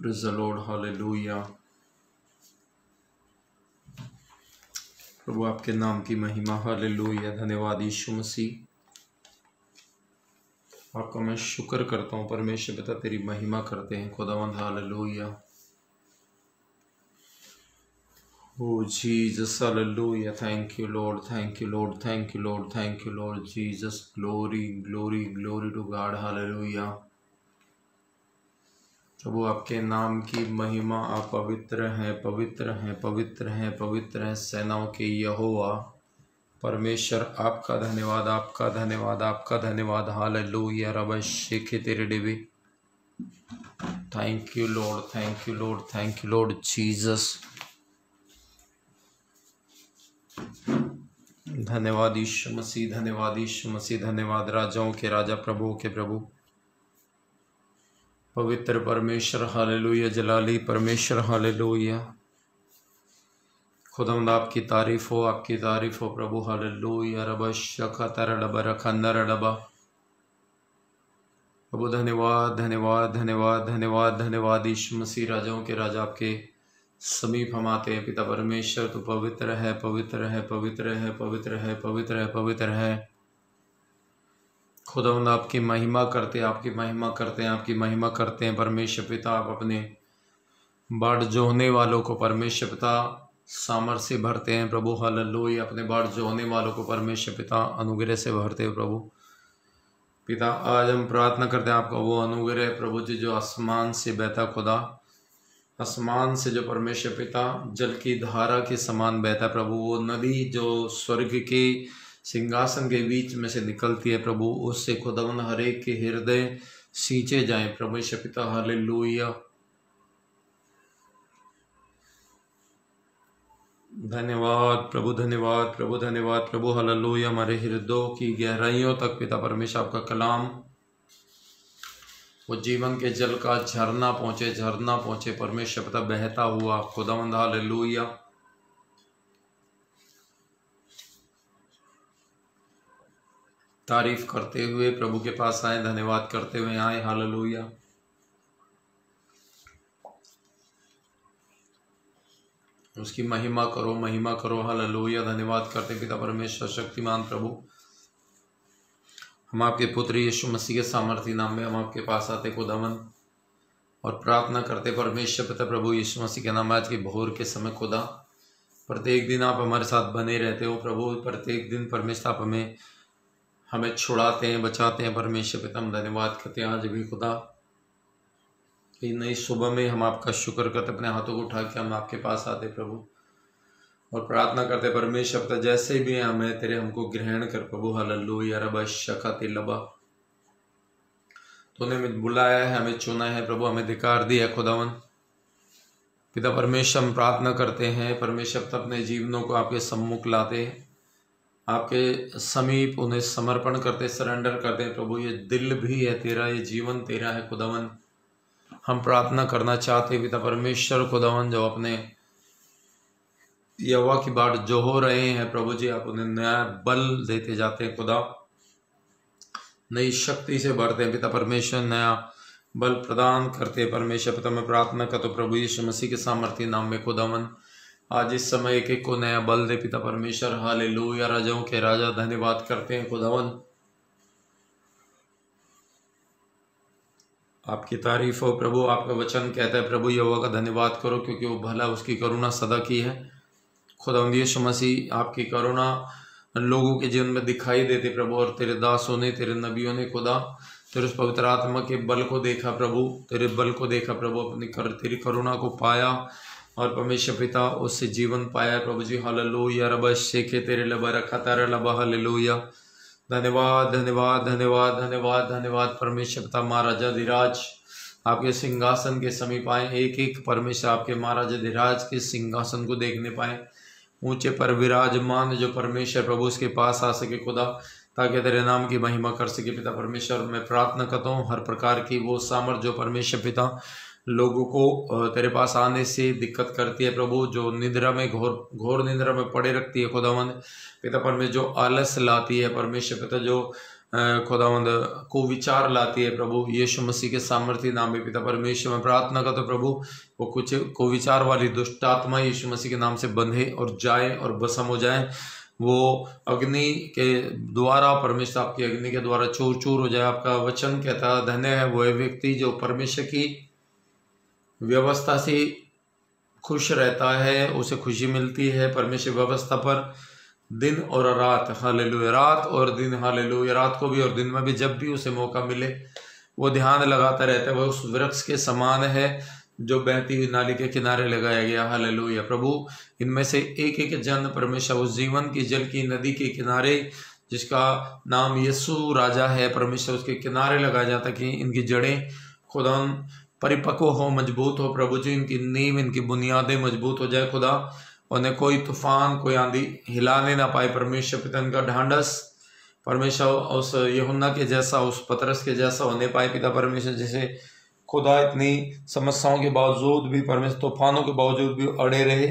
Praise the Lord, Hallelujah. प्रभु आपके नाम की महिमा हालेलुया धन्यवाद यीशु मसीह। आपका मैं शुक्र करता हूँ परमेश्वर पिता तेरी महिमा करते हैं खुदावंद हालेलुया ओ Jesus hallelujah thank you lord thank you lord thank you lord thank you lord Jesus glory glory glory to God hallelujah लुया प्रभु, आपके नाम की महिमा, आप पवित्र हैं पवित्र हैं पवित्र हैं पवित्र हैं सेनाओं के यहोवा। परमेश्वर, आपका धन्यवाद आपका धन्यवाद आपका धन्यवाद। हालेलुया, रब शेखे तेरे डिबे। Thank you lord thank you lord thank you lord Jesus धन्यवाद, यीशु मसीह, धन्यवाद, यीशु मसीह, धन्यवाद। राजाओं के राजा प्रभु के प्रभु। पवित्र परमेश्वर, हालेलुया, जलाली परमेश्वर, हालेलुया। खुदमद आपकी तारीफ़ हो, आपकी तारीफ़ हो, प्रभु, हालेलुया। रब, शखा तरडब रखंदर डबा प्रभु, धन्यवाद धन्यवाद धन्यवाद धन्यवाद धन्यवाद। यीशु मसीह, राजाओं के राजा आपके समीप हम आते हैं। पिता परमेश्वर तो पवित्र है पवित्र है पवित्र है पवित्र है पवित्र है पवित्र है पवित्र है। खुदावंद, आपकी महिमा करते हैं, आपकी महिमा करते हैं, आपकी महिमा करते हैं। परमेश्वर पिता, आप अपने बाढ़ जोहने वालों को परमेश्वर पिता सामर से भरते हैं प्रभु। हालेलुया। अपने बाढ़ जोहने वालों को परमेश्वर पिता, अनुग्रह से भरते हो प्रभु। पिता, आज हम प्रार्थना करते हैं आपका वो अनुग्रह, प्रभु जी, जो आसमान से बहता खुदा। आसमान से जो परमेश्वर पिता, जल की धारा के समान बहता प्रभु। वो नदी जो स्वर्ग के सिंहासन के बीच में से निकलती है प्रभु। उससे खुदावन हरेक के हृदय सींचे जाए। प्रभु पिता हाले धन्यवाद, प्रभु धन्यवाद प्रभु धन्यवाद, प्रभु, हालेलुया। हमारे हृदयों की गहराइयों तक पिता परमेश्वर आपका कलाम। वो जीवन के जल का झरना पहुँचे झरना पहुँचे। परमेश्वर पिता बहता हुआ खुदावंद, हालेलुया। तारीफ़ करते हुए प्रभु के पास आए, धन्यवाद करते हुए आए। हालेलुया। उसकी महिमा करो महिमा करो। हालेलुया। धन्यवाद करते पिता परमेश्वर, शक्तिमान प्रभु। हम आपके पुत्र यीशु मसीह के सामर्थ्य नाम में हम आपके पास आते खुदावन। और प्रार्थना करते परमेश्वर पिता प्रभु यीशु मसीह के नाम आज के भोर के समय खुदा। प्रत्येक दिन आप हमारे साथ बने रहते हो प्रभु। प्रत्येक दिन परमेश्वर आप हमें हमें छुड़ाते हैं, बचाते हैं। परमेश्वर पिता, हम धन्यवाद करते हैं। आज भी खुदा, कि नई सुबह में हम आपका शुक्र करते अपने हाथों को उठा के हम आपके पास आते प्रभु। और प्रार्थना करते परमेश्वर पिता, जैसे भी है हमें तेरे हमको ग्रहण कर, प्रभु। हल्लू या रबा शका तिलबा तूने हमें बुलाया है, हमें चुना है, प्रभु। हमें धिकार दिया खुदावन। पिता, परमेश्वर, हम प्रार्थना करते हैं, परमेश्वर अपने जीवनों को आपके सम्मुख लाते हैं। आपके समीप उन्हें समर्पण करते सरेंडर करते, प्रभु, ये दिल भी है तेरा, ये जीवन तेरा है, खुदावन। हम प्रार्थना करना चाहते पिता परमेश्वर, खुदावन, जो अपने यवा की बाट जो हो रहे हैं, प्रभु जी, आप उन्हें नया बल देते जाते हैं, खुदा। नई शक्ति से भरते हैं, पिता परमेश्वर, नया बल प्रदान करते परमेश्वर, पिता, मैं प्रार्थना कर तो प्रभु यीशु मसीह के सामर्थ्य नाम में, खुदावन। आज इस समय एक एक को नया बल दे पिता परमेश्वर। हाले या राजाओं के राजा, धन्यवाद करते हैं खुदावन। आपकी तारीफ़ हो प्रभु, आपका वचन कहता है, प्रभु यहोवा का धन्यवाद करो क्योंकि वो भला उसकी करुणा सदा की है। खुदा यीशु मसीह, आपकी करुणा लोगों के जीवन में दिखाई देते प्रभु, और तेरे दासों ने, तेरे नबियों ने खुदा, तेरे उस पवित्र आत्मा के बल को देखा प्रभु, तेरे बल को देखा प्रभु, अपनी कर, तेरी करुणा को पाया। और परमेश्वर पिता, उससे जीवन पाया प्रभु जी। हालेलुया। रब शेखे तेरे लब रखा, तारा लब। हालेलुया। धन्यवाद धन्यवाद धन्यवाद धन्यवाद धन्यवाद। परमेश्वर पिता, महाराजा, धीराज। आपके सिंहासन के समीप आए। एक एक परमेश्वर आपके महाराजा, धीराज के सिंहासन को देखने पाए। ऊँचे पर विराजमान जो परमेश्वर प्रभु उसके पास आ सके खुदा, ताकि तेरे नाम की महिमा कर सके पिता परमेश्वर। मैं प्रार्थना करता हूँ हर प्रकार की वो सामर्थ जो परमेश्वर पिता लोगों को तेरे पास आने से दिक्कत करती है प्रभु, जो निद्रा में घोर घोर निद्रा में पड़े रखती है खुदावंद। पिता परमेश्वर, जो आलस लाती है परमेश्वर, पिता जो खुदावंद, को विचार लाती है प्रभु, यीशु मसीह के सामर्थ्य नाम में पिता परमेश्वर, में प्रार्थना करते प्रभु, वो कुछ, को विचार वाली दुष्ट आत्मा यीशु मसीह के नाम से बंधे और जाए और बसम हो जाए। वो अग्नि के द्वारा, परमेश्वर आपकी अग्नि के द्वारा चूर चूर हो जाए, आपका वचन कहता धन्य है वह व्यक्ति जो परमेश्वर की व्यवस्था से खुश रहता है, उसे खुशी मिलती है। परमेश्वर व्यवस्था पर दिन और रात हाले रात और दिन हाले रात को भी और दिन में भी जब भी उसे मौका मिले, वो ध्यान लगाता रहता है। वह उस वृक्ष के समान है जो बहती हुई नाली के किनारे लगाया गया। हाले प्रभु, इनमें से एक एक जन परमेश्वर उस जीवन की जल की नदी के किनारे, जिसका नाम यस्सु राजा है, परमेश्वर उसके किनारे लगाया जाता कि इनकी जड़ें खुदा परिपक्व हो, मज़बूत हो प्रभु जी, इनकी नींव, इनकी बुनियादें मज़बूत हो जाए खुदा। उन्हें कोई तूफ़ान, कोई आंधी हिलाने ना पाए। परमेश्वर पिता इनका ढांडस परमेश्वर उस यहुन्ना के जैसा, उस पतरस के जैसा होने पाए पिता परमेश्वर, जैसे खुदा इतनी समस्याओं के बावजूद भी, परमेश्वर तूफानों के बावजूद भी अड़े रहे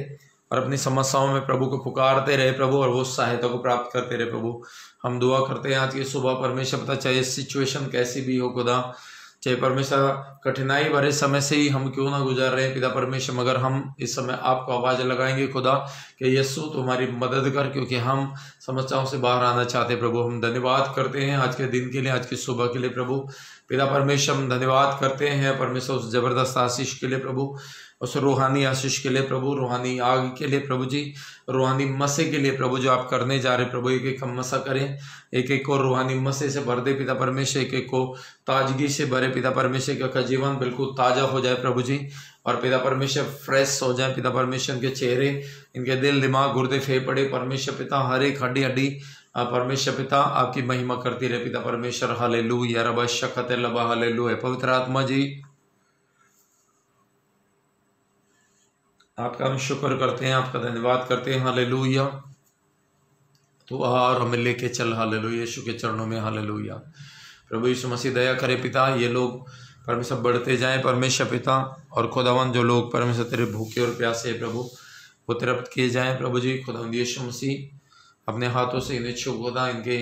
और अपनी समस्याओं में प्रभु को पुकारते रहे प्रभु और वो सहायता को प्राप्त करते रहे प्रभु। हम दुआ करते हैं आज की सुबह, परमेश्वर पता चाहे सिचुएशन कैसी भी हो खुदा। चाहे परमेश्वर कठिनाई भरे समय से ही हम क्यों ना गुजार रहे हैं, पिता परमेश्वर, मगर हम इस समय आपको आवाज़ लगाएँगे खुदा कि यस्सु तुम्हारी मदद कर, क्योंकि हम समस्याओं से बाहर आना चाहते प्रभु, हम धन्यवाद करते हैं आज के दिन के लिए, आज की सुबह के लिए। प्रभु, पिता परमेश्वर, हम धन्यवाद करते हैं। परमेश्वर, उस ज़बरदस्त आशीष के लिए प्रभु उस रूहानी आशीष के लिए प्रभु, रूहानी आग के लिए प्रभु जी, रूहानी मसे के लिए प्रभु जो आप करने जा रहे प्रभु एक एक हम मसा करें, एक एक को रूहानी मसे से भर दे पिता परमेश्वर, एक एक को ताजगी से भरे पिता परमेश्वर का जीवन बिल्कुल ताज़ा हो जाए प्रभु जी, और पिता परमेश्वर फ्रेश हो जाए, पिता परमेश्वर के चेहरे, इनके दिल, दिमाग, गुर्दे फेफड़े, परमेश्वर पिता, हर एक हड्डी हड्डी परमेश्वर पिता, आपकी महिमा करती रहे पिता परमेश्वर हाले लू या रबा शखत लबा हाले लू है पवित्र आत्मा जी। आपका हम शुक्र करते हैं, आपका धन्यवाद करते हैं हाले लूया तो और हमें लेके चल हाले यीशु के चरणों में हाले प्रभु यीशु मसीह, दया करे पिता, ये लोग परमेश्वर बढ़ते जाएँ, परमेश्वर पिता और खुदावन, जो लोग परमेश्वर तेरे भूखे और प्यासे है प्रभु, वो तृप्त किए जाएँ, प्रभु जी खुदावन यीशु मसीह, अपने हाथों से इन्हें छू खुदा इनके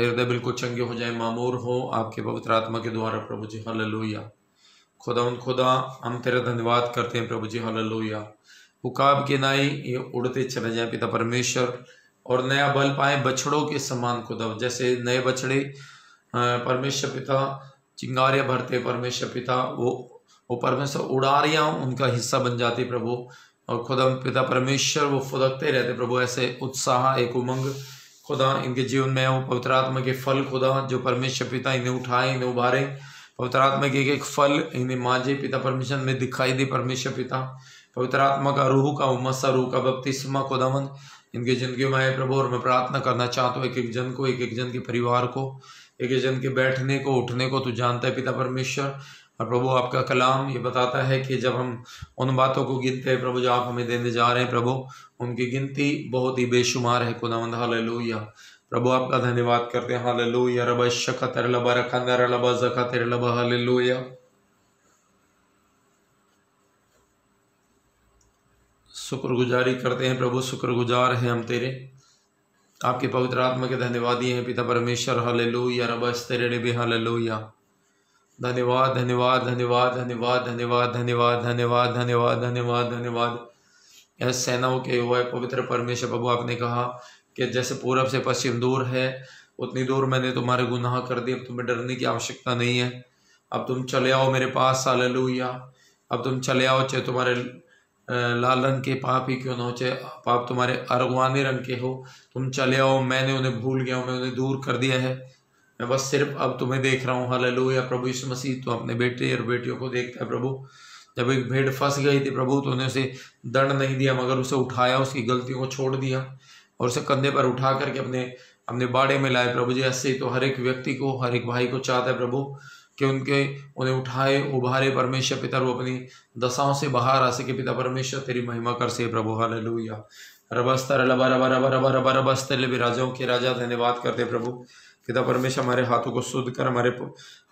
हृदय बिल्कुल चंगे हो जाए, मामूर हो, आपके पवित्र आत्मा के द्वारा, प्रभु जी, हालेलुया। खुदा उन खुदा, हम तेरा धन्यवाद करते हैं, प्रभु जी, हालेलुया। उकाब के नाई, ये उड़ते चले जाए पिता परमेश्वर, और नया बल पाए बछड़ों के समान खुदा जैसे नए बछड़े परमेश्वर पिता चिंगारियाँ भरते परमेश्वर पिता, वो वो परमेश्वर उड़ारियाँ उनका हिस्सा बन जाती प्रभु, और खुदा पिता परमेश्वर वो फुदकते रहते प्रभु, ऐसे उत्साह, एक उमंग खुदा इनके जीवन में वो पवित्र आत्मा के फल खुदा, जो परमेश्वर पिता इन्हें उठाए, इन्हें उभारे, पवित्र आत्मा के एक एक फल इन्हें मांझे पिता परमेश्वर में दिखाई दे परमेश्वर पिता। पवित्र आत्मा का रूह का उमसा रूह का बपतिस्मा खुदावन इनके ज़िंदगी में आए प्रभु, और मैं प्रार्थना करना चाहता हूँ एक एक जन को एक एक जन के परिवार को एक एक जन के बैठने को, उठने को, तू जानता है पिता परमेश्वर, और प्रभु आपका कलाम ये बताता है कि जब हम उन बातों को गिनते हैं, प्रभु जो आप हमें देने जा रहे हैं, प्रभु, उनकी गिनती बहुत ही बेशुमार है, खुदावंद, हालेलुया। प्रभु आपका धन्यवाद करते हैं, हालेलुया। रब शका तेरे लबा रखा, तेरे लबा जका तेरे लबा, हालेलुया। शुक्रगुजारी करते हैं, प्रभु, शुक्रगुजार हैं हम तेरे। आपके पवित्र आत्मा के धन्यवादी हैं, पिता परमेश्वर, हालेलुया, रब तेरे ने भी हालेलुया। धन्यवाद धन्यवाद धन्यवाद धन्यवाद धन्यवाद धन्यवाद धन्यवाद धन्यवाद धन्यवाद धन्यवाद। यह सेनाओं के हुआ पवित्र परमेश्वर, प्रभु, आपने कहा कि जैसे पूरब से पश्चिम दूर है, उतनी दूर मैंने तुम्हारे गुनाह कर दिए, अब तुम्हें डरने की आवश्यकता नहीं है। अब तुम चले आओ मेरे पास सालूया अब तुम चले आओ, चाहे तुम्हारे लाल रंग के पाप ही क्यों ना हो? चाहे पाप तुम्हारे अरगवानी रंग के हो। तुम चले आओ, मैंने उन्हें भूल गया हूँ मैं उन्हें दूर कर दिया है। मैं बस सिर्फ़ अब तुम्हें देख रहा हूँ। हालेलुया, प्रभु यीशु मसीह तो अपने बेटे और बेटियों को देखता है प्रभु। जब एक भेड़ फंस गई थी प्रभु तो उन्हें उसे दंड नहीं दिया, मगर उसे उठाया, उसकी गलतियों को छोड़ दिया और उसे कंधे पर उठा करके अपने अपने बाड़े में लाए प्रभु जी, ऐसे ही तो हर एक व्यक्ति को, हर एक भाई को चाहता है प्रभु। कि उनके, उन्हें उठाए, उभारे परमेश्वर पिता वो अपनी दशाओं से बाहर आ सके पिता परमेश्वर, तेरी महिमा कर से प्रभु हाल लुया रबस्तर रबा रबा रबा रबा रबा रबस्तर राजाओं के राजा, धन्यवाद करते प्रभु। पिता परमेश्वर, हमारे हाथों को शुद्ध कर, हमारे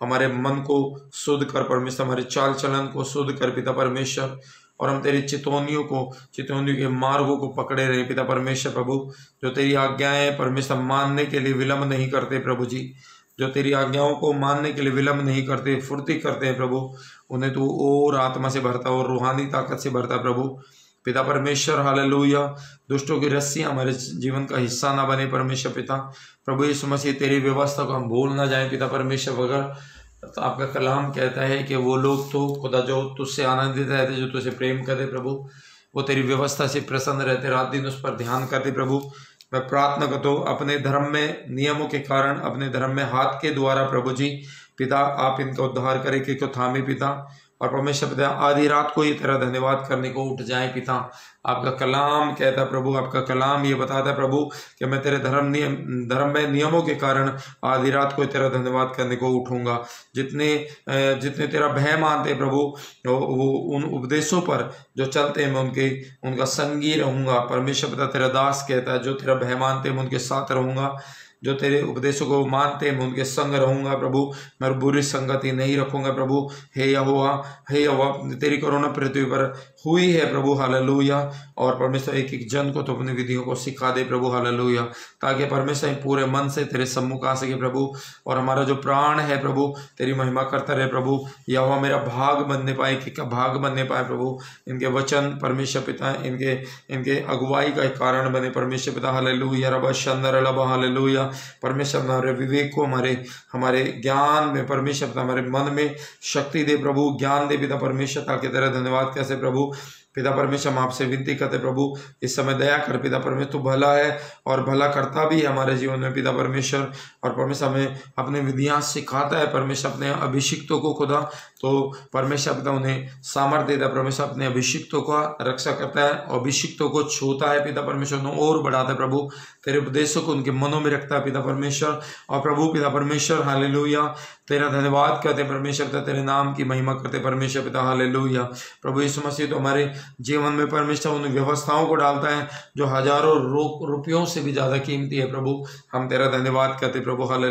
हमारे मन को शुद्ध कर, परमेश्वर, हमारे चाल चलन को शुद्ध कर, पिता परमेश्वर, और हम तेरी चितौनियों को, चितौनियों के मार्गों को पकड़े रहे, पिता परमेश्वर, प्रभु। जो तेरी आज्ञाएँ परमेश्वर मानने के लिए विलंब नहीं करते, प्रभु जी जो तेरी आज्ञाओं को मानने के लिए विलंब नहीं करते, फुर्ती करते हैं प्रभु, उन्हें तू और आत्मा से भरता और रूहानी ताकत से भरता प्रभु। पिता परमेश्वर, हालेलुया। दुष्टों की रस्सियाँ हमारे जीवन का हिस्सा ना बने परमेश्वर पिता। प्रभु यीशु मसीह, तेरी व्यवस्था को हम भूल ना जाए, पिता परमेश्वर वगैरह तो आपका कलाम कहता है कि वो लोग तो खुदा जो तुझसे आनंदित रहते, जो तुझसे प्रेम करते प्रभु। वो तेरी व्यवस्था से प्रसन्न रहते, रात दिन उस पर ध्यान करते प्रभु। मैं प्रार्थना करता हूँ, अपने धर्म में, नियमों के कारण, अपने धर्म में हाथ के द्वारा प्रभु जी, पिता आप इनका उद्धार करें कि थामे पिता। और परमेश्वर पिता आधी रात को ही तेरा धन्यवाद करने को उठ जाए पिता। आपका कलाम कहता प्रभु, आपका कलाम ये बताता प्रभु, कि मैं तेरे धर्म नियम, धर्म में नियमों के कारण आधी रात को तेरा धन्यवाद करने को उठूँगा। जितने जितने तेरा भय मानते प्रभु, वो उन उपदेशों पर जो चलते हैं, मैं उनके, उनका संगी रहूँगा। परमेश्वर पिता तेरा दास कहता है, जो तेरा भय मानते मैं उनके साथ रहूँगा। जो तेरे उपदेशों को मानते हैं, मैं उनके संग रहूँगा प्रभु। मैं बुरी संगति नहीं रखूँगा प्रभु। हे यहोवा हे यहोवा, तेरी कोरोना पृथ्वी पर हुई है प्रभु, हालेलुया। और परमेश्वर एक एक जन को तो अपनी विधियों को सिखा दे प्रभु, हालेलुया। ताकि परमेश्वर पूरे मन से तेरे सम्मुख आ सके प्रभु। और हमारा जो प्राण है प्रभु, तेरी महिमा करता रहे प्रभु। यह मेरा भाग बनने पाए, कि क्या भाग बनने पाए प्रभु। इनके वचन परमेश्वर पिता, इनके इनके अगुवाई का कारण बने परमेश्वर पिता, हालेलुया। रब शंदर लब हालेलुया। परमेश्वर हमारे विवेक को, हमारे हमारे ज्ञान में, परमेश्वर पिता, हमारे मन में शक्ति दे प्रभु, ज्ञान दे पिता परमेश्वर, ताकि तेरा धन्यवाद कैसे प्रभु। पिता परमेश्वर, हम आपसे विनती करते प्रभु, इस समय दया कर पिता परमेश्वर, तू भला है और भला करता भी है हमारे जीवन में, पिता परमेश्वर। और परमेश्वर हमें अपने विधियाँ सिखाता है, परमेश्वर अपने अभिषिक्तों को खुदा। तो परमेश्वर पिता उन्हें सामर्थ्य देता है, परमेश्वर अपने अभिषिक्तों का रक्षा करता है, अभिषिक्तों को छूता है पिता परमेश्वर, उन्हें और बढ़ाता है प्रभु। तेरे उपदेशों को उनके मनों में रखता है पिता परमेश्वर। और प्रभु, पिता परमेश्वर हाले तेरा धन्यवाद करते परमेश्वर पिता तेरे नाम की महिमा करते परमेश्वर पिता हाले प्रभु यीशु मसीह तो हमारे जीवन में परमेश्वर उन व्यवस्थाओं को डालता है, जो हज़ारों रुपयों से भी ज़्यादा कीमती है प्रभु। हम तेरा धन्यवाद करते प्रभु। हाले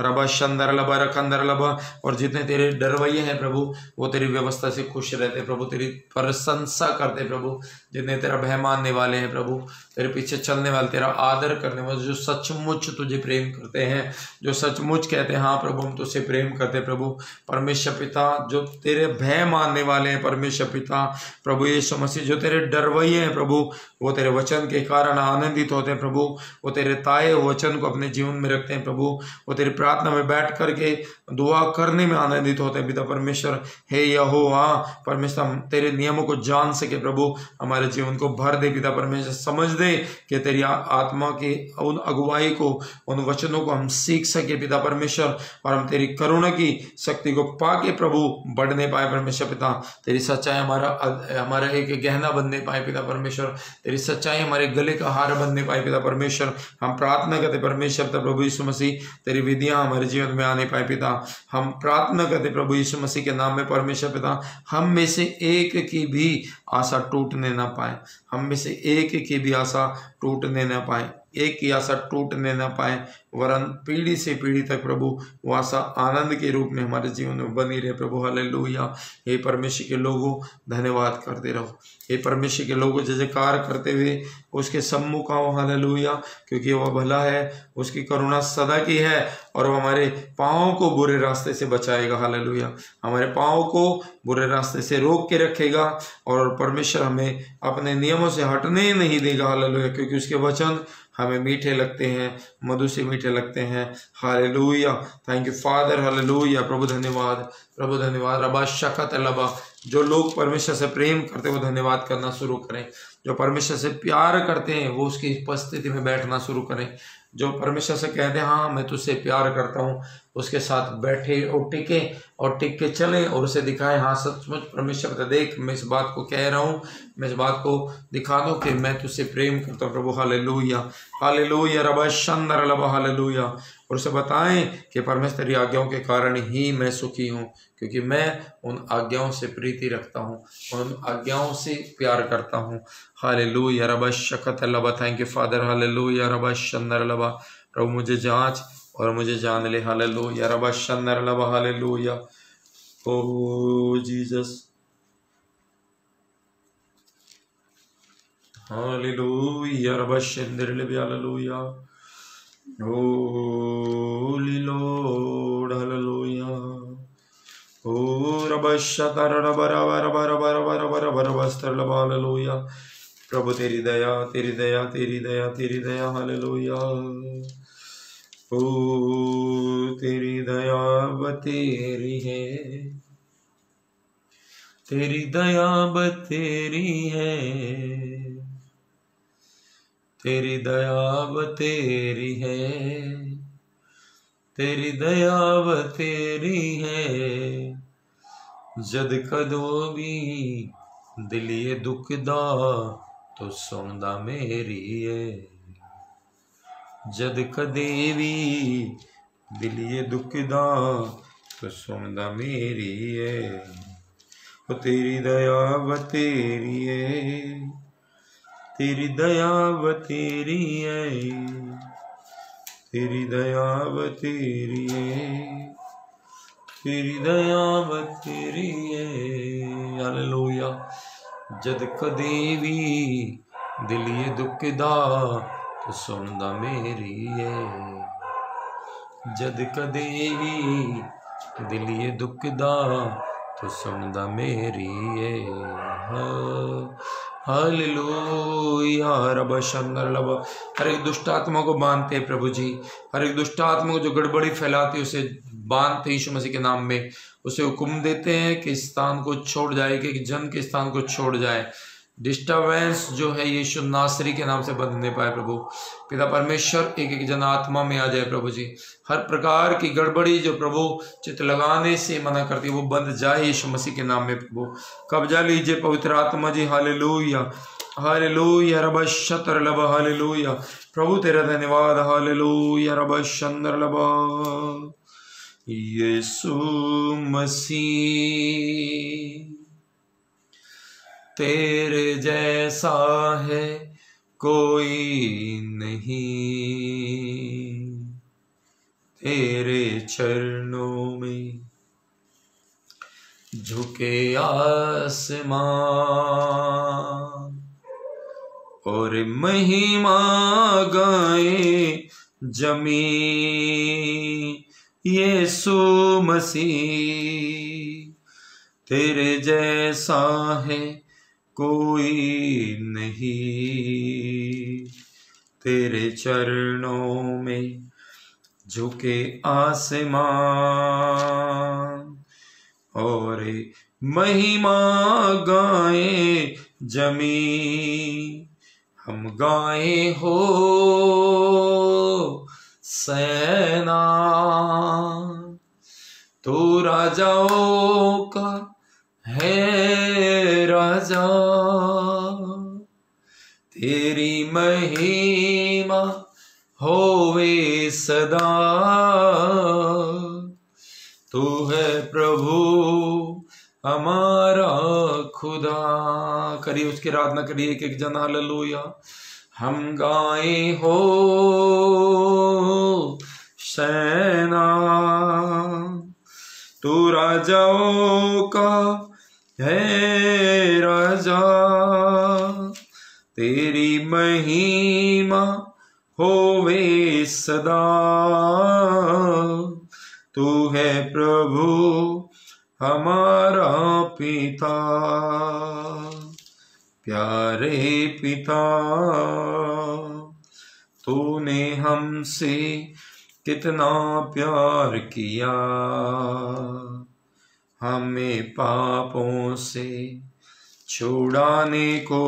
रबा, शंदर लबा, रखंदर लबा। और जितने तेरे डरवैये हैं प्रभु, वो तेरी व्यवस्था से खुश रहते प्रभु, तेरी प्रशंसा करते प्रभु। जितने तेरा भय मानने वाले हैं प्रभु तेरे पीछे चलने वाले, तेरा आदर करने वाले, जो सचमुच तुझे प्रेम करते हैं, जो सचमुच कहते हैं हाँ प्रभु, हम तुझसे प्रेम करते हैं, प्रभु, परमेश्वर पिता, जो तेरे भय मानने वाले हैं, परमेश्वर पिता, प्रभु यीशु मसीह, जो तेरे डरवैये हैं, प्रभु, वो तेरे वचन के कारण आनंदित होते हैं, प्रभु, वो तेरे ताए वचन को अपने जीवन में रखते हैं, प्रभु, वो तेरी प्रार्थना में बैठ करके दुआ करने में आनंदित होते हैं, पिता परमेश्वर, हे यहो हाँ परमेश्वर तेरे नियमों को जान सके, प्रभु, हमारे जीवन को भर दे, पिता परमेश्वर, समझ दे कि तेरी आत्मा की उन अगुवाई को, उन वचनों को हम सीख सके पिता परमेश्वर, और हम तेरी करुणा की शक्ति को पाके प्रभु बढ़ने पाए परमेश्वर पिता। तेरी सच्चाई हमारा हमारा एक गहना बनने पाए पिता परमेश्वर। तेरी सच्चाई हमारे गले का हार बनने पाए पिता परमेश्वर। हम प्रार्थना करते परमेश्वर पिता प्रभु यीशु मसीह, तेरी विधियाँ हमारे जीवन में आने पाए पिता। हम प्रार्थना करते प्रभु यीशु मसीह के नाम में परमेश्वर पिता। हम में से एक की भी आशा टूटने ना पाए। हम में से एक की भी आशा टूटने ना पाए। एक की आशा टूटने ना पाए, वरन पीढ़ी से पीढ़ी तक प्रभु, वो आशा आनंद के रूप में हमारे जीवन में बनी रहे। प्रभु हाले हे परमेश्वर के लोगों, धन्यवाद करते रहो। हे परमेश्वर के लोगों जय जयकार करते हुए उसके सम्मुख आओ हाले क्योंकि वह भला है, उसकी करुणा सदा की है, और वह हमारे पाँव को बुरे रास्ते से बचाएगा हाले हमारे पाँव को बुरे रास्ते से रोक के रखेगा, और परमेश्वर हमें अपने नियमों से हटने नहीं देगा हाले क्योंकि उसके वचन हमें मीठे लगते हैं, मधु से मीठे लगते हैं। हालेलुया। थैंक यू फादर हालेलुया। प्रभु, धन्यवाद। प्रभु, धन्यवाद। रबा, शकत लबा। जो लोग परमेश्वर से प्रेम करते हैं, वो धन्यवाद करना शुरू करें। जो परमेश्वर से प्यार करते हैं, वो उसकी उपस्थिति में बैठना शुरू करें। जो परमेश्वर से कह दे हाँ मैं तुझसे प्यार करता हूँ। उसके साथ बैठे और टिके, और टिक के चले और उसे दिखाए हाँ सचमुच परमेश्वर का देख, मैं इस बात को कह रहा हूँ, मैं इस बात को दिखा दूँ कि मैं तुझसे प्रेम करता हूँ। प्रभु हाल लोहिया हाल लोहिया रबा, शंदर लबा हाल लुया और उसे बताएँ कि परमेश्वर तेरी आज्ञाओं के कारण ही मैं सुखी हूँ, क्योंकि मैं उन आज्ञाओं से प्रीति रखता हूँ उन आज्ञाओं से प्यार करता हूँ। हाले लुया रबा शकत लबा थैंक यू फादर हाले लुया रबा शंदर लबा प्रभु, मुझे जाँच और मुझे जान ले। हाले लो या रबा शंदर लबा हाले लो या ओ जीसस हालेलुया, रबा शंदर लबा हालेलुया। प्रभु तेरी दया तेरी दया तेरी दया तेरी दया हल लोया हो तेरी दया बेरी है तेरी दया बेरी है तेरी दया बतेरी है। तेरी दया बतेरी है। जद कदो भी दिलिए दुखदा तो सुनदा मेरी है। जद कदे भी दिलिए दुखदा तो सुनदा मेरी है। वो तेरी दया बतेरी है। तेरी दया बतेरी है तेरी दया बतेरी है तेरी दया बतेरी है हालेलुया जद कदे भी दिलिए दुखदा तो सुनदा मेरी है जद कदे भी दिलिए दुखदा तो सुनदा मेरी है रब शंकर लब हर एक दुष्ट आत्मा को बांधते हैं प्रभु जी। हर एक दुष्ट आत्मा को जो गड़बड़ी फैलाती है, उसे बांधते यीशु मसीह के नाम में। उसे हुक्म देते हैं कि स्थान को छोड़ जाए, कि जन के स्थान को छोड़ जाए। डिस्टर्बेंस जो है यीशु नासरी के नाम से बंद नहीं पाए प्रभु। पिता परमेश्वर एक एक जन आत्मा में आ जाए प्रभु जी। हर प्रकार की गड़बड़ी जो प्रभु चित लगाने से मना करती है, वो बंद जाए यीशु मसीह के नाम में प्रभु। कब्जा लीजिए पवित्र आत्मा जी हाले लूया हाले लूया रब शतर लब हाले लूया प्रभु तेरा धन्यवाद हाले लूया रब चंद्र लब यीशु मसीह। तेरे जैसा है कोई नहीं। तेरे चरणों में झुके आसमान और महिमा गाए जमी यीशु मसीह। तेरे जैसा है कोई नहीं। तेरे चरणों में झुके आसमान और महिमा गाए जमी हम गाए हो सेना। तो राजाओं का है राजा, तेरी महिमा होवे सदा। तू है प्रभु हमारा खुदा। करिए उसकी आराधना करिए एक एक जना। ललोया हम गाए हो सेना तू राजाओं का है राजा, तेरी महिमा होवे सदा। तू है प्रभु हमारा पिता, प्यारे पिता। तूने हमसे कितना प्यार किया। हमें पापों से छुड़ाने को।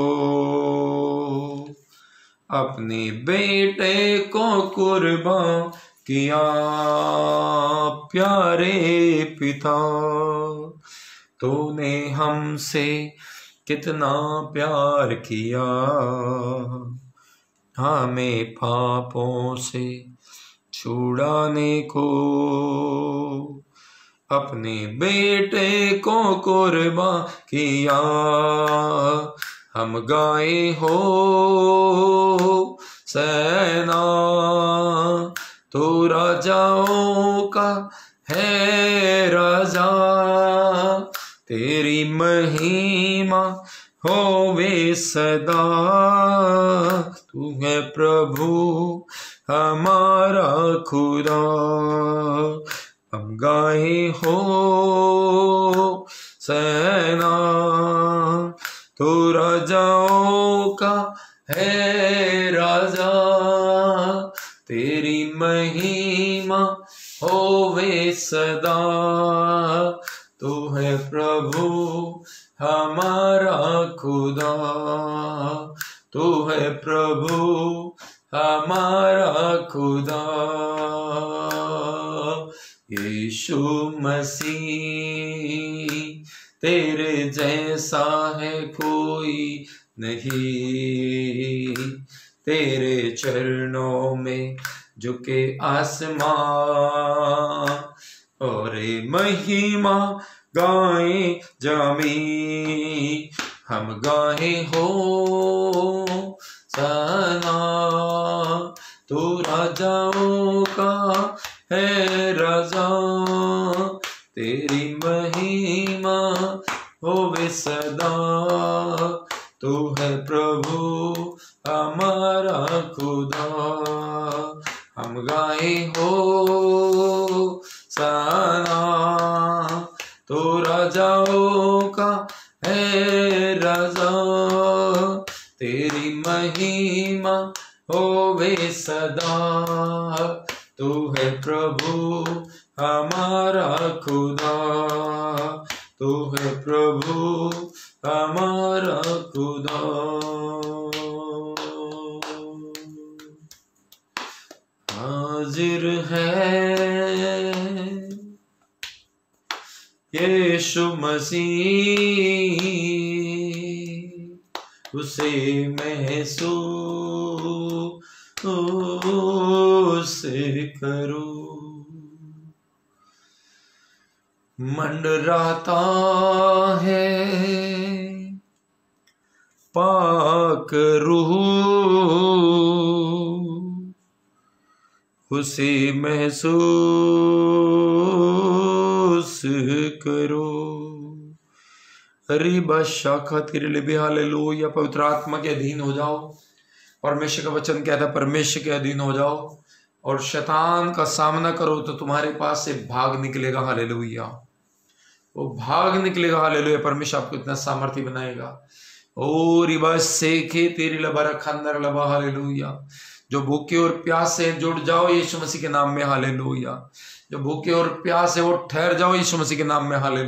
अपने बेटे को कुर्बान किया, प्यारे पिता। तूने हमसे कितना प्यार किया। हमें पापों से छुड़ाने को। अपने बेटे को कुर्बा किया। हम गाए हो, सेना तो राजाओं का है राजा। तेरी महिमा हो वे सदा, तू है प्रभु हमारा खुदा। हम गाए हो, सेना। तो राजाओं का है राजा, तेरी महिमा होवे सदा। तू है प्रभु हमारा खुदा। तू है प्रभु हमारा खुदा। यीशु मसीह, तेरे जैसा है कोई नहीं। तेरे चरणों में झुके आसमां, और महिमा गाए जामी। हम गाए हो सना तू राजाओं का है राजा, तेरी महिमा होवे सदा। तू है प्रभु, हमारा खुदा। हम गाए हो सना तो राजाओं का है राजा, तेरी महिमा होवे सदा। तू है प्रभु हमारा खुदा। तू है प्रभु हमारा खुदा। हाजिर है यीशु मसीह, उसे महसूस करो। मंडराता है, पाक रूह। उसे महसूस करो। अरे बस शाखा तेरे लिए लो या पवित्र आत्मा के अधीन हो जाओ। परमेश्वर का वचन कहता है, परमेश्वर के अधीन हो जाओ और शैतान का सामना करो तो तुम्हारे पास से भाग निकलेगा। हाले वो भाग निकलेगा। हाले परमेश्वर आपको इतना सामर्थ्य बनाएगा। ओ रिबा सेखे तेरी लबा रखंदर लबा। हाले जो भूखे और प्यास से जुड़ जाओ यीशु मसीह के नाम में। हाले जो भूखे और प्यास है, वो ठहर जाओ यीशु मसीह के नाम में। हाले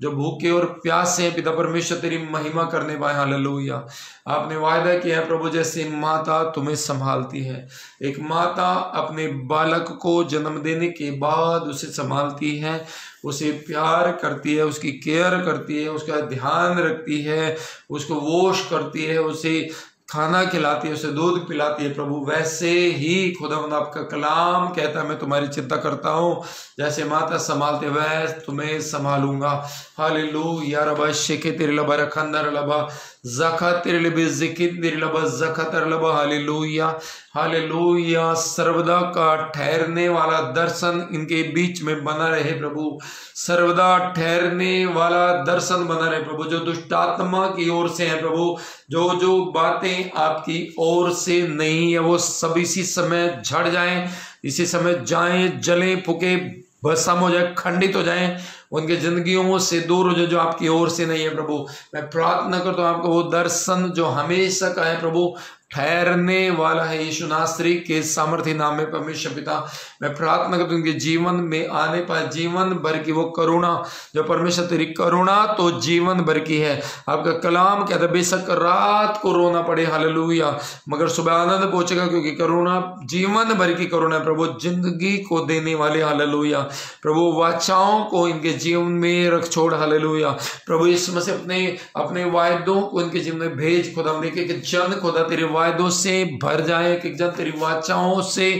जो भूखे और प्यास से पिता परमेश्वर, तेरी महिमा करने पाए हालेलुया। आपने वायदा किया है, प्रभु जैसे माता तुम्हें संभालती है। एक माता अपने बालक को जन्म देने के बाद उसे संभालती है, उसे प्यार करती है, उसकी केयर करती है, उसका ध्यान रखती है, उसको वोश करती है, उसे खाना खिलाती है, उसे दूध पिलाती है प्रभु। वैसे ही खुदावंद आपका कलाम कहता है, मैं तुम्हारी चिंता करता हूँ। जैसे माता संभालते वह तुम्हें संभालूँगा। हाल लू यार शेखे तेरे लबा रखंदर लबा। सर्वदा का ठहरने वाला दर्शन इनके बीच में बना रहे प्रभु सर्वदा ठहरने वाला दर्शन बना रहे प्रभु जो दुष्टात्मा की ओर से है प्रभु जो जो बातें आपकी ओर से नहीं है वो सब इसी समय झड़ जाएँ इसी समय जाएँ जले फुके भस्म हो जाए, खंडित हो जाए, उनके जिंदगियों से दूर हो जाए, जो आपकी ओर से नहीं है प्रभु। मैं प्रार्थना करता हूँ, आपको वो दर्शन जो हमेशा का है प्रभु ठहरने वाला है यीशु नासरी के सामर्थ्य नाम में परमेश्वर पिता, मैं प्रार्थना करता हूँ उनके जीवन में आने पाए जीवन भर की वो करुणा, जो परमेश्वर तेरी करुणा तो जीवन भर की है। आपका कलाम कहता बेशक रात को रोना पड़े, हालेलुया। मगर सुबह आनंद पहुंचेगा, क्योंकि करुणा, जीवन भर की करुणा है। प्रभु, ज़िंदगी को देने वाले, हालेलुया। प्रभु, वाचाओं को इनके जीवन में रख छोड़, हालेलुया। प्रभु इसमें से अपने अपने वायदों को इनके जीवन में भेज, खुदा देखे जन, खुदा, तेरे वायदों से भर जाए कि जन तेरी वाचाओं से,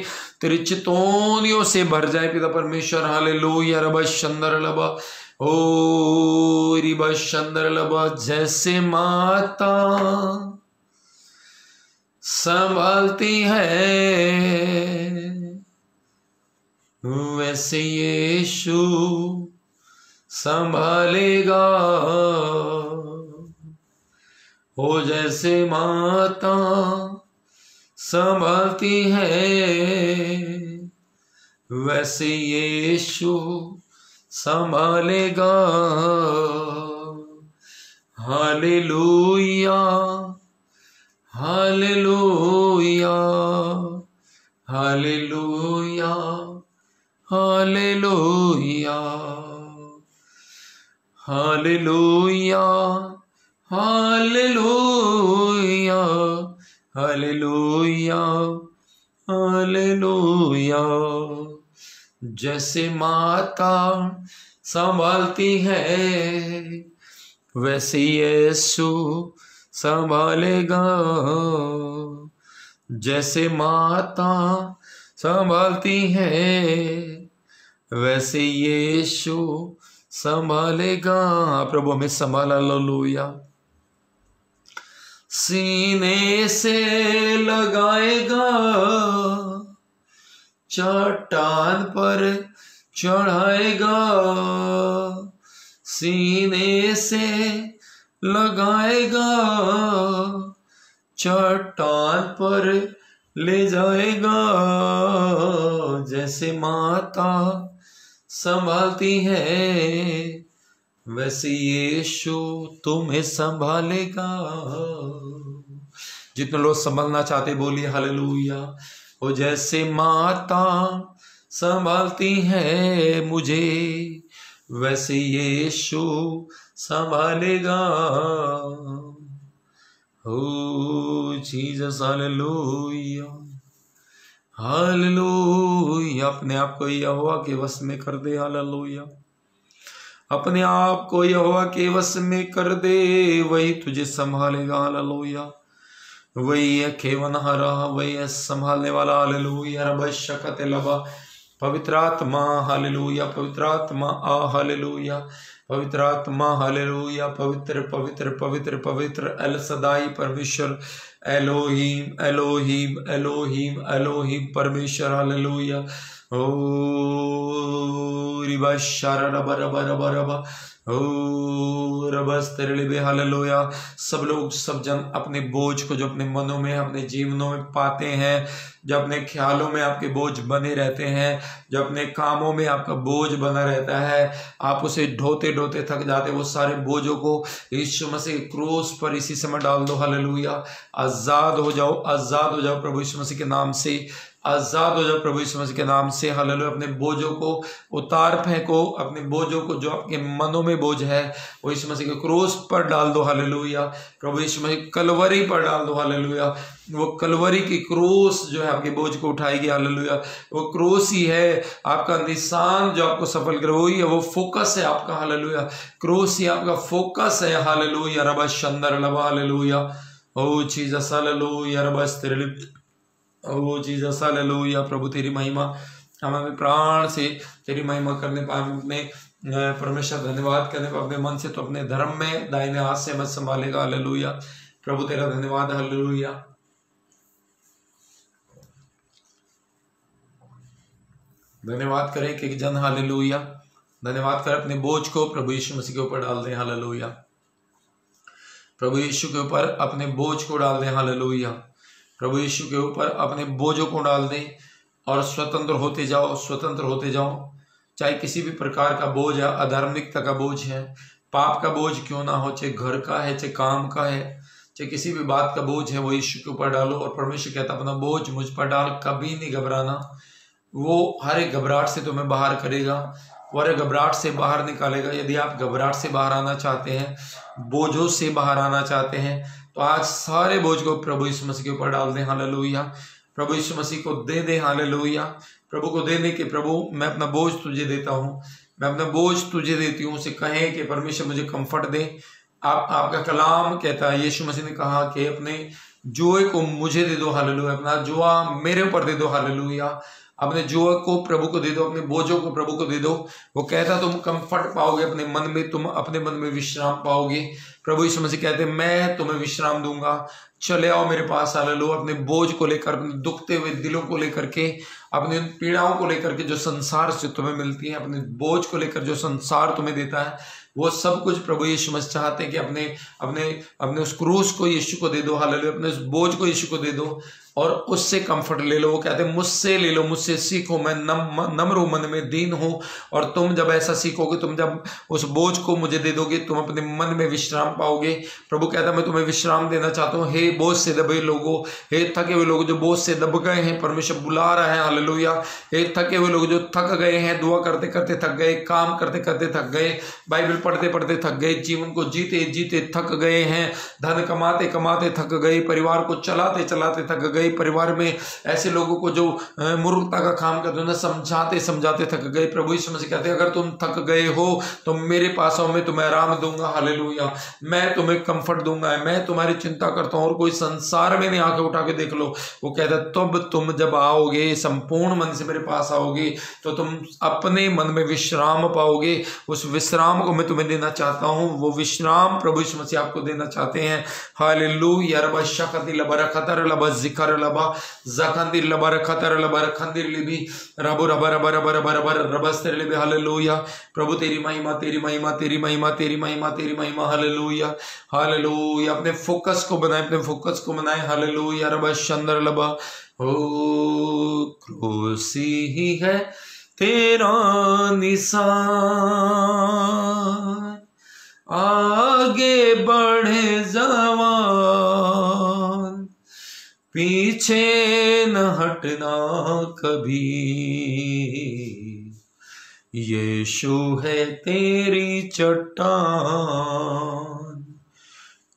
तेरी चितौनियों से भर जाए, पिता परमेश्वर हाले लो या रबा चंद्र लबा, ओ रिबा लबा, जैसे माता संभालती है, वैसे यीशु संभालेगा। हो जैसे माता संभालती है। वैसे ये शो संभालेगा। हाले लूया हाले लूया हाले लूया हाले लूया हाले लूया हालेलुया हालेलुया हालेलुया। जैसे माता संभालती है, वैसे यीशु संभालेगा। जैसे माता संभालती है, वैसे यीशु संभालेगा। प्रभु हमें संभाला लो लोया सीने से लगाएगा। चट्टान पर चढ़ाएगा। सीने से लगाएगा। चट्टान पर ले जाएगा। जैसे माता संभालती है। वैसे यीशु तुम्हें संभालेगा। जितने लोग संभालना चाहते, बोलिए हालेलुया। वो जैसे माता संभालती है मुझे, वैसे यीशु संभालेगा। ओ जीसस, हालेलुया। हालेलुया। अपने आप को यहोवा के वश में कर दे, हालेलुया। अपने आप को यहोवा के वश में कर दे, वही तुझे संभालेगा, हालेलुया। वही है खेवन हरा वही संभालने वाला, हालेलुया। रब शकत लबा। पवित्र आत्मा, हालेलुया। पवित्र आत्मा, आ, हालेलुया। पवित्र आत्मा, हालेलुया। पवित्र पवित्र पवित्र पवित्र। अल सदाई परमेश्वर। एलोहीम एलोहीम एलोहीम एलोहीम परमेश्वर, हालेलुया। ओ सब लोग, सब जन अपने बोझ को जो अपने मनों में, अपने जीवनों में पाते हैं, जो अपने ख्यालों में आपके बोझ बने रहते हैं, जो अपने कामों में आपका बोझ बना रहता है, आप उसे ढोते ढोते थक जाते वो सारे बोझों को यीशु मसीह क्रूस पर इसी समय डाल दो, हालेलुया। आज़ाद हो जाओ, आज़ाद हो जाओ प्रभु यीशु मसीह के नाम से। आज़ाद हो जाओ प्रभु मसीह के नाम से हल्लु अपने बोझों को उतार फेंको, अपने बोझों को, जो आपके मनों में बोझ है, वो यीशु मसीह के क्रोस पर डाल दो, हालेलुया। प्रभु यीशु मसीह कलवरी पर डाल दो, हालेलुया। वो कलवरी की क्रोस जो है आपके बोझ को उठाएगी, हालेलुया। वो क्रोस ही है, आपका निशान जो आपको सफल करे, वही है, वो फोकस है आपका, हालेलुया। क्रोस ही आपका फोकस है, हालेलुया। रबा शंदर लबा हालेलुया। ओ चीज़ हालेलुया। रबा स्त्रिलिप्त ओ जीसस, हालेलुया, प्रभु तेरी महिमा। हम हमें प्राण से तेरी महिमा करने पाए अपने परमेश्वर, धन्यवाद करने पाए अपने मन से तो अपने धर्म में, दाहिने हाथ से मत संभालेगा। हालेलुया। प्रभु तेरा धन्यवाद, हालेलुया। धन्यवाद करें कि जन, हालेलुया। धन्यवाद कर अपने बोझ को, प्रभु यीशु मसीह के ऊपर डाल दें, हालेलुया। प्रभु यीशु के ऊपर अपने बोझ को डाल दें, हालेलुया। प्रभु यीशु के ऊपर अपने बोझों को डाल दें और स्वतंत्र होते जाओ, स्वतंत्र होते जाओ। चाहे किसी भी प्रकार का बोझ है अधार्मिकता का बोझ है, पाप का बोझ क्यों ना हो, चाहे घर का है, चाहे काम का है, चाहे किसी भी बात का बोझ है, वो यीशु के ऊपर डालो और परमेश्वर कहता अपना बोझ मुझ पर डाल, कभी नहीं घबराना। वो हर एक घबराहट से तुम्हें बाहर करेगा, वो हर घबराहट से बाहर निकालेगा। यदि आप घबराहट से बाहर आना चाहते हैं, बोझों से बाहर आना चाहते हैं तो आज सारे बोझ को प्रभु यीशु मसीह के ऊपर डाल दें। हालेलुया। प्रभु यीशु मसीह को दे दे। हालेलुया। प्रभु को देने के प्रभु, मैं अपना बोझ तुझे देता हूँ। मैं अपना बोझ तुझे देती हूँ। उसे कहें कि परमेश्वर मुझे कंफर्ट दे। आप, आपका कलाम कहता है, यीशु मसीह ने कहा कि अपने जुए को मुझे दे दो। हालेलुया। अपना जुआ मेरे ऊपर दे दो। हालेलुया। अपने जुआ को, प्रभु को दे दो, अपने बोझों को प्रभु को दे दो। वो कहता, तुम कंफर्ट पाओगे, अपने मन में, तुम अपने मन में विश्राम पाओगे। प्रभु यीशु मसीह कहते मैं तुम्हें विश्राम दूँगा। चले आओ मेरे पास आ लो अपने बोझ को लेकर, अपने दुखते हुए दिलों को लेकर के, अपने पीड़ाओं को लेकर के जो संसार से तुम्हें मिलती है, अपने बोझ को लेकर जो संसार तुम्हें देता है, वो सब कुछ प्रभु यीशु मसीह चाहते हैं कि अपने अपने अपने उस क्रूस को यीशु को दे दो हाल अपने उस बोझ को यीशु को दे दो। और उससे कंफर्ट ले लो, वो कहते हैं, मुझसे ले लो, मुझसे सीखो, मैं नम, नम्र मन में दीन हूँ और तुम जब ऐसा सीखोगे, तुम जब उस बोझ को मुझे दे दोगे, तुम अपने मन में विश्राम पाओगे। प्रभु कहता है, मैं तुम्हें विश्राम देना चाहता हूँ। हे बोझ से दबे लोगो, हे थके हुए लोग जो बोझ से दब गए हैं, परमेश्वर बुला रहा है, हालेलुया। हे थके हुए लोग जो थक गए हैं, दुआ करते करते थक गए, काम करते करते थक गए, बाइबल पढ़ते पढ़ते थक गए, जीवन को जीते जीते थक गए हैं, धन कमाते कमाते थक गए, परिवार को चलाते चलाते थक गए परिवार में ऐसे लोगों को जो मूर्खता का काम करते हैं समझाते समझाते थक गए। प्रभु समय से कहते अगर तुम थक गए हो तो मेरे पास आओ, मैं तुम्हें आराम दूँगा। हाले मैं तुम्हें कंफर्ट दूँगा। मैं तुम्हारी चिंता करता हूँ और कोई संसार में नहीं आके उठा के देख लो। वो कहता तब तुम जब आओगे, संपूर्ण मन से मेरे पास आओगे तो तुम अपने मन में विश्राम पाओगे। उस विश्राम को मैं तुम्हें देना चाहता हूँ। वो विश्राम प्रभु इस मसीह आपको देना चाहते हैं। हाल लू जिकर लबा, जखंदिर लबा खतर लबा खंदिर लिबी। रबो, रबा रबा रबा रबा रबा रबस्तर हालेलुया। प्रभु, तेरी महिमा तेरी महिमा तेरी महिमा तेरी महिमा तेरी महिमा, हालेलुया। हालेलुया। अपने फोकस को बनाए, अपने फोकस को बनाए। हालेलुया। रबा चंद्र लबा। ओ, क्रोसी ही है तेरा निशान। आगे बढ़े जवान। पीछे न हटना कभी। यीशु है तेरी चट्टान,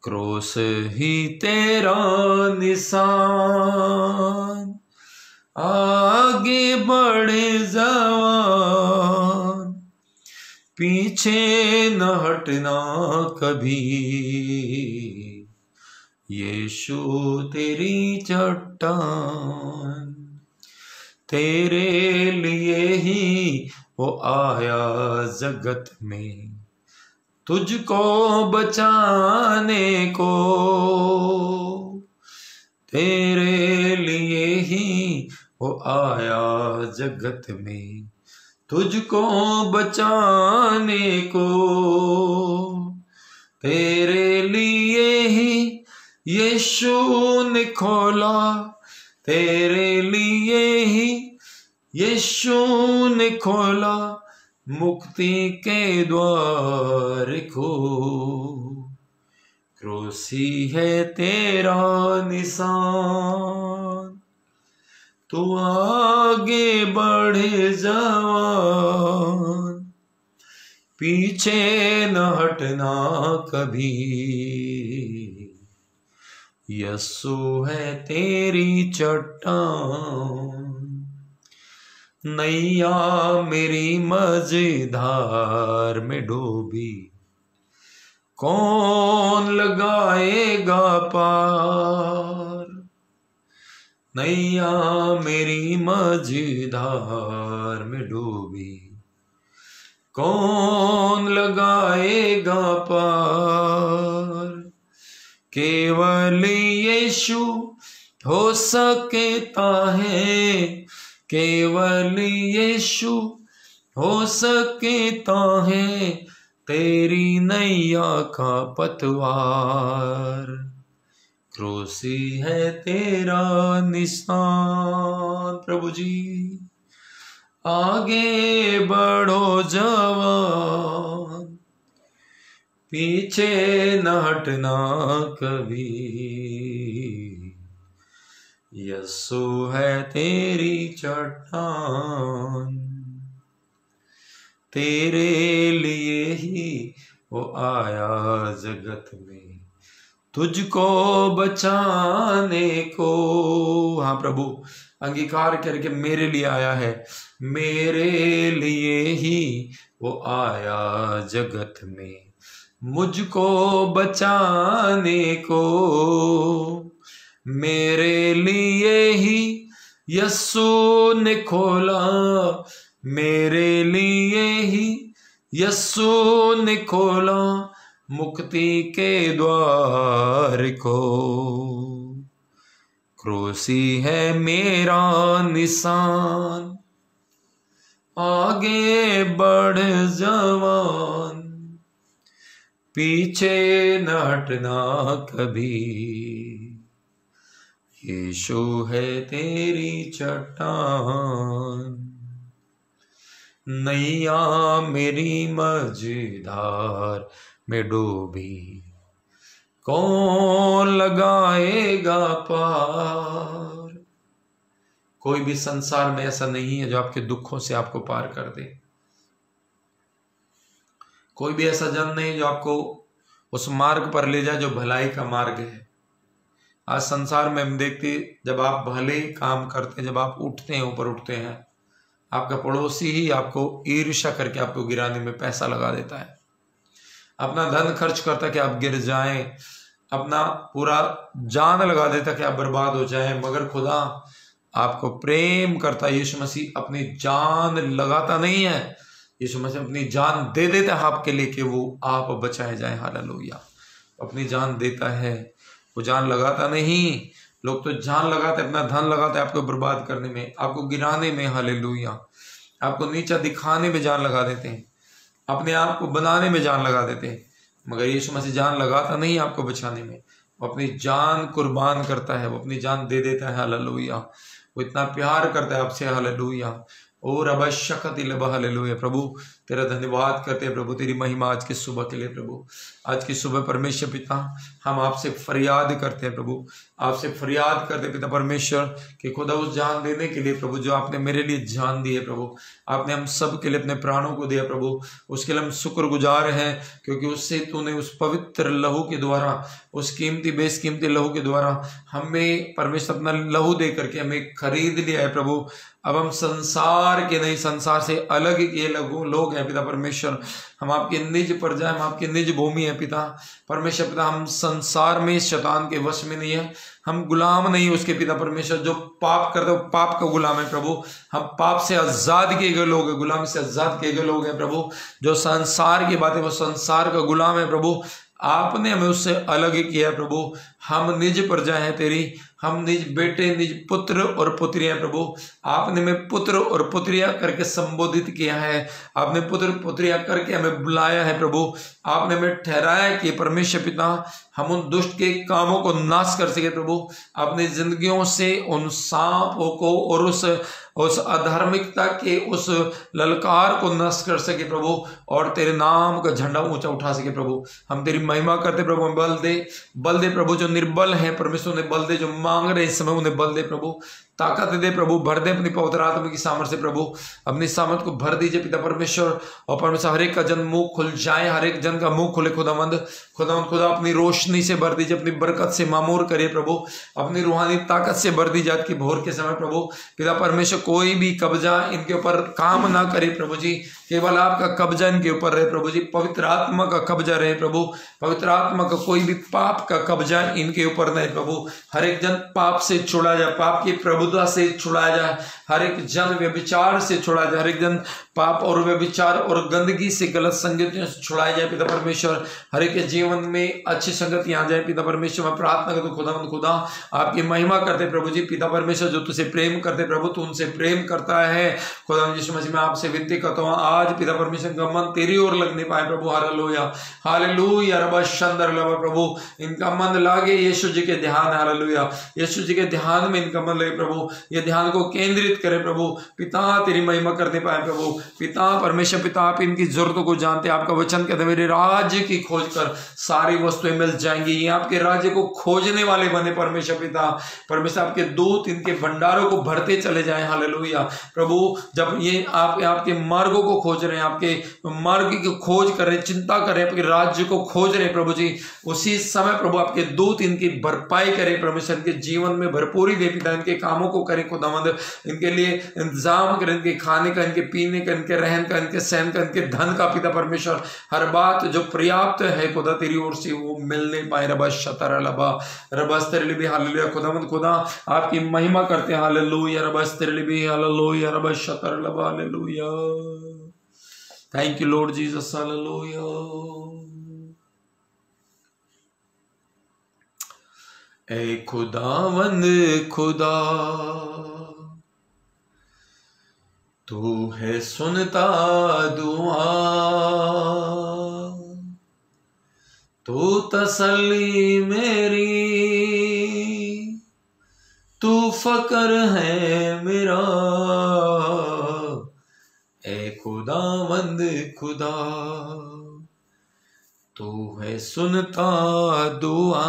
क्रोस ही तेरा निशान। आगे बढ़े जवान, पीछे न हटना कभी। यीशु तेरी चट्टान, तेरे लिए ही वो आया जगत में। तुझको बचाने को, तेरे लिए ही वो आया जगत में। तुझको बचाने को, तेरे लिए ही यीशु ने खोला तेरे लिए ही। यीशु ने खोला मुक्ति के द्वार को। क्रोसी है तेरा निशान। तू आगे बढ़े जवान। पीछे न हटना कभी। यस्सु है तेरी चट्टान। नैया मेरी मज़ेदार में डूबी। कौन लगाएगा पार? नैया मेरी मज़ेदार में डूबी। कौन लगाएगा पार? केवल यीशु हो सकता है। केवल यीशु हो सकता है। तेरी नैया का पतवार, क्रोसी है तेरा निशान। प्रभु जी, आगे बढ़ो जवान। पीछे न हटना कभी। यस्सु है तेरी चट्टान। तेरे लिए ही वो आया जगत में। तुझको बचाने को। हाँ प्रभु, अंगीकार करके मेरे लिए आया है। मेरे लिए ही वो आया जगत में। मुझको बचाने को। मेरे लिए ही यस्सु ने खोला। मेरे लिए ही यस्सु ने खोला मुक्ति के द्वार को। क्रोसी है मेरा निशान, आगे बढ़ जवान। पीछे न हटना कभी यीशु है तेरी चट्टान। नैया मेरी मझधार में डूबी। कौन लगाएगा पार? कोई भी संसार में ऐसा नहीं है जो आपके दुखों से आपको पार कर दे। कोई भी ऐसा जन नहीं जो आपको उस मार्ग पर ले जाए जो भलाई का मार्ग है। आज संसार में हम देखते जब आप भले काम करते हैं, जब आप उठते हैं, ऊपर उठते हैं, आपका पड़ोसी ही आपको ईर्षा करके आपको गिराने में पैसा लगा देता है। अपना धन खर्च करता कि आप गिर जाएँ, अपना पूरा जान लगा देता कि आप बर्बाद हो जाएँ, मगर खुदा आपको प्रेम करता यीशु मसीह अपनी जान लगाता नहीं है। यीशु मसीह अपनी जान दे देता है आपके लिए कि वो आप बचाए जाए। हालेलुया। अपनी जान देता है। वो जान लगाता नहीं। लोग तो जान लगाते अपना धन लगाते आपको बर्बाद करने में, आपको गिराने में। हालेलुया। आपको नीचा दिखाने में जान लगा देते हैं। अपने आप को बनाने में जान लगा देते हैं। मगर यीशु मसीह जान लगाता नहीं आपको बचाने में। वो अपनी जान कुर्बान करता है। वो अपनी जान दे देता है। हालेलुया। वो इतना प्यार करता है आपसे। हालेलुया। और अवश्यकत हालेलुया प्रभु। तेरा धन्यवाद करते हैं प्रभु, तेरी महिमा आज की सुबह के लिए प्रभु। आज की सुबह परमेश्वर पिता, हम आपसे फरियाद करते हैं प्रभु। आपसे फरियाद करते हैं पिता परमेश्वर, कि खुदा उस जान देने के लिए प्रभु, जो आपने मेरे लिए जान दी है प्रभु। आपने हम सब के लिए अपने प्राणों को दिया प्रभु। उसके लिए हम शुक्रगुजार हैं, क्योंकि उससे तूने उस पवित्र लहू के द्वारा, उस कीमती, बेसकीमती लहू के द्वारा हमें परमेश्वर अपना लहू दे करके हमें खरीद लिया है प्रभु। अब हम संसार के नहीं, संसार से अलग लघु लोग हैं पिता परमेश्वर। हम आपके निज पर जाए हम आपके निज भूमि है पिता। परमेश्वर पिता, हम संसार में शतान के वश में नहीं है। हम गुलाम नहीं उसके पिता परमेश्वर। जो पाप करते पाप का गुलाम है प्रभु। हम पाप से आज़ाद किए गए लोग हैं, गुलामी से आज़ाद किए गए लोग हैं प्रभु। जो संसार की बात है वो संसार का गुलाम है प्रभु। आपने हमें उससे अलग किया प्रभु। हम निज पर जाए हैं तेरी। हम निज बेटे, निज पुत्र और पुत्रियाँ प्रभु। आपने में पुत्र और पुत्रिया करके संबोधित किया है। आपने पुत्र पुत्रिया करके हमें बुलाया है प्रभु। आपने हमें ठहराया कि परमेश्वर पिता, हम उन दुष्ट के कामों को नाश कर सके प्रभु। अपनी जिंदगियों से उन सांपों को और उस उस अधार्मिकता के उस ललकार को नष्ट कर सके प्रभु और तेरे नाम का झंडा ऊँचा उठा सके प्रभु। हम तेरी महिमा करते प्रभु बल दे बल दे प्रभु जो निर्बल है, परमेश्वर ने बल दे, जो मांग रहे इस समय उन्हें बल दे प्रभु। ताकत दे प्रभु, भर दे अपनी पवित्र आत्मा की सामर्थ्य प्रभु। अपनी सामर्थ को भर दीजिए पिता परमेश्वर, और परमेश्वर हर एक का जन मुँह खुल जाए, हर एक जन का मुँह खुले खुदामंद खुदामंद खुदा अपनी रोशनी से भर दीजिए, अपनी बरकत से मामूर करिए प्रभु। अपनी रूहानी ताकत से भर दी जात की भोर के समय प्रभु। पिता परमेश्वर, कोई भी कब्जा इनके ऊपर काम ना करे प्रभु जी। केवल आपका कब्जा इनके ऊपर रहे प्रभु जी। पवित्र आत्मा का कब्जा रहे प्रभु। पवित्र आत्मा का कोई भी पाप का कब्जा इनके ऊपर नहीं प्रभु। हर एक जन पाप से छुड़ा जाए, पाप की प्रभुता से छुड़ाया जाए, हर एक जन व्यभिचार से छुड़ाया जाए, हर एक जन पाप और व्यभिचार और गंदगी से गलत संगतियों से छुड़ाया जाए पिता परमेश्वर। हर एक जीवन में अच्छी संगति आ जाए पिता परमेश्वर। मैं प्रार्थना करता खुदा मन खुदा, आपकी महिमा करते प्रभु जी। पिता परमेश्वर, जो तुझे प्रेम करते प्रभु, तू उनसे प्रेम करता है। खुदा मसीह, मैं आपसे विनती करता हूँ पिता परमेश्वर का मन तेरी ओर लगने पाए प्रभु हाल लोया हाल शंदर लबा प्रभु। इनका मन लागे यीशु जी के ध्यान हाल लोया यीशु जी के ध्यान में इनका मन लगे प्रभु। ये ध्यान को केंद्रित करे प्रभु। पिता, तेरी महिमा करने पाए प्रभु। पिता, परमेश्वर, पिता, आप इनकी जरूरतों को जानते आपका वचन कहते मेरे राज्य की खोज कर सारी वस्तुएँ मिल जाएँगी। ये आपके राज्य को खोजने वाले बने परमेश्वर पिता। परमेश्वर आपके दूत इनके भंडारों को भरते चले जाए। हाल प्रभु, जब ये आप, आपके मार्गों को रहे हैं, आपके मार्ग की खोज कर रहे हैं, चिंता कर रहे हैं, आपके राज्य को खोज रहे हैं प्रभु जी। उसी समय प्रभु आपके दूत इनकी भरपाई करें परमेश्वर इनके जीवन में भरपूरी दे पिता इनके कामों को करें, खुदावंद। इनके लिए इंतज़ाम करें, इनके खाने का, इनके पीने का, इनके रहन का, इनके सहन का, इनके धन का पिता परमेश्वर। हर बात जो पर्याप्त है, खुदा तेरी ओर से वो मिलने पाए। रबा शतर लबा। रबस तेरे भी हालेलुया। खुदावंद, खुदा आपकी महिमा करते हैं। हालेलुया। रबस तेरे भी हालेलुया। रबस शतर लबा। Hallelujah. Thank you Lord Jesus hallelujah ए खुदावंद खुदा, तू है सुनता दुआ, तू तसल्ली मेरी, तू फकर है मेरा खुदावंद खुदा, तू है सुनता दुआ।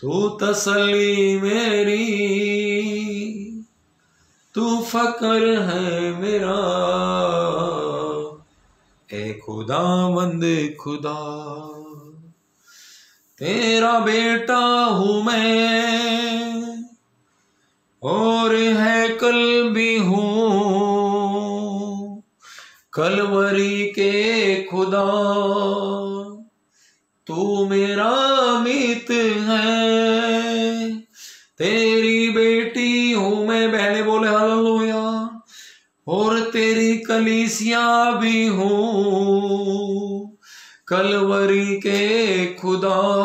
तू तसली मेरी, तू फकर है मेरा। ए खुदावंद खुदा, तेरा बेटा हूँ मैं, और है कल भी हूँ कलवरी के खुदा, तू मेरा मित है। तेरी बेटी हूँ मैं, बहने बोले, हालेलुया। और तेरी कलीसिया भी हूँ, कलवरी के खुदा।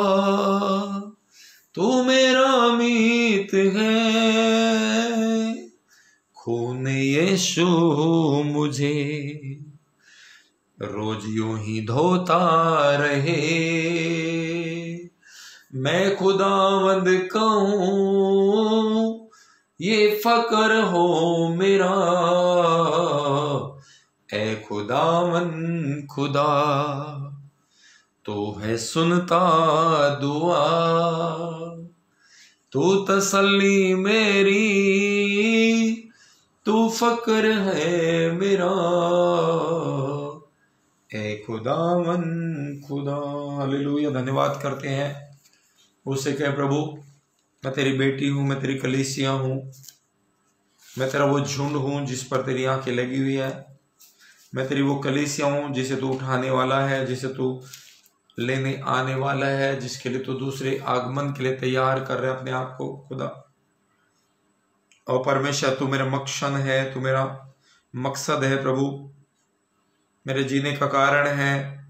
तू मेरा मीत है। खून यीशु मुझे रोज यूँ ही धोता रहे। मैं खुदावंद कहूँ, ये फकर हो मेरा। ए खुदावन खुदा तो है सुनता दुआ। तू तसल्ली मेरी, तू फकर है मेरा। खुदावन, खुदा हालेलुया धन्यवाद करते हैं। उसे कहे, प्रभु, मैं तेरी बेटी हूँ, मैं तेरी कलीसिया हूँ, मैं तेरा वो झुंड हूँ जिस पर तेरी आँखें लगी हुई है। मैं तेरी वो कलीसिया हूँ जिसे तू उठाने वाला है, जिसे तू लेने आने वाला है, जिसके लिए तू दूसरे आगमन के लिए तैयार कर रहे अपने आप को, खुदा। और परमेश्वर, तू मेरा मक्शन है, तू मेरा मकसद है, प्रभु। मेरे जीने का कारण है।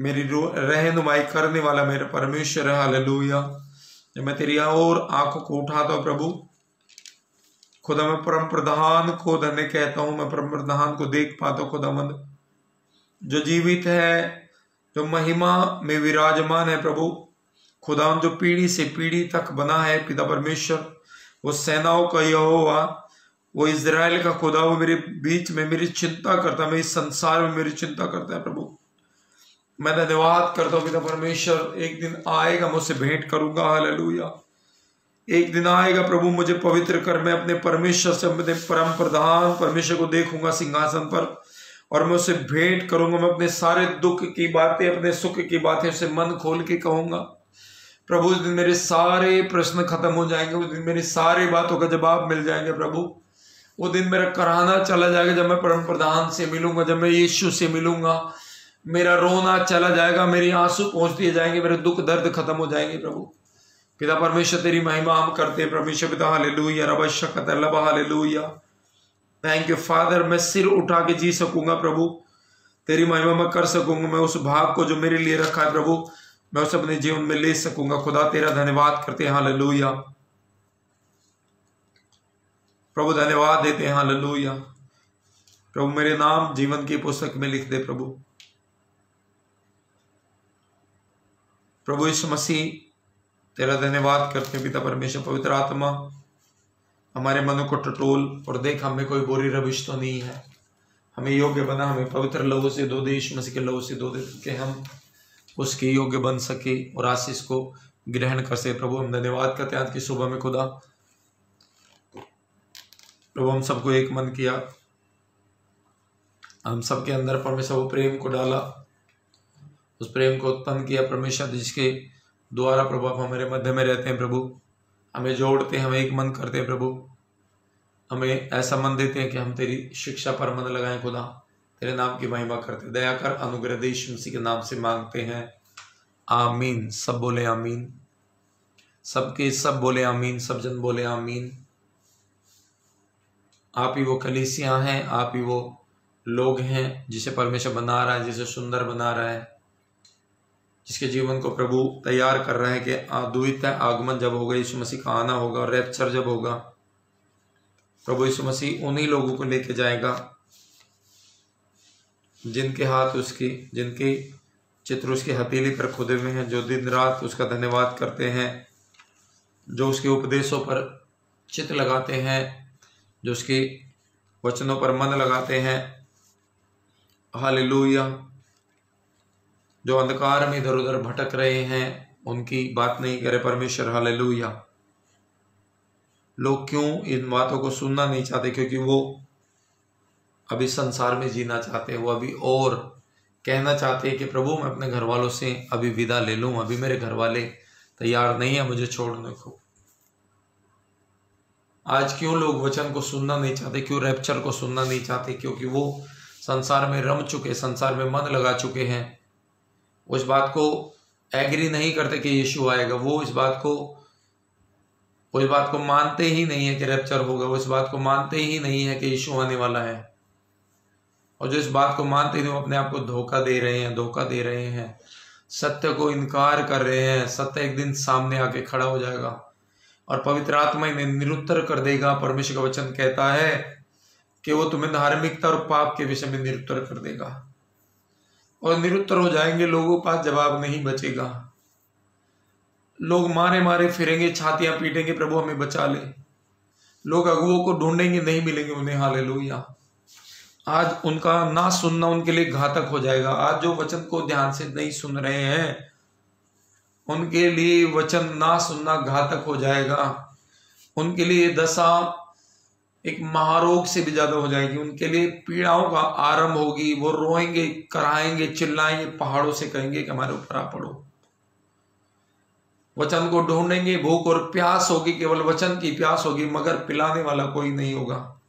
मेरी रहनुमाई करने वाला मेरा परमेश्वर है। हालेलुया। जब मैं तेरी और आँखों को उठाता हूँ प्रभु, खुदा मैं परम प्रधान को धन्य कहता हूँ। मैं परम प्रधान को देख पाता हूँ खुदामंद। जो जीवित है, जो महिमा में विराजमान है प्रभु खुदा जो पीढ़ी से पीढ़ी तक बना है पिता परमेश्वर, वो सेनाओं का यहोवा वो इसराइल का खुदा वो मेरे बीच में मेरी चिंता करता है, मेरे संसार में मेरी चिंता करता है, प्रभु। मैं धन्यवाद करता हूँ पिता परमेश्वर, एक दिन आएगा मुझसे भेंट करूँगा, हालेलुया। एक दिन आएगा, प्रभु, मुझे पवित्र कर, मैं अपने परमेश्वर से, अपने परम प्रधान परमेश्वर को देखूँगा सिंहासन पर, और मैं उसे भेंट करूँगा, मैं अपने सारे दुख की बातें, अपने सुख की बातें उसे मन खोल के कहूँगा। प्रभु, उस दिन मेरे सारे प्रश्न खत्म हो जाएँगे, उस दिन मेरी सारी बातों का जवाब मिल जाएँगे, प्रभु। वो दिन मेरा कराना चला जाएगा जब मैं परम प्रधान से मिलूँगा, जब मैं यीशु से मिलूँगा। मेरा रोना चला जाएगा, मेरी आँसू पहुँच दिए जाएँगे, मेरे दुख दर्द खत्म हो जाएँगे प्रभु। पिता परमेश्वर, तेरी महिमा हम करते हैं परमेश्वर पिता हाले लुया रब शकत हाले लुया थैंक यू फादर मैं सिर उठा के जी सकूँगा प्रभु। तेरी महिमा मैं कर सकूँगा, मैं उस भाग को जो मेरे लिए रखा है प्रभु, मैं उसे अपने जीवन में ले सकूँगा। खुदा, तेरा धन्यवाद करते हैं। हाले प्रभु, धन्यवाद देते हैं। हाले प्रभु, मेरे नाम जीवन की पुस्तक में लिख दे प्रभु। प्रभु, यीशु मसीह, तेरा धन्यवाद करते पिता परमेश्वर, पवित्र आत्मा। हमारे मनों को टटोल और देख, हमें कोई बुरी रविश तो नहीं है। हमें योग्य बना, हमें पवित्र लोगों से दो देश, मसीह के लोगों से दो दे के हम उसके योग्य बन सके और आशीष को ग्रहण कर सके। प्रभु, हम धन्यवाद करते हैं आज की सुबह में खुदा। प्रभु हम सबको एक मन किया। हम सबके अंदर परमेश्वर वो प्रेम को डाला। उस प्रेम को उत्पन्न किया परमेश्वर, जिसके द्वारा प्रभु आप हमारे मध्य में रहते हैं प्रभु। हमें जोड़ते हैं, हमें एक मन करते हैं प्रभु। हमें ऐसा मन देते हैं कि हम तेरी शिक्षा पर मन लगाएँ खुदा। तेरे नाम की महिमा करते दया कर, अनुग्रह देश मसीह के नाम से मांगते हैं। आमीन। सब बोले आमीन। सबके सब बोले आमीन। सब जन बोले आमीन। आप ही वो कलीसियाँ हैं, आप ही वो लोग हैं जिसे परमेश्वर बना रहा है, जिसे सुंदर बना रहा है, जिसके जीवन को प्रभु तैयार कर रहे हैं कि अद्वित आगमन जब होगा, यीशु मसीह का आना होगा रैप्चर जब होगा, प्रभु यीशु मसीह उन्हीं लोगों को लेके जाएगा, जिनके हाथ उसकी, जिनके चित्र उसकी हथेली पर खुदे हुए हैं, जो दिन रात उसका धन्यवाद करते हैं, जो उसके उपदेशों पर चित लगाते हैं जो उसके वचनों पर मन लगाते हैं। हालेलुया। जो अंधकार में इधर उधर भटक रहे हैं, उनकी बात नहीं करे परमेश्वर। हालेलुया। लोग क्यों इन बातों को सुनना नहीं चाहते? क्योंकि वो अभी संसार में जीना चाहते हैं। वो अभी और कहना चाहते हैं कि, प्रभु, मैं अपने घर वालों से अभी विदा ले लूँ। अभी मेरे घर वाले तैयार नहीं है, मुझे छोड़ने को। आज क्यों लोग वचन को सुनना नहीं चाहते? क्यों रैप्चर को सुनना नहीं चाहते? क्योंकि वो संसार में रम चुके, संसार में मन लगा चुके हैं। उस बात को एग्री नहीं करते कि यीशु आएगा। वो इस बात को, वो इस बात को मानते ही नहीं है कि रैप्चर होगा। वो इस बात को मानते ही नहीं है कि यीशु आने वाला है। और जो इस बात को मानते ही, वो अपने आप को धोखा दे रहे हैं, धोखा दे रहे हैं। सत्य को इनकार कर रहे हैं। सत्य एक दिन सामने आके खड़ा हो जाएगा। और पवित्र आत्मा इन्हें निरुत्तर कर देगा। परमेश्वर का वचन कहता है कि वो तुम्हें धार्मिकता और पाप के विषय में निरुत्तर कर देगा। और निरुत्तर हो जाएँगे, लोगों पास जवाब नहीं बचेगा। लोग मारे मारे फिरेंगे, छातियाँ पीटेंगे, प्रभु हमें बचा ले। लोग अगुओं को ढूंढेंगे, नहीं मिलेंगे उन्हें। हाले आज उनका ना सुनना उनके लिए घातक हो जाएगा। आज जो वचन को ध्यान से नहीं सुन रहे हैं उनके लिए वचन ना सुनना घातक हो जाएगा। उनके लिए दशा एक महारोग से भी ज़्यादा हो जाएगी। उनके लिए पीड़ाओं का आरंभ होगी। वो रोएँगे, कराएँगे, चिल्लाएँगे, पहाड़ों से कहेंगे कि हमारे ऊपर आ पड़ो। वचन को ढूंढेंगे, भूख और प्यास होगी, केवल वचन की प्यास होगी, मगर पिलाने वाला कोई नहीं होगा।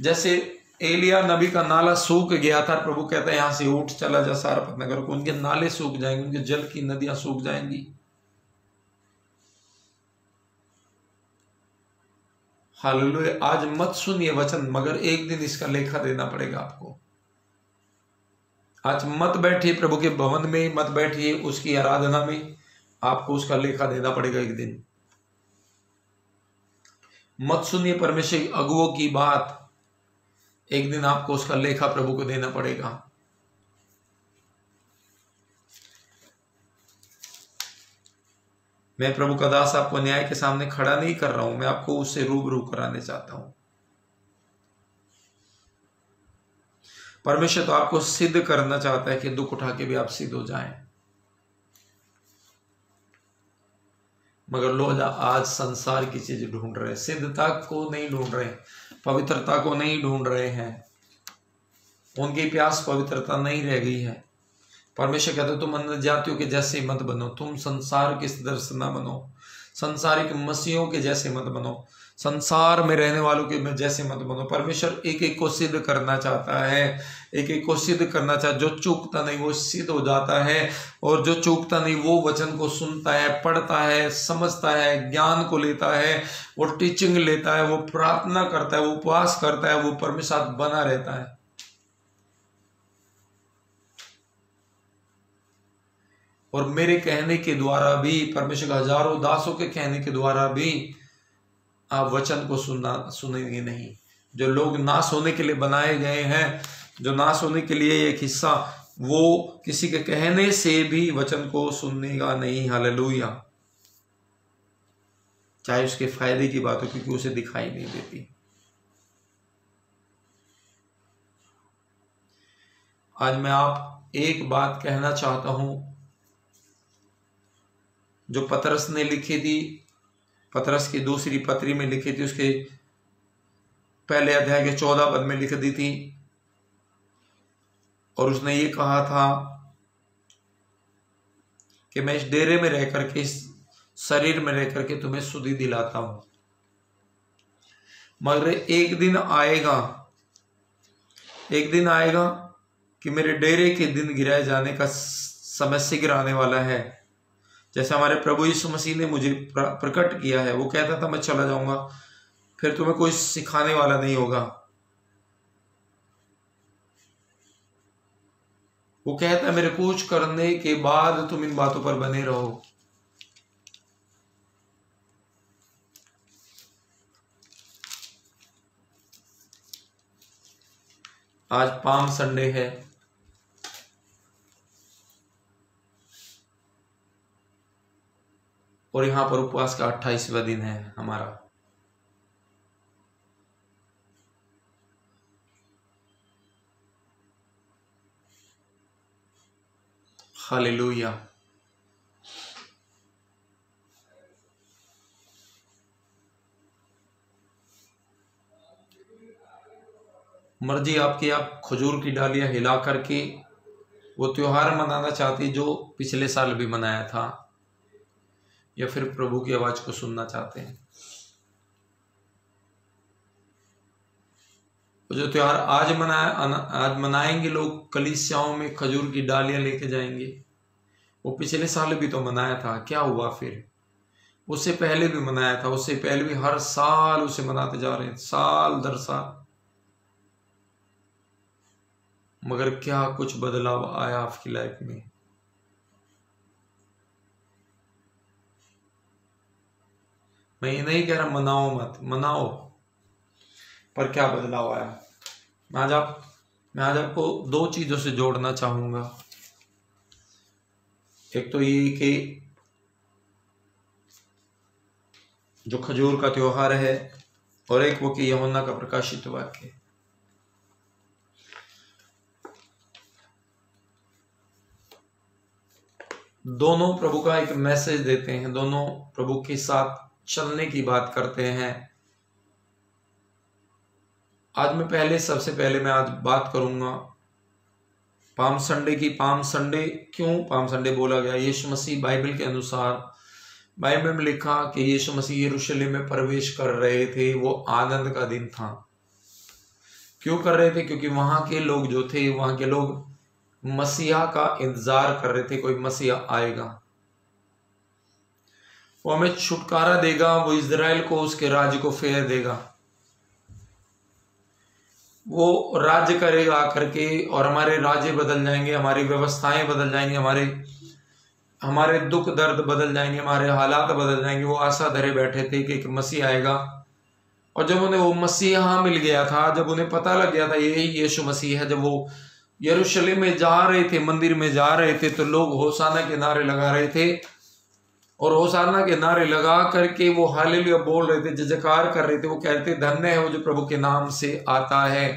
जैसे एलिया नबी का नाला सूख गया था। प्रभु कहता है, यहाँ से उठ चला जा सारपत नगर को। उनके नाले सूख जाएँगे, उनके जल की नदियाँ सूख जाएँगी। हालेलुया। आज मत सुनिए वचन, मगर एक दिन इसका लेखा देना पड़ेगा आपको। आज मत बैठिए प्रभु के भवन में, मत बैठिए उसकी आराधना में। आपको उसका लेखा देना पड़ेगा एक दिन। मत सुनिए परमेश्वर अगुओं की बात। एक दिन आपको उसका लेखा प्रभु को देना पड़ेगा। मैं प्रभु का दास आपको न्याय के सामने खड़ा नहीं कर रहा हूँ, मैं आपको उससे रूबरू कराने चाहता हूँ। परमेश्वर तो आपको सिद्ध करना चाहता है कि दुख उठा के भी आप सिद्ध हो जाएँ। मगर लोग आज संसार की चीज़ ढूंढ रहे सिद्धता को नहीं ढूंढ रहे पवित्रता को नहीं ढूंढ रहे हैं। उनकी प्यास पवित्रता नहीं रह गई है। परमेश्वर कहते तुम अन्य जातियों के जैसे मत बनो। तुम संसार के दर्शन बनो। संसारिक मसीहों के जैसे मत बनो। संसार में रहने वालों के में जैसे मत बनो। परमेश्वर एक एक को सिद्ध करना चाहता है एक एक को सिद्ध करना चाहता जो चूकता नहीं वो सिद्ध हो जाता है और जो चूकता नहीं वो वचन को सुनता है, पढ़ता है, समझता है, ज्ञान को लेता है, वो टीचिंग लेता है, वो प्रार्थना करता है, वो उपवास करता है, वो परमेश्वर बना रहता है। और मेरे कहने के द्वारा भी, परमेश्वर हज़ारों दासों के कहने के द्वारा भी आप वचन को सुनना, सुनेंगे नहीं। जो लोग नाश होने के लिए बनाए गए हैं, जो नाश होने के लिए एक हिस्सा, वो किसी के कहने से भी वचन को सुनने का नहीं। हालेलुया। चाहे उसके फ़ायदे की बात हो, क्योंकि उसे दिखाई नहीं देती। आज मैं आप एक बात कहना चाहता हूँ, जो पतरस ने लिखी थी पतरस की दूसरी पत्री में लिखी थी, उसके पहले अध्याय के चौदह पद में लिख दी थी। और उसने ये कहा था कि मैं इस डेरे में रह करके इस शरीर में रह करके तुम्हें सुधी दिलाता हूँ। मगर एक दिन आएगा, एक दिन आएगा कि मेरे डेरे के दिन गिराए जाने का समय शीघ्र आने वाला है। जैसे हमारे प्रभु यीशु मसीह ने मुझे प्रकट किया है, वो कहता था, मैं चला जाऊँगा, फिर तुम्हें कोई सिखाने वाला नहीं होगा। वो कहता है, मेरे कुछ करने के बाद तुम इन बातों पर बने रहो। आज पाम संडे है। और यहाँ पर उपवास का अट्ठाईसवा दिन है हमारा। हालेलुया। मर्ज़ी आपकी आप खजूर की डालियाँ हिला करके वो त्योहार मनाना चाहती जो पिछले साल भी मनाया था। या फिर प्रभु की आवाज़ को सुनना चाहते हैं? जो त्योहार आज मनाया आज मनाएँगे लोग, कलिसियाओं में खजूर की डालियाँ लेके जाएँगे। वो पिछले साल भी तो मनाया था, क्या हुआ फिर? उससे पहले भी मनाया था, उससे पहले भी हर साल उसे मनाते जा रहे हैं, साल दर साल। मगर क्या कुछ बदलाव आया आपकी लाइफ में? मैं ये नहीं कह रहा मनाओ मत मनाओ। पर क्या बदलाव आया? मैं आज आप मैं आज आपको दो चीज़ों से जोड़ना चाहूँगा। एक तो ये कि जो खजूर का त्योहार है और एक वो कि यमुना का प्रकाशित वाक्य। दोनों प्रभु का एक मैसेज देते हैं दोनों प्रभु के साथ चलने की बात करते हैं। आज मैं पहले, सबसे पहले मैं आज बात करूँगा पाम संडे की। पाम संडे क्यों? पाम संडे बोला गया। यीशु मसीह बाइबल के अनुसार, बाइबल में लिखा कि यीशु मसीह यरूशलेम में प्रवेश कर रहे थे। वो आनंद का दिन था। क्यों कर रहे थे? क्योंकि वहाँ के लोग जो थे, वहाँ के लोग मसीहा का इंतज़ार कर रहे थे। कोई मसीहा आएगा। वो हमें छुटकारा देगा, वो इसराइल को, उसके राज्य को फेर देगा। वो राज्य करेगा आकर के और हमारे राज्य बदल जाएँगे, हमारी व्यवस्थाएँ बदल जाएँगे, हमारे हमारे दुख दर्द बदल जाएँगे, हमारे हालात बदल जाएँगे। वो आशा धरे बैठे थे कि एक मसीह आएगा। और जब उन्हें वो मसीह यहाँ मिल गया था, जब उन्हें पता लग गया था यही यीशु मसीह है, जब वो यरूशलेम में जा रहे थे, मंदिर में जा रहे थे तो लोग होसाना के नारे लगा रहे थे। और होसाना के नारे लगा करके वो हालेलुया बोल रहे थे जजकार कर रहे थे। वो कहते धन्य है वो जो प्रभु के नाम से आता है।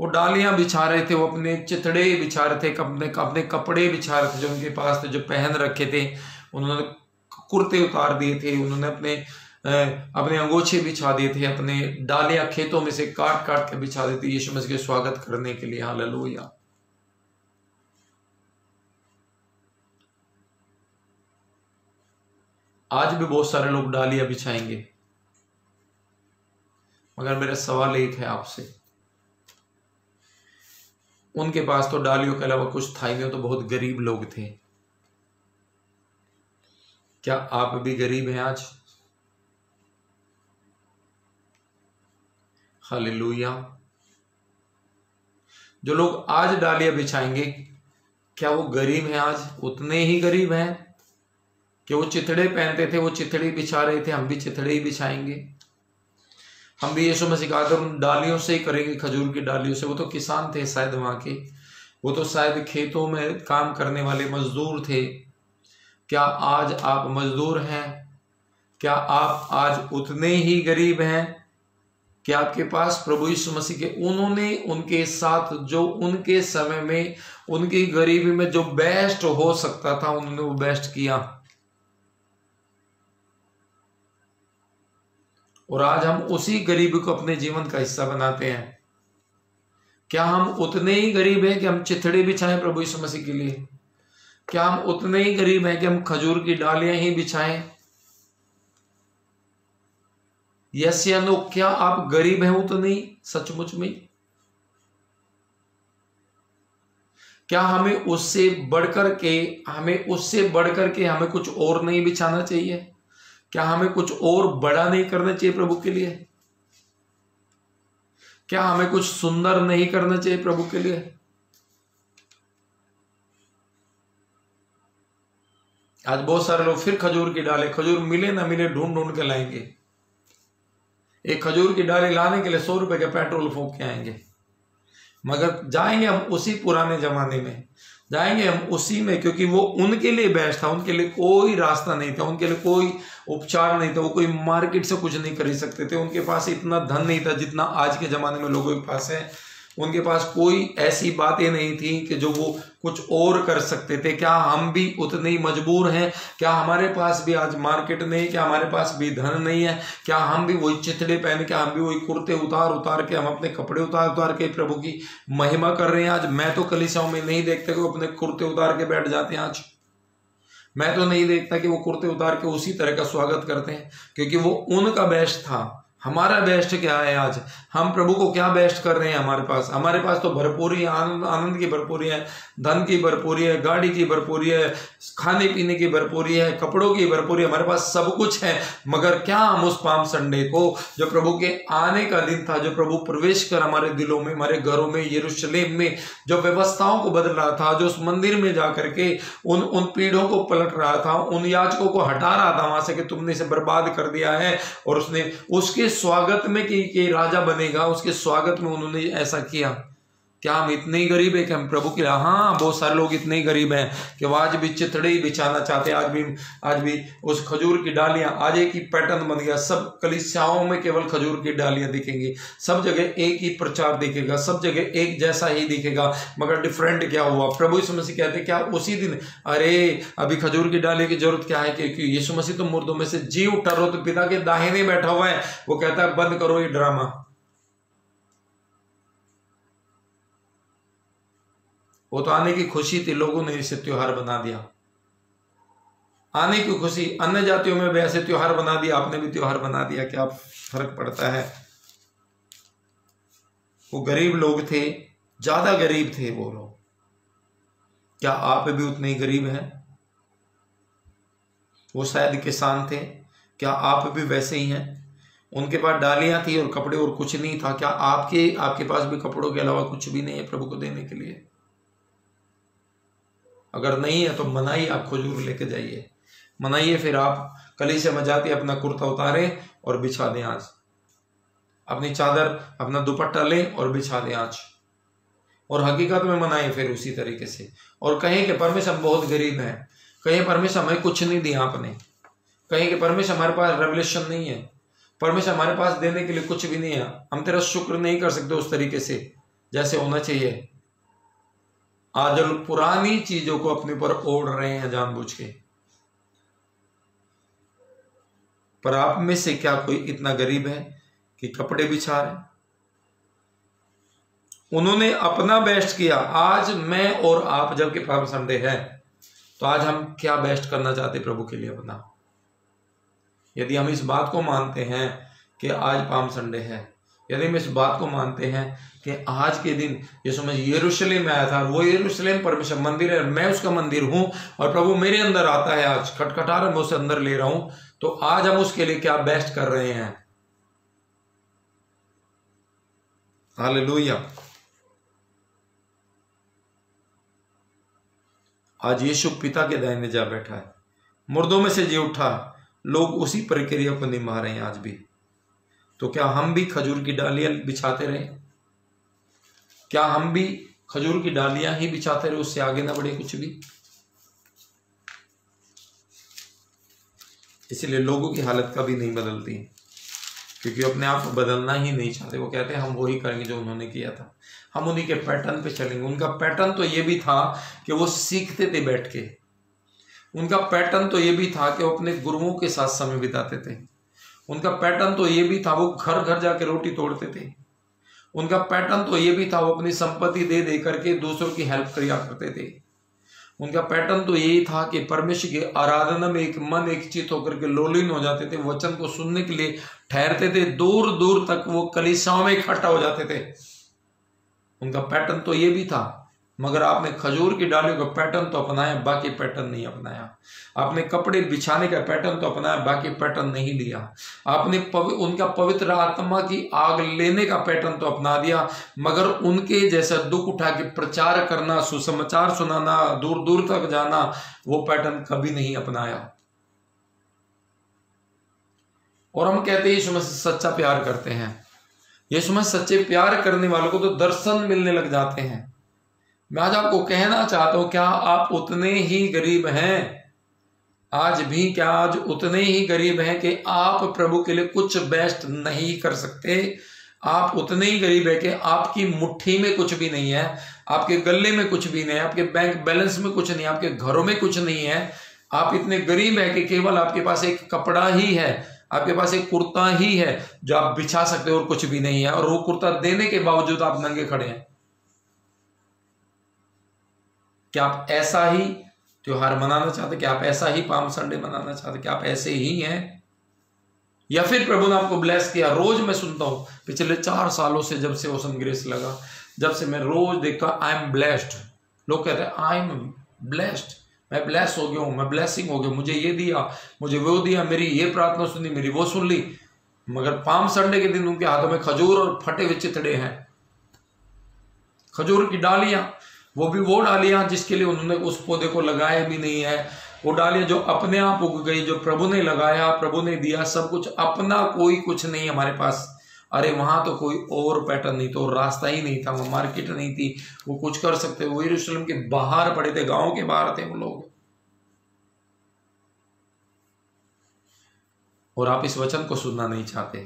वो डालियाँ बिछा रहे थे, वो अपने चितड़े बिछा रहे थे अपने अपने कपड़े बिछा रहे थे जो उनके पास थे, जो पहन रखे थे। उन्होंने कुर्ते उतार दिए थे, उन्होंने अपने अपने अंगोछे बिछा दिए थे, अपने डालियाँ खेतों में से काट काट के बिछा देते यीशु मसीह के स्वागत करने के लिए। हालेलुया। आज भी बहुत सारे लोग डालियाँ बिछाएँगे मगर मेरा सवाल एक है आपसे। उनके पास तो डालियों के अलावा कुछ था ही नहीं तो बहुत गरीब लोग थे। क्या आप भी गरीब हैं आज? हालेलुया। जो लोग आज डालियाँ बिछाएँगे क्या वो गरीब हैं आज? उतने ही गरीब हैं? कि वो चिथड़े पहनते थे, वो चिथड़ी बिछा रहे थे, हम भी चिथड़े ही बिछाएँगे। हम भी यीशु मसीह का उन डालियों से ही करेंगे, खजूर की डालियों से। वो तो किसान थे शायद वहाँ के। वो तो शायद खेतों में काम करने वाले मजदूर थे। क्या आज आप मजदूर हैं? क्या आप आज उतने ही गरीब हैं? कि आपके पास प्रभु यीशु मसीह के उन्होंने उनके साथ, जो उनके समय में, उनकी गरीबी में जो बेस्ट हो सकता था, उन्होंने वो बेस्ट किया। और आज हम उसी गरीबी को अपने जीवन का हिस्सा बनाते हैं। क्या हम उतने ही गरीब हैं कि हम चिथड़े बिछाएँ प्रभु यीशु मसीह के लिए? क्या हम उतने ही गरीब हैं कि हम खजूर की डालियाँ ही बिछाएँ? यस या नो, क्या आप गरीब हैं उतने ही, सचमुच में? क्या हमें उससे बढ़कर के, हमें उससे बढ़कर के हमें कुछ और नहीं बिछाना चाहिए? क्या हमें कुछ और बड़ा नहीं करना चाहिए प्रभु के लिए? क्या हमें कुछ सुंदर नहीं करना चाहिए प्रभु के लिए? आज बहुत सारे लोग फिर खजूर की डाले। खजूर मिले ना मिले ढूंढ ढूंढ के लाएँगे। एक खजूर की डाली लाने के लिए सौ रुपए के पेट्रोल फूक के आएँगे। मगर जाएँगे हम उसी पुराने जमाने में। जाएँगे हम उसी में, क्योंकि वो उनके लिए बेस्ट था, उनके लिए कोई रास्ता नहीं था, उनके लिए कोई उपचार नहीं था, वो कोई मार्केट से कुछ नहीं खरीद सकते थे। उनके पास इतना धन नहीं था जितना आज के ज़माने में लोगों के पास है। उनके पास कोई ऐसी बातें नहीं थी कि जो वो कुछ और कर सकते थे। क्या हम भी उतने ही मजबूर हैं? क्या हमारे पास भी आज मार्केट नहीं? क्या हमारे पास भी धन नहीं है? क्या हम भी वही चिथड़े पहन के, हम भी वही कुर्ते उतार उतार के, हम अपने कपड़े उतार उतार के प्रभु की महिमा कर रहे हैं? आज मैं तो कलिसाओं में नहीं देखते कि वो अपने कुर्ते उतार के बैठ जाते हैं आज। मैं तो नहीं देखता कि वो कुर्ते उतार के उसी तरह का स्वागत करते हैं, क्योंकि वो उनका बेस्ट था। हमारा बेस्ट क्या है आज? हम प्रभु को क्या बेस्ट कर रहे हैं हमारे पास? हमारे पास तो भरपूरी आनंद आनंद की भरपूरी है धन की भरपूरी है गाड़ी की भरपूरी है खाने पीने की भरपूरी है कपड़ों की भरपूरी हमारे पास सब कुछ है। मगर क्या हम उस पाम संडे को जो प्रभु के आने का दिन था जो प्रभु प्रवेश कर हमारे दिलों में हमारे घरों में यरूशलेम में जो व्यवस्थाओं को बदल रहा था जो उस मंदिर में जाकर के उन उन पीढ़ों को पलट रहा था उन याचकों को हटा रहा था वहाँ से कि तुमने इसे बर्बाद कर दिया है और उसने उसके स्वागत में कि, कि राजा बनेगा, उसके स्वागत में उन्होंने ऐसा किया। क्या हम इतने ही गरीब है कि हम प्रभु के हाँ बहुत सारे लोग इतने ही गरीब हैं कि वो आज भी चितड़े ही बिछाना चाहते हैं। आज भी आज भी उस खजूर की डालियाँ, आज एक ही पैटर्न बन गया। सब कलिसियाओं में केवल खजूर की डालियाँ दिखेंगी। सब जगह एक ही प्रचार दिखेगा, सब जगह एक जैसा ही दिखेगा। मगर डिफरेंट क्या हुआ? प्रभु यीशु मसीह कहते क्या उसी दिन? अरे, अभी खजूर की डाली की ज़रूरत क्या है? क्योंकि यीशु मसीह तो मुर्दों में से जी उठा रो तो पिता के दाहिने बैठा हुआ है। वो कहता है, बंद करो ये ड्रामा। वो तो आने की खुशी थी, लोगों ने इसे त्योहार बना दिया। आने की खुशी, अन्य जातियों में भी ऐसे त्योहार बना दिया, आपने भी त्योहार बना दिया क्या फ़र्क पड़ता है। वो गरीब लोग थे, ज़्यादा गरीब थे वो लोग। क्या आप भी उतने ही गरीब हैं? वो शायद किसान थे, क्या आप भी वैसे ही हैं? उनके पास डालियाँ थी और कपड़े और कुछ नहीं था। क्या आपके आपके पास भी कपड़ों के अलावा कुछ भी नहीं है प्रभु को देने के लिए? अगर नहीं है तो मनाइए आप खजूर लेके जाइए। मनाइए फिर आप कली से मजाते अपना कुर्ता उतारे और बिछा दें आज। अपनी चादर, अपना दुपट्टा लें और बिछा दें आज। और हकीकत में मनाए फिर उसी तरीके से। और कहें कि परमेश्वर बहुत गरीब है। कहें परमेश्वर हमें कुछ नहीं दिया आपने। कहें कि परमेश्वर हमारे पास रेवल्यूशन नहीं है। परमेश्वर हमारे पास देने के लिए कुछ भी नहीं है। हम तेरा शुक्र नहीं कर सकते उस तरीके से जैसे होना चाहिए। आज लोग पुरानी चीज़ों को अपने ऊपर ओढ़ रहे हैं जानबूझ के पर आप में से क्या कोई इतना गरीब है कि कपड़े बिछा रहे उन्होंने अपना बेस्ट किया। आज मैं और आप जबकि पाम संडे है तो आज हम क्या बेस्ट करना चाहते प्रभु के लिए अपना? यदि हम इस बात को मानते हैं कि आज पाम संडे है यदि हम इस बात को मानते हैं कि आज के दिन यीशु मैं यरूशलेम आया था, वो यरूशलेम परमेश्वर मंदिर है, मैं उसका मंदिर हूँ और प्रभु मेरे अंदर आता है आज, खटखटा रहा मैं उसे अंदर ले रहा हूँ। तो आज हम उसके लिए क्या बेस्ट कर रहे हैं? हालेलुया आज यीशु पिता के दाहिने जा बैठा है, मुर्दों में से जी उठा, लोग उसी प्रक्रिया को निभा रहे हैं आज भी। तो क्या हम भी खजूर की डालियाँ बिछाते रहे? क्या हम भी खजूर की डालियाँ ही बिछाते रहे, उससे आगे ना बढ़े कुछ भी? इसलिए लोगों की हालत कभी नहीं बदलती क्योंकि अपने आप बदलना ही नहीं चाहते। वो कहते हैं, हम वही करेंगे जो उन्होंने किया था। हम उन्हीं के पैटर्न पे चलेंगे। उनका पैटर्न तो ये भी था कि वो सीखते थे बैठ के। उनका पैटर्न तो ये भी था कि वो अपने गुरुओं के साथ समय बिताते थे। उनका पैटर्न तो ये भी था, वो घर घर जाके रोटी तोड़ते थे। उनका पैटर्न तो ये भी था, वो अपनी संपत्ति दे दे करके दूसरों की हेल्प किया करते थे। उनका पैटर्न तो यही था कि परमेश्वर की आराधना में एक मन एक चित होकर के लोलीन हो जाते थे, वचन को सुनने के लिए ठहरते थे दूर दूर तक वो कलिसाओं में इकट्ठा हो जाते थे। उनका पैटर्न तो ये भी था मगर आपने खजूर की डाली का पैटर्न तो अपनाया बाकी पैटर्न नहीं अपनाया। आपने कपड़े बिछाने का पैटर्न तो अपनाया बाकी पैटर्न नहीं लिया। आपने पवि, उनका पवित्र आत्मा की आग लेने का पैटर्न तो अपना दिया मगर उनके जैसा दुख उठा के प्रचार करना सुसमाचार सुनाना दूर दूर तक जाना वो पैटर्न कभी नहीं अपनाया। और हम कहते हैं मसीह सच्चा प्यार करते हैं। यीशु सच्चे प्यार करने वालों को तो दर्शन मिलने लग जाते हैं। मैं आज आपको कहना चाहता हूँ, क्या आप उतने ही गरीब हैं? आज भी क्या आज उतने ही गरीब हैं कि आप प्रभु के लिए कुछ बेस्ट नहीं कर सकते? आप उतने ही गरीब है कि आपकी मुट्ठी में कुछ भी नहीं है, आपके गले में कुछ भी नहीं है, आपके बैंक बैलेंस में कुछ नहीं है, आपके घरों में कुछ नहीं है। आप इतने गरीब है कि केवल आपके पास एक कपड़ा ही है, आपके पास एक कुर्ता ही है, जो आप बिछा सकते हो और कुछ भी नहीं है, और वो कुर्ता देने के बावजूद आप नंगे खड़े हैं। क्या आप ऐसा ही त्योहार मनाना चाहते क्या आप ऐसा ही पाम संडे मनाना चाहते क्या आप ऐसे ही हैं। या फिर प्रभु ने आपको ब्लेस किया, रोज मैं सुनता हूँ, पिछले चार सालों से जब से ओसन ग्रेस लगा, जब से मैं रोज देखता आई एम ब्लेस्ड लोग कहते हैं आई एम ब्लेस्ड मैं ब्लेस हो गया हूँ, मैं ब्लेसिंग हो गया मुझे ये दिया, मुझे वो दिया, मेरी ये प्रार्थना सुनी, मेरी वो सुन ली। मगर पाम संडे के दिन उनके हाथों में खजूर और फटे हुए चितड़े हैं। खजूर की डालियाँ वो भी वो डालियाँ जिसके लिए उन्होंने उस पौधे को लगाया भी नहीं है। वो डालियाँ जो अपने आप उग गई, जो प्रभु ने लगाया, प्रभु ने दिया, सब कुछ अपना कोई कुछ नहीं हमारे पास। अरे वहाँ तो कोई और पैटर्न नहीं तो रास्ता ही नहीं था, वो मार्केट नहीं थी, वो कुछ कर सकते, वो यरूशलेम के बाहर पड़े थे, गाँव के बाहर थे वो लोग। और आप इस वचन को सुनना नहीं चाहते।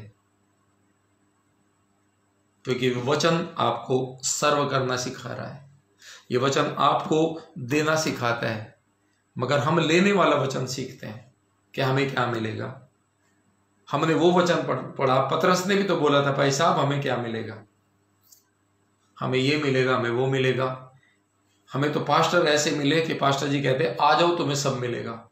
क्योंकि वचन आपको सर्व करना सिखा रहा है। ये वचन आपको देना सिखाता है। मगर हम लेने वाला वचन सीखते हैं, कि हमें क्या मिलेगा। हमने वो वचन पढ़ा पतरस ने भी तो बोला था, भाई साहब, हमें क्या मिलेगा? हमें ये मिलेगा, हमें वो मिलेगा। हमें तो पास्टर ऐसे मिले कि पास्टर जी कहते, आ जाओ, तुम्हें सब मिलेगा।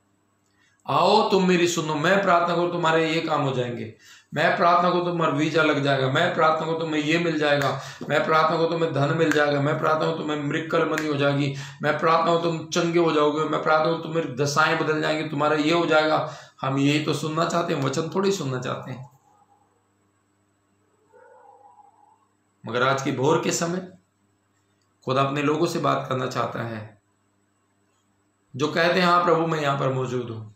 आओ, तुम मेरी सुनो। मैं प्रार्थना करूँ, तुम्हारे ये काम हो जाएँगे। मैं प्रार्थना को तुम्हारा वीज़ा लग जाएगा, मैं प्रार्थना को तुम्हें ये मिल जाएगा, मैं प्रार्थना को तुम्हें धन मिल जाएगा, मैं प्रार्थना को तुम्हें मृकल मनी हो जाएगी, मैं प्रार्थना को तुम चंगे हो जाओगे, मैं प्रार्थना को तुम्हारी दशाएँ बदल जाएँगी, तुम्हारा ये हो जाएगा। हम यही तो सुनना चाहते हैं, वचन थोड़ी सुनना चाहते हैं। मगर आज की भोर के समय खुद अपने लोगों से बात करना चाहता है, जो कहते हैं हाँ प्रभु, मैं यहाँ पर मौजूद हूँ।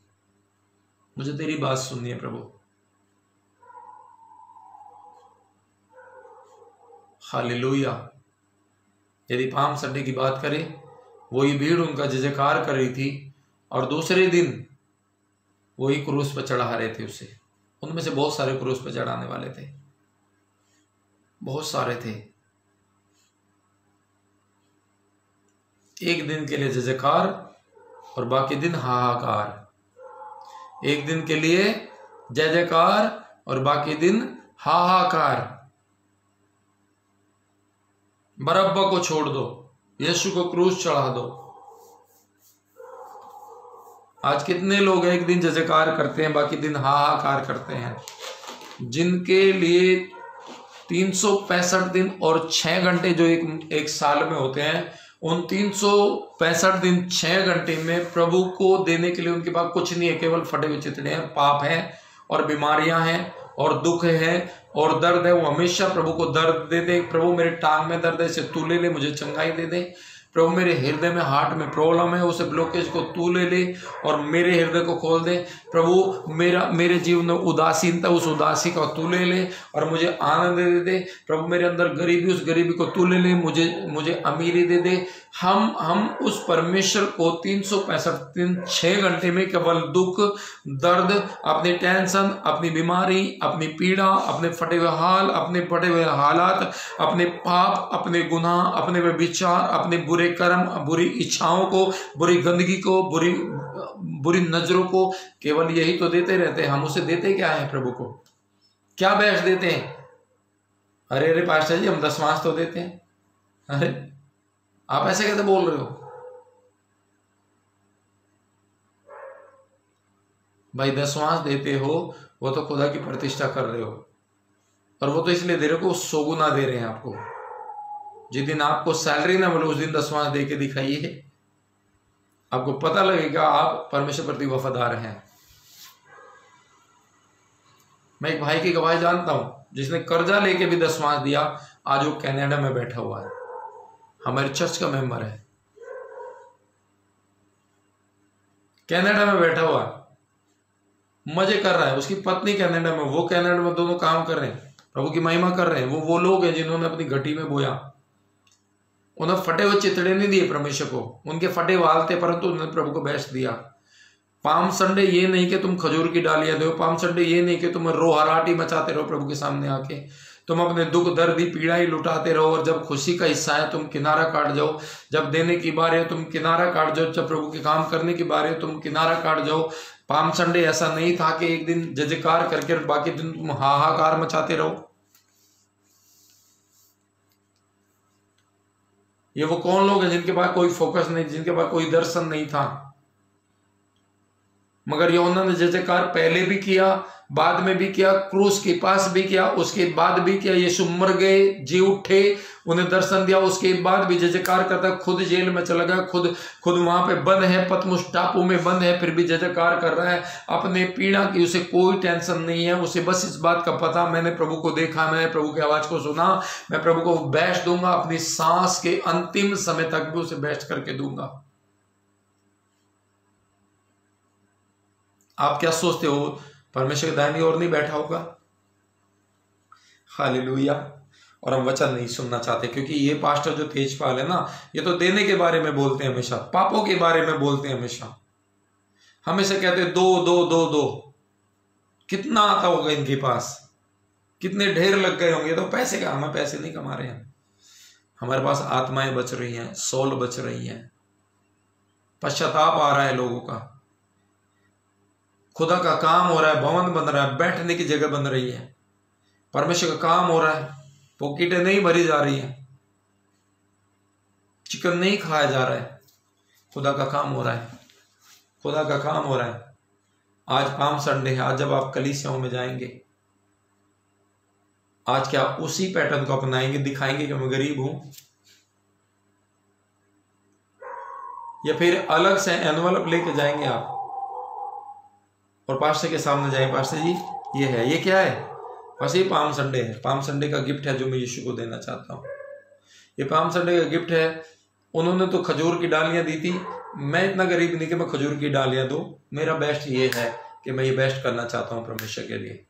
मुझे तेरी बात सुननी है प्रभु। हालेलुया। यदि पाम संडे की बात करें वही भीड़ उनका जयकार कर रही थी और दूसरे दिन वही क्रूस पर चढ़ा रहे थे उसे। उनमें से बहुत सारे क्रूस पर चढ़ाने वाले थे। बहुत सारे थे। एक दिन के लिए जयकार और बाकी दिन हाहाकार। एक दिन के लिए जय जयकार और बाकी दिन हाहाकार। बरब्बा को छोड़ दो, यीशु को क्रूस चढ़ा दो। आज कितने लोग एक दिन जजकार करते हैं, बाकी दिन हाहाकार करते हैं। जिनके लिए तीन सौ पैंसठ दिन और छह घंटे जो एक एक साल में होते हैं, उन तीन सौ पैंसठ दिन छह घंटे में प्रभु को देने के लिए उनके पास कुछ नहीं है, केवल फटे हुए चितड़े हैं, पाप हैं और बीमारियाँ हैं। और दुख है और दर्द है, वो हमेशा प्रभु को दर्द दे दे। प्रभु, मेरे टांग में दर्द है, इसे तू ले ले, मुझे चंगाई दे दे। प्रभु, मेरे हृदय में हार्ट में प्रॉब्लम है, उसे ब्लॉकेज को तू ले ले और मेरे हृदय को खोल दे। प्रभु, मेरा, मेरे जीवन में उदासीनता, उस उदासी का तू ले ले और मुझे आनंद दे दे। प्रभु, मेरे अंदर गरीबी, उस गरीबी को तू ले ले, मुझे मुझे अमीरी दे दे। हम हम उस परमेश्वर को तीन सौ पैंसठ दिन छः घंटे में केवल दुख, दर्द, अपनी टेंशन, अपनी बीमारी, अपनी पीड़ा, अपने फटे हुए हाल, अपने फटे हुए हालात, अपने पाप, अपने गुनाह, अपने वे विचार, अपने बुरे कर्म, बुरी इच्छाओं को, बुरी गंदगी को, बुरी बुरी नज़रों को केवल यही तो देते रहते हैं। हम उसे देते क्या है प्रभु को? क्या बैठ देते हैं? अरे अरे पास्टर जी, हम दसवांश तो देते हैं। अरे आप ऐसे कैसे बोल रहे हो। भाई दसवांश देते हो, वो तो खुदा की प्रतिष्ठा कर रहे हो। और वो तो इसलिए दे रहे हो सोगुना दे रहे हैं आपको। जिस दिन आपको सैलरी ना मिले, उस दिन दसवांश दे के दिखाइए। आपको पता लगेगा, आप परमेश्वर प्रति वफादार हैं। मैं एक भाई की गवाही जानता हूँ, जिसने कर्जा लेके भी दसवांश दिया, आज वो कनाडा में बैठा हुआ है। हमारे चर्च का मेंबर है। कनाडा में बैठा हुआ। मज़े कर रहा है। उसकी पत्नी कनाडा में, वो कनाडा में दोनों काम कर रहे हैं। प्रभु की महिमा कर रहे हैं। वो वो लोग हैं जिन्होंने अपनी घटी में बोया। उन्हें फटे हुए चितड़े नहीं दिए परमेश्वर को। उनके फटे वाल थे परंतु उन्होंने प्रभु को बेस्ट दिया। पाम संडे ये नहीं कि तुम खजूर की डालियाँ दो। पाम संडे ये नहीं कि तुम रोहराटी मचाते रहो प्रभु के सामने आके। तुम अपने दुख, दर्द ही पीड़ा ही लुटाते रहो और जब खुशी का हिस्सा है, तुम किनारा काट जाओ। जब देने की बार है, तुम किनारा काट जाओ। जब प्रभु के काम करने की बार है, तुम किनारा काट जाओ। पाम संडे ऐसा नहीं था कि एक दिन जजकार करके बाकी दिन तुम हाहाकार मचाते रहो। ये वो कौन लोग हैं जिनके पास कोई फोकस नहीं, जिनके पास कोई दर्शन नहीं था? मगर यौना ने जजकार पहले भी किया, बाद में भी किया, क्रूस के पास भी किया, उसके बाद भी किया, यीशु मर गए, जी उठे, उन्हें दर्शन दिया, उसके बाद भी जजकार करता, खुद जेल में चला गया, खुद खुद वहाँ पे बंद है पतमुश टापू में बंद है, फिर भी जजकार कर रहा है, अपने पीड़ा की उसे कोई टेंशन नहीं है, उसे बस इस बात का पता, मैंने प्रभु को देखा, मैंने प्रभु की आवाज़ को सुना, मैं प्रभु को बैठ दूँगा, अपनी सांस के अंतिम समय तक भी उसे बैठ करके दूँगा। आप क्या सोचते हो? परमेश्वर दाहिनी ओर नहीं बैठा होगा? हालेलुया। और हम वचन नहीं सुनना चाहते, क्योंकि ये पास्टर जो तेजपाल है ना, ये तो देने के बारे में बोलते हैं हमेशा, पापों के बारे में बोलते हैं हमेशा। हमेशा कहते दो दो दो दो। कितना आता होगा इनके पास? कितने ढेर लग गए होंगे? तो पैसे का, हमें पैसे नहीं कमा रहे हैं। हमारे पास आत्माएँ बच रही हैं, सोल बच रही हैं। पश्चाताप आ रहा है लोगों का। खुदा का काम हो रहा है, भवन बन रहा है, बैठने की जगह बन रही है। परमेश्वर का काम हो रहा है पॉकेटें नहीं भरी जा रही है। चिकन नहीं खाया जा रहा है, खुदा का काम हो रहा है। खुदा का काम हो रहा है। आज पाम संडे है, आज जब आप कलीसियाओं में जाएँगे, आज क्या उसी पैटर्न को अपनाएँगे, दिखाएँगे कि मैं गरीब हूँ? या फिर अलग से एनवलप लेके जाएँगे आप? और पास्टर के सामने जाए। पास्टर जी, ये है। ये क्या है? बस ये पाम संडे है। पाम संडे का गिफ्ट है जो मैं यीशु को देना चाहता हूँ। ये पाम संडे का गिफ्ट है। उन्होंने तो खजूर की डालियाँ दी थी। मैं इतना गरीब नहीं कि मैं खजूर की डालियाँ दूँ। मेरा बेस्ट ये है कि मैं ये बेस्ट करना चाहता हूँ परमेश्वर के लिए।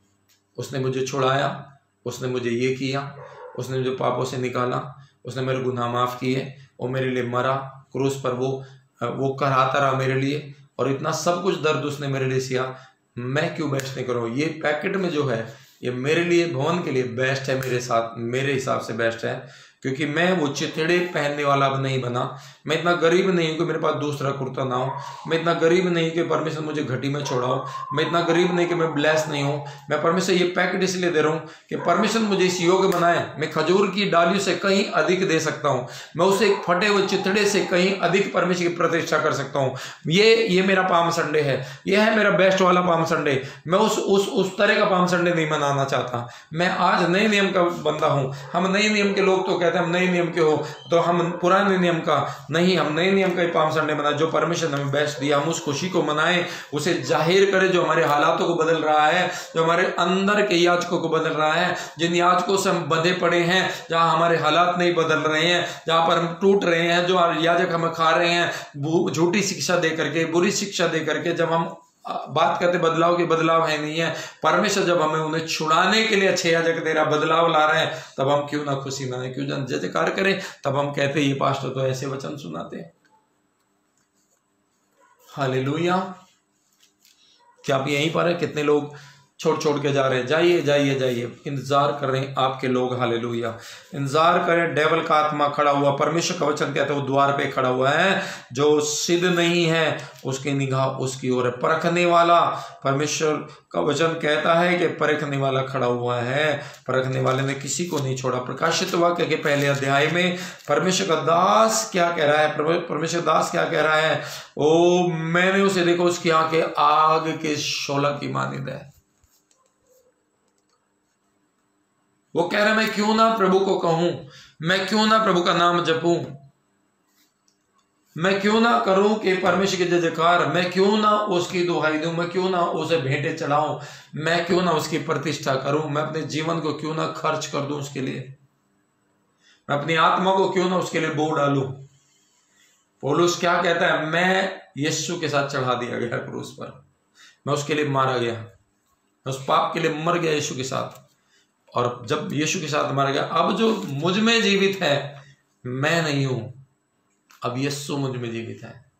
उसने मुझे छुड़ाया। उसने मुझे ये किया। उसने मुझे पापों से निकाला। उसने मेरे गुनाह माफ़ किए वो मेरे लिए मरा। क्रूस पर वो वो कराता रहा मेरे लिए। और इतना सब कुछ दर्द उसने मेरे लिए सिया। मैं क्यों बेस्ट नहीं करूँ? ये पैकेट में जो है, ये मेरे लिए, भवन के लिए बेस्ट है, मेरे साथ, मेरे हिसाब से बेस्ट है। क्योंकि मैं वो चितड़े पहनने वाला नहीं बना। मैं इतना गरीब नहीं हूँ कि मेरे पास दूसरा कुर्ता ना हो। मैं इतना गरीब नहीं कि परमेश्वर मुझे घटी में छोड़ाओ मैं इतना गरीब नहीं कि मैं ब्लेस नहीं हूँ। मैं परमेश्वर ये पैकेट इसलिए दे रहा हूँ कि परमेश्वर मुझे इस योग्य बनाए। मैं खजूर की डालियों से कहीं अधिक दे सकता हूँ। मैं उसे एक फटे हुए चितड़े से कहीं अधिक परमेश्वर की प्रतिष्ठा कर सकता हूँ। ये ये मेरा पाम संडे है। ये है मेरा बेस्ट वाला पाम संडे मैं उस उस उस तरह का पाम संडे नहीं मनाना चाहता। मैं आज नए नियम का बंदा हूँ। हम नए नियम के लोग तो कहते हैं, हम नए नियम के हो। तो हम पुराने नियम का नहीं, हम नए नियम का पाम संडे मनाए। जो परमेश्वर हमें बेस्ट दिया, हम उस खुशी को मनाएँ, उसे ज़ाहिर करें जो हमारे हालातों को बदल रहा है, जो हमारे अंदर के याचकों को बदल रहा है, जिन याचकों से हम बंधे पड़े हैं, जहाँ हमारे हालात नहीं बदल रहे हैं, जहाँ पर हम टूट रहे हैं, जो याचक हमें खा रहे हैं झूठी शिक्षा दे करके बुरी शिक्षा दे करके जब हम बात करते बदलाव के बदलाव है नहीं है। परमेश्वर जब हमें उन्हें छुड़ाने के लिए अच्छे याजक दे रहा बदलाव ला रहे हैं, तब हम क्यों ना खुशी मनाए क्यों जन कार करें? तब हम कहते ये पास्टर तो ऐसे वचन सुनाते हैं। हालेलुया। क्या आप यहीं पर है? कितने लोग छोड़ छोड़ के जा रहे हैं। जाइए जाइए जाइए। इंतज़ार कर रहे हैं आपके लोग। हाले इंतज़ार करें डेवल का आत्मा खड़ा हुआ, परमेश्वर का वचन कहते हैं, वो द्वार पे खड़ा हुआ है। जो सिद्ध नहीं है, उसकी निगाह उसकी ओर है। परखने वाला, परमेश्वर का वचन कहता है कि परखने वाला खड़ा हुआ है। परखने वाले ने किसी को नहीं छोड़ा। प्रकाशित वाक्य के पहले अध्याय में परमेश्वर का दास क्या कह रहा है? परमेश्वर दास क्या कह रहा है? ओ, मैंने उसे देखो, उसकी आँखें आग के शोला की मानिद है। वो कह रहे, मैं क्यों ना प्रभु को कहूँ? मैं क्यों ना प्रभु का नाम जपूं? मैं क्यों ना करूँ कि परमेश्वर के जयकार मैं क्यों ना उसकी दुहाई दूँ? मैं क्यों ना उसे भेंटे चढ़ाऊं मैं क्यों ना उसकी प्रतिष्ठा करूँ? मैं अपने जीवन को क्यों ना खर्च कर दूँ उसके लिए? मैं अपनी आत्मा को क्यों ना उसके लिए बो डालू? पोलूस क्या कहता है? मैं यीशु के साथ चढ़ा दिया गया क्रूस पर। मैं उसके लिए मारा गया। मैं उस पाप के लिए मर गया यीशु के साथ। और जब यीशु के साथ मारा गया, अब जो मुझमें जीवित है, मैं नहीं हूँ। अब यीशु मुझमें जीवित है।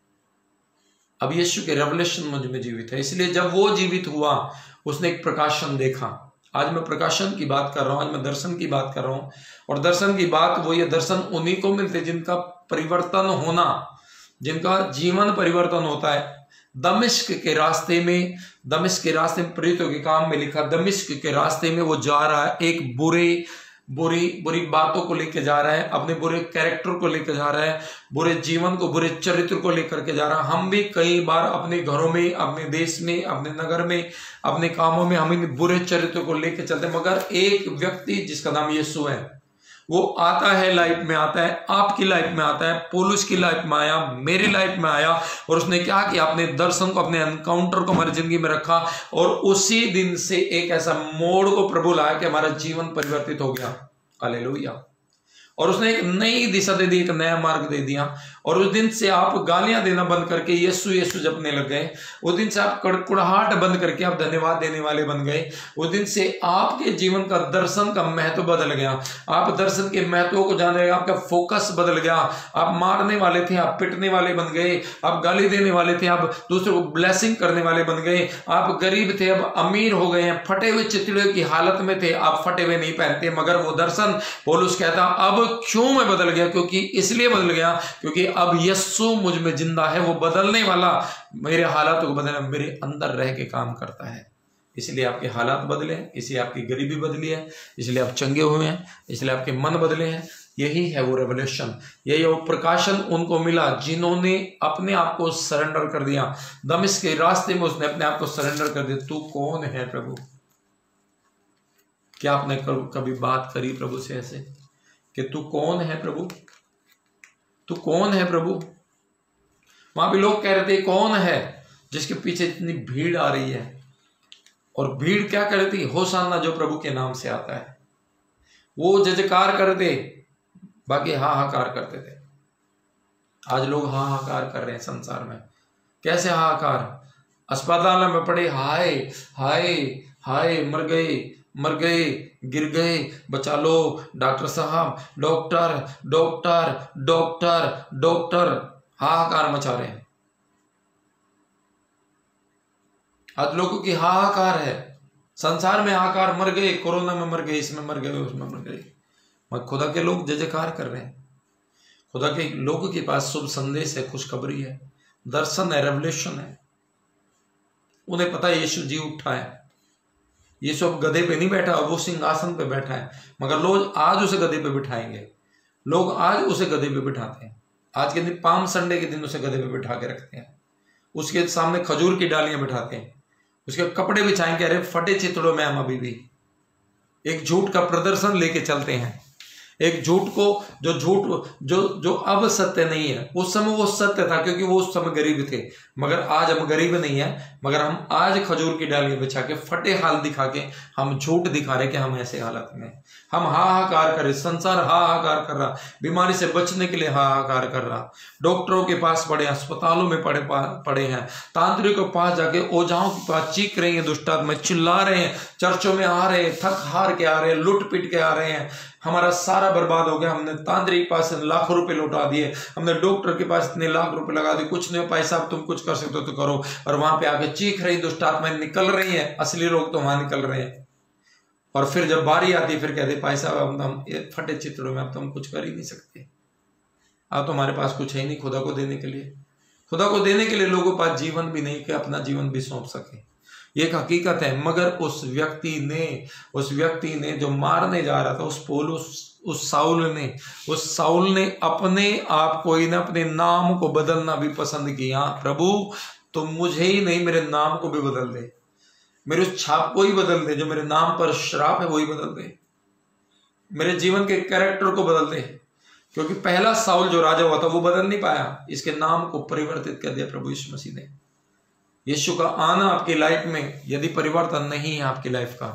अब यीशु के रेवलेशन मुझमें जीवित है। इसलिए जब वो जीवित हुआ, उसने एक प्रकाशन देखा। आज मैं प्रकाशन की बात कर रहा हूँ, आज मैं दर्शन की बात कर रहा हूँ। और दर्शन की बात, वो ये दर्शन उन्हीं को मिलते जिनका परिवर्तन होना, जिनका जीवन परिवर्तन होता है। दमिश्क के रास्ते में, दमिश्क के रास्ते में प्रीतों के काम में लिखा, दमिश्क के रास्ते में वो जा रहा है, एक बुरे, बुरी बुरी बातों को लेकर जा रहा है, अपने बुरे कैरेक्टर को लेकर जा रहा है, बुरे जीवन को, बुरे चरित्र को लेकर के जा रहा है। हम भी कई बार अपने घरों में, अपने देश में, अपने नगर में, अपने कामों में हम इन बुरे चरित्र को लेकर चलते मगर एक व्यक्ति जिसका नाम यीशु है वो आता है लाइफ में आता है, आपकी लाइफ में आता है पोलिस की लाइफ में आया, मेरी लाइफ में आया, और उसने क्या किया? अपने दर्शन को, अपने एनकाउंटर को हमारी ज़िंदगी में रखा, और उसी दिन से एक ऐसा मोड़ को प्रभु लाया कि हमारा जीवन परिवर्तित हो गया। अले और उसने एक नई दिशा दे दी, एक नया मार्ग दे दिया और उस दिन से आप गालियाँ देना बंद करके यीशु यीशु जपने लग गए। उस दिन से आप कड़कुड़ाहट बंद करके आप धन्यवाद देने वाले बन गए। उस दिन से आपके जीवन का दर्शन का महत्व बदल गया। आप दर्शन के महत्व को जान रहे, आपका फोकस बदल गया। आप मारने वाले थे, आप पिटने वाले बन गए। आप गाली देने वाले थे, आप दूसरे को ब्लेसिंग करने वाले बन गए। आप गरीब थे, अब अमीर हो गए हैं। फटे हुए चितड़े की हालत में थे, आप फटे हुए नहीं पहनते। मगर वो दर्शन, पोलूस कहता, अब क्यों मैं बदल गया? क्योंकि इसलिए बदल गया, क्योंकि अब यस्सु मुझमें ज़िंदा है, वो बदलने वाला मेरे हालात को बदलने मेरे अंदर रह के काम करता है। इसलिए आपके हालात बदले हैं, इसलिए आपकी गरीबी बदली है, इसलिए आप चंगे हुए हैं, इसलिए आपके मन बदले हैं। यही है वो रेवल्यूशन यही वो प्रकाशन उनको मिला जिन्होंने अपने आप को सरेंडर कर दिया। दमिश के रास्ते में उसने अपने आप को सरेंडर कर दिया। तू कौन है प्रभु? क्या आपने कभी बात करी प्रभु से ऐसे कि तू कौन है प्रभु? तू कौन है प्रभु? वहाँ भी लोग कह रहे थे, कौन है जिसके पीछे इतनी भीड़ आ रही है? और भीड़ क्या कर रही थी? होशाना जो प्रभु के नाम से आता है। वो जजकार करते बाकी हाहाकार करते थे। आज लोग हाहाकार कर रहे हैं संसार में। कैसे हाहाकार? अस्पताल में पड़े, हाय हाय हाय, मर गए। मर गए, गिर गए। बचा लो, डॉक्टर साहब, डॉक्टर डॉक्टर डॉक्टर डॉक्टर। हाहाकार मचा रहे हैं। आज लोगों की हाहाकार है। संसार में हाहाकार मर गए, कोरोना में मर गए, इसमें मर गए, उसमें मर गए। मगर खुदा के लोग जजकार कर रहे हैं। खुदा के लोगों के पास शुभ संदेश है, खुशखबरी है। दर्शन है रेवल्यूशन है। उन्हें पता है यीशु जी उठा है ये सब गधे पे नहीं बैठा, वो सिंहासन पे बैठा है। मगर लोग आज उसे गधे पे बिठाएँगे। लोग आज उसे गधे पे बिठाते हैं। आज के दिन पाम संडे के दिन उसे गधे पे बिठा के रखते हैं। उसके सामने खजूर की डालियाँ बिठाते हैं। उसके कपड़े बिछाएँगे, अरे फटे चित्रों में हम अभी भी। एक झूठ का प्रदर्शन लेके चलते हैं। एक झूठ को, जो झूठ, जो जो अब सत्य नहीं है, उस समय वो सत्य था, क्योंकि वो उस समय गरीब थे। मगर आज हम गरीब नहीं है, मगर हम आज खजूर की डालियाँ बिछा के, फटे हाल दिखा के, हम झूठ दिखा रहे कि हम ऐसे हालत में हम हाहाकार कर रहे संसार हाहाकार कर रहा, बीमारी से बचने के लिए हाहाकार कर रहा। डॉक्टरों के पास पड़े, अस्पतालों में पड़े पड़े हैं। तांत्रिकों के पास जाके ओझाओं के पास चीख रहे हैं दुष्टात्मा चिल्ला रहे हैं, चर्चों में आ रहे हैं, थक हार के आ रहे हैं, लुट पिट के आ रहे हैं। हमारा सारा बर्बाद हो गया, हमने तांत्रिक पास लाखों रुपए लौटा दिए, हमने डॉक्टर के पास इतने लाख रुपए लगा दिए, कुछ नहीं भाई साहब तुम कुछ कर सकते हो तो करो। और वहाँ पे आके चीख रही, दुष्ट आत्माएँ निकल रही है, असली लोग तो वहाँ निकल रहे हैं। और फिर जब बारी आती, फिर कहते, भाई साहब हम हम फटे चित्रों में, अब तो हम कुछ कर ही नहीं सकते। अब तो हमारे पास कुछ है ही नहीं, खुदा को देने के लिए। खुदा को देने के लिए लोगों के पास जीवन भी नहीं, कि अपना जीवन भी सौंप सके। एक हकीकत है, मगर उस व्यक्ति ने, उस व्यक्ति ने जो मारने जा रहा था, उस पोल उस साउल ने, उस साउल ने अपने आप को इन अपने नाम को बदलना भी पसंद किया। प्रभु तो मुझे ही नहीं, मेरे नाम को भी बदल दे। मेरे उस छाप को ही बदल दे, जो मेरे नाम पर श्राप है वही बदल दे। मेरे जीवन के कैरेक्टर को बदल दे। क्योंकि पहला साउल जो राजा हुआ था, वो बदल नहीं पाया। इसके नाम को परिवर्तित कर दिया प्रभु यीशु मसीह ने। यीशु का आना आपकी लाइफ में, यदि परिवर्तन नहीं है आपकी लाइफ का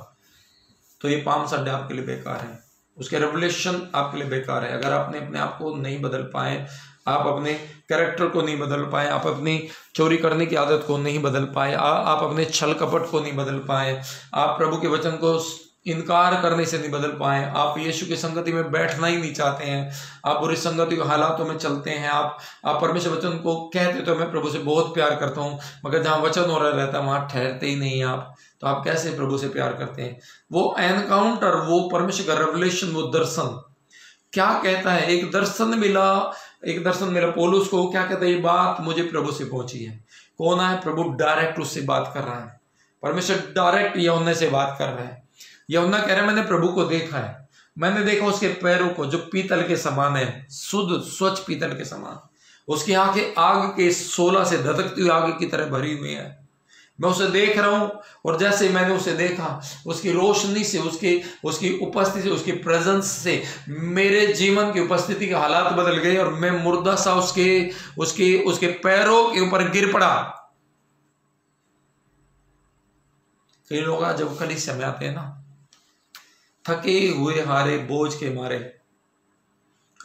तो ये पाम संडे आपके लिए बेकार है। उसके रेवलेशन आपके लिए बेकार है। अगर आपने अपने आप को नहीं बदल पाए, आप अपने कैरेक्टर को नहीं बदल पाए, आप अपनी चोरी करने की आदत को नहीं बदल पाए आप अपने छल कपट को नहीं बदल पाए, आप प्रभु के वचन को इनकार करने से नहीं बदल पाए। आप यीशु की संगति में बैठना ही नहीं चाहते हैं। आप बुरी संगति के हालातों में चलते हैं। आप आप परमेश्वर वचन को कहते तो मैं प्रभु से बहुत प्यार करता हूँ, मगर जहाँ वचन हो रहा रहता है, वहाँ ठहरते ही नहीं आप। तो आप कैसे प्रभु से प्यार करते हैं? वो एनकाउंटर वो परमेश्वर का रेवलेशन वो दर्शन। क्या कहता है? एक दर्शन मिला, एक दर्शन मिला पोलूस को। क्या कहता है? ये बात मुझे प्रभु से पहुँची है। कौन है? प्रभु डायरेक्ट उससे बात कर रहा है। परमेश्वर डायरेक्ट यमुना से बात कर रहा है। यमुना कह रहे है, मैंने प्रभु को देखा है। मैंने देखा उसके पैरों को, जो पीतल के समान है, शुद्ध, स्वच्छ पीतल के समान। उसकी आँखें आग के सोलह से धधकती हुई आग की तरह भरी हुई है। मैं उसे देख रहा हूँ, और जैसे मैंने उसे देखा, उसकी रोशनी से, उसकी उसकी उपस्थिति से, उसकी प्रेजेंस से मेरे जीवन की उपस्थिति के हालात बदल गए, और मैं मुर्दा सा उसके उसके उसके पैरों के ऊपर गिर पड़ा। कई लोग जब कली समय आते हैं ना थके हुए हारे, बोझ के मारे।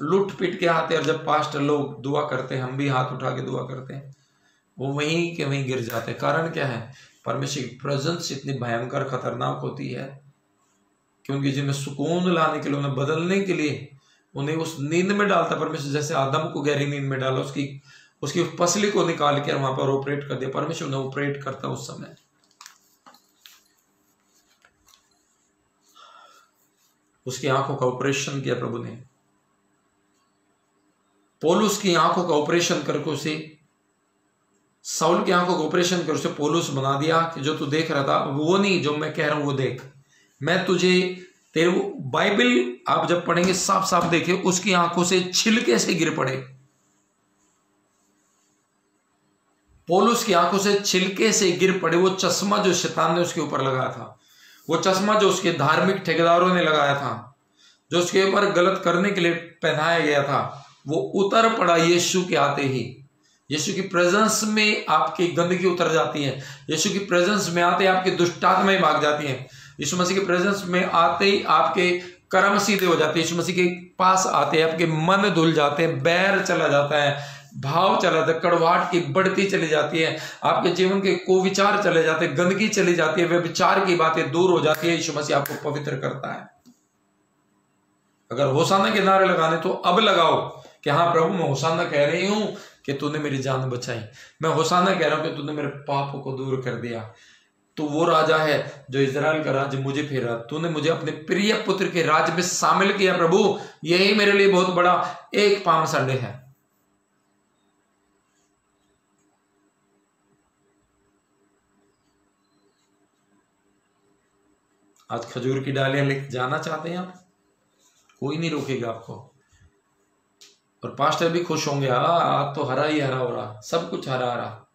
लुट पिट के आते और जब पास्टर लोग दुआ करते हैं, हम भी हाथ उठा के दुआ करते हैं, वो वहीं के वहीं गिर जाते हैं। कारण क्या है? परमेश्वर की प्रेजेंस इतनी भयंकर, खतरनाक होती है क्योंकि जिन्हें सुकून लाने के लिए, उन्हें बदलने के लिए, उन्हें उस नींद में डालता परमेश्वर जैसे आदम को गहरी नींद में डाला, उसकी उसकी पसली को निकाल के वहाँ पर ऑपरेट कर दिया। परमेश्वर उन्हें ऑपरेट करता उस समय। उसकी आँखों का ऑपरेशन किया प्रभु ने। पोलुस की आँखों का ऑपरेशन करके उसे, साउल की आँखों का ऑपरेशन कर उसे पोलुस बना दिया कि जो तू देख रहा था। वो नहीं जो मैं कह रहा हूँ, वो देख। मैं तुझे, तेरे बाइबल आप जब पढ़ेंगे साफ़ साफ़ देखे, उसकी आँखों से छिलके से गिर पड़े। पोलुस की आँखों से छिलके से गिर पड़े, वो चश्मा जो शैतान ने उसके ऊपर लगाया था। वो चश्मा जो उसके धार्मिक ठेकेदारों ने लगाया था, जो उसके ऊपर गलत करने के लिए पहनाया गया था, वो उतर पड़ा यीशु के आते ही। यीशु की प्रेजेंस में आपकी गंदगी उतर जाती है। यीशु की प्रेजेंस में आते ही आपकी दुष्टात्माएँ भाग जाती हैं। यीशु मसीह के प्रेजेंस में आते ही आपके कर्म सीधे हो जाते हैं। यीशु मसीह के पास आते हैं, आपके मन धुल जाते हैं, बैर चला जाता है। भाव चला जाता है कड़वाहट की बढ़ती चली जाती है, आपके जीवन के कुविचार चले जाते हैं, गंदगी चली जाती है वे विचार की बातें दूर हो जाती है, यीशु मसीह आपको पवित्र करता है। अगर होसाना के नारे लगाने तो अब लगाओ कि हाँ प्रभु, मैं होसाना कह रही हूँ कि तूने मेरी जान बचाई। मैं होसाना कह रहा हूँ कि तूने मेरे पाप को दूर कर दिया। तो वो राजा है जो इसराइल का राज्य मुझे फेरा। तूने मुझे अपने प्रिय पुत्र के राज्य में शामिल किया प्रभु। यही मेरे लिए बहुत बड़ा एक पाम संडे है। आज खजूर की डालियाँ लेके जाना चाहते हैं आप? कोई नहीं रोकेगा आपको। और पास्टर भी खुश होंगे हाँ आज तो हरा ही हरा हो रहा, सब कुछ हरा हरा।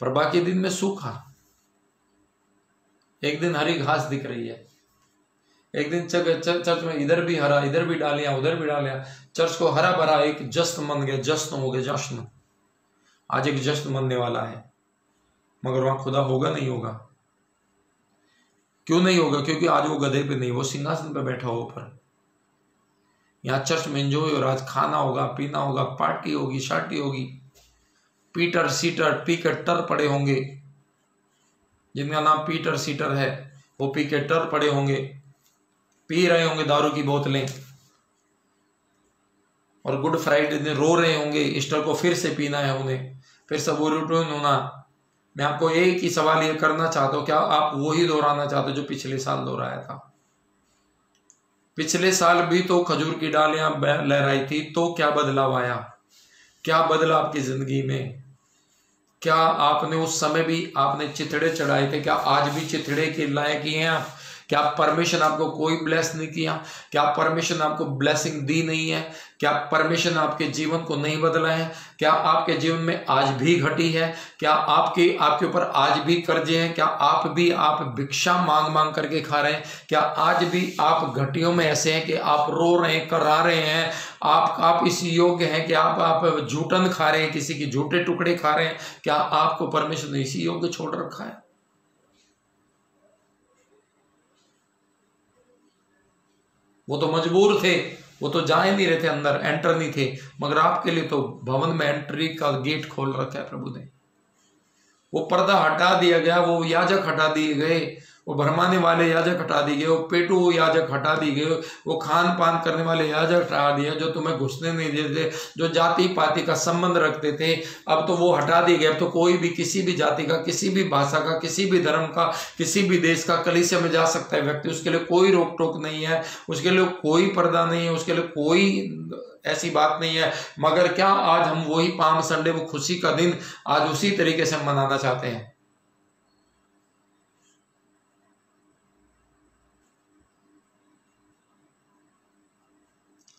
पर बाकी दिन में सूखा। एक दिन हरी घास दिख रही है। एक दिन चर्च में इधर भी हरा, इधर भी डालिया, उधर भी डालिया। चर्च को हरा भरा एक जश्न मन गया, जश्न हो गया, जश्न। आज एक जश्न मनने वाला है। मगर वहाँ खुदा होगा, नहीं होगा? क्यों नहीं होगा? क्योंकि आज वो गधे पे नहीं, वो सिंहासन पे बैठा हो ऊपर। यहाँ चर्च में एंजॉय हो आज खाना होगा, पीना होगा, पार्टी होगी शार्टी होगी। पीटर सीटर पी के टर पड़े होंगे। जिनका नाम पीटर सीटर है, वो पी के टर पड़े होंगे। पी रहे होंगे दारू की बोतलें। और गुड फ्राइडे दिन रो रहे होंगे, ईस्टर को फिर से पीना है उन्हें। फिर सब वो रूटीन होना मैं आपको एक ही सवाल ये करना चाहता हूँ, क्या आप वही दोहराना चाहते हो जो पिछले साल दोहराया था? पिछले साल भी तो खजूर की डालियाँ लहराई थी तो क्या बदलाव आया? क्या बदला आपकी ज़िंदगी में? क्या आपने उस समय भी आपने चिथड़े चढ़ाए थे? क्या आज भी चिथड़े के लायक ही हैं आप? क्या परमिशन आपको कोई ब्लेस नहीं किया? क्या परमिशन आपको ब्लेसिंग दी नहीं है? क्या परमिशन आपके जीवन को नहीं बदला है? क्या आपके जीवन में आज भी घटी है? क्या आपके आपके ऊपर आज भी कर्जे हैं? क्या आप भी, आप भिक्षा मांग मांग करके खा रहे हैं? क्या आज भी आप घटियों में ऐसे हैं कि आप रो रहे हैं, करा रहे हैं? आप आप इस योग्य हैं कि आप आप झूठन खा रहे हैं, किसी की झूठे टुकड़े खा रहे हैं? क्या आपको परमिशन ने इसी योग्य छोड़ रखा है? वो तो मजबूर थे। वो तो जा ही नहीं रहे थे अंदर एंटर नहीं थे। मगर आपके लिए तो भवन में एंट्री का गेट खोल रखा है प्रभु ने। वो पर्दा हटा दिया गया, वो याजक हटा दिए गए। वो भरमाने वाले याजक हटा दिए गए, वो पेटू याजक हटा दिए गए, वो खान पान करने वाले याजक हटा दिए, जो तुम्हें घुसने नहीं देते, जो जाति पाति का संबंध रखते थे, अब तो वो हटा दिए गए। अब तो कोई भी किसी भी जाति का, किसी भी भाषा का, किसी भी धर्म का, किसी भी देश का कलिसिया में जा सकता है व्यक्ति। उसके लिए कोई रोक टोक नहीं है, उसके लिए कोई पर्दा नहीं है, उसके लिए कोई ऐसी बात नहीं है। मगर क्या आज हम वही पाम संडे, वो खुशी का दिन आज उसी तरीके से हम मनाना चाहते हैं?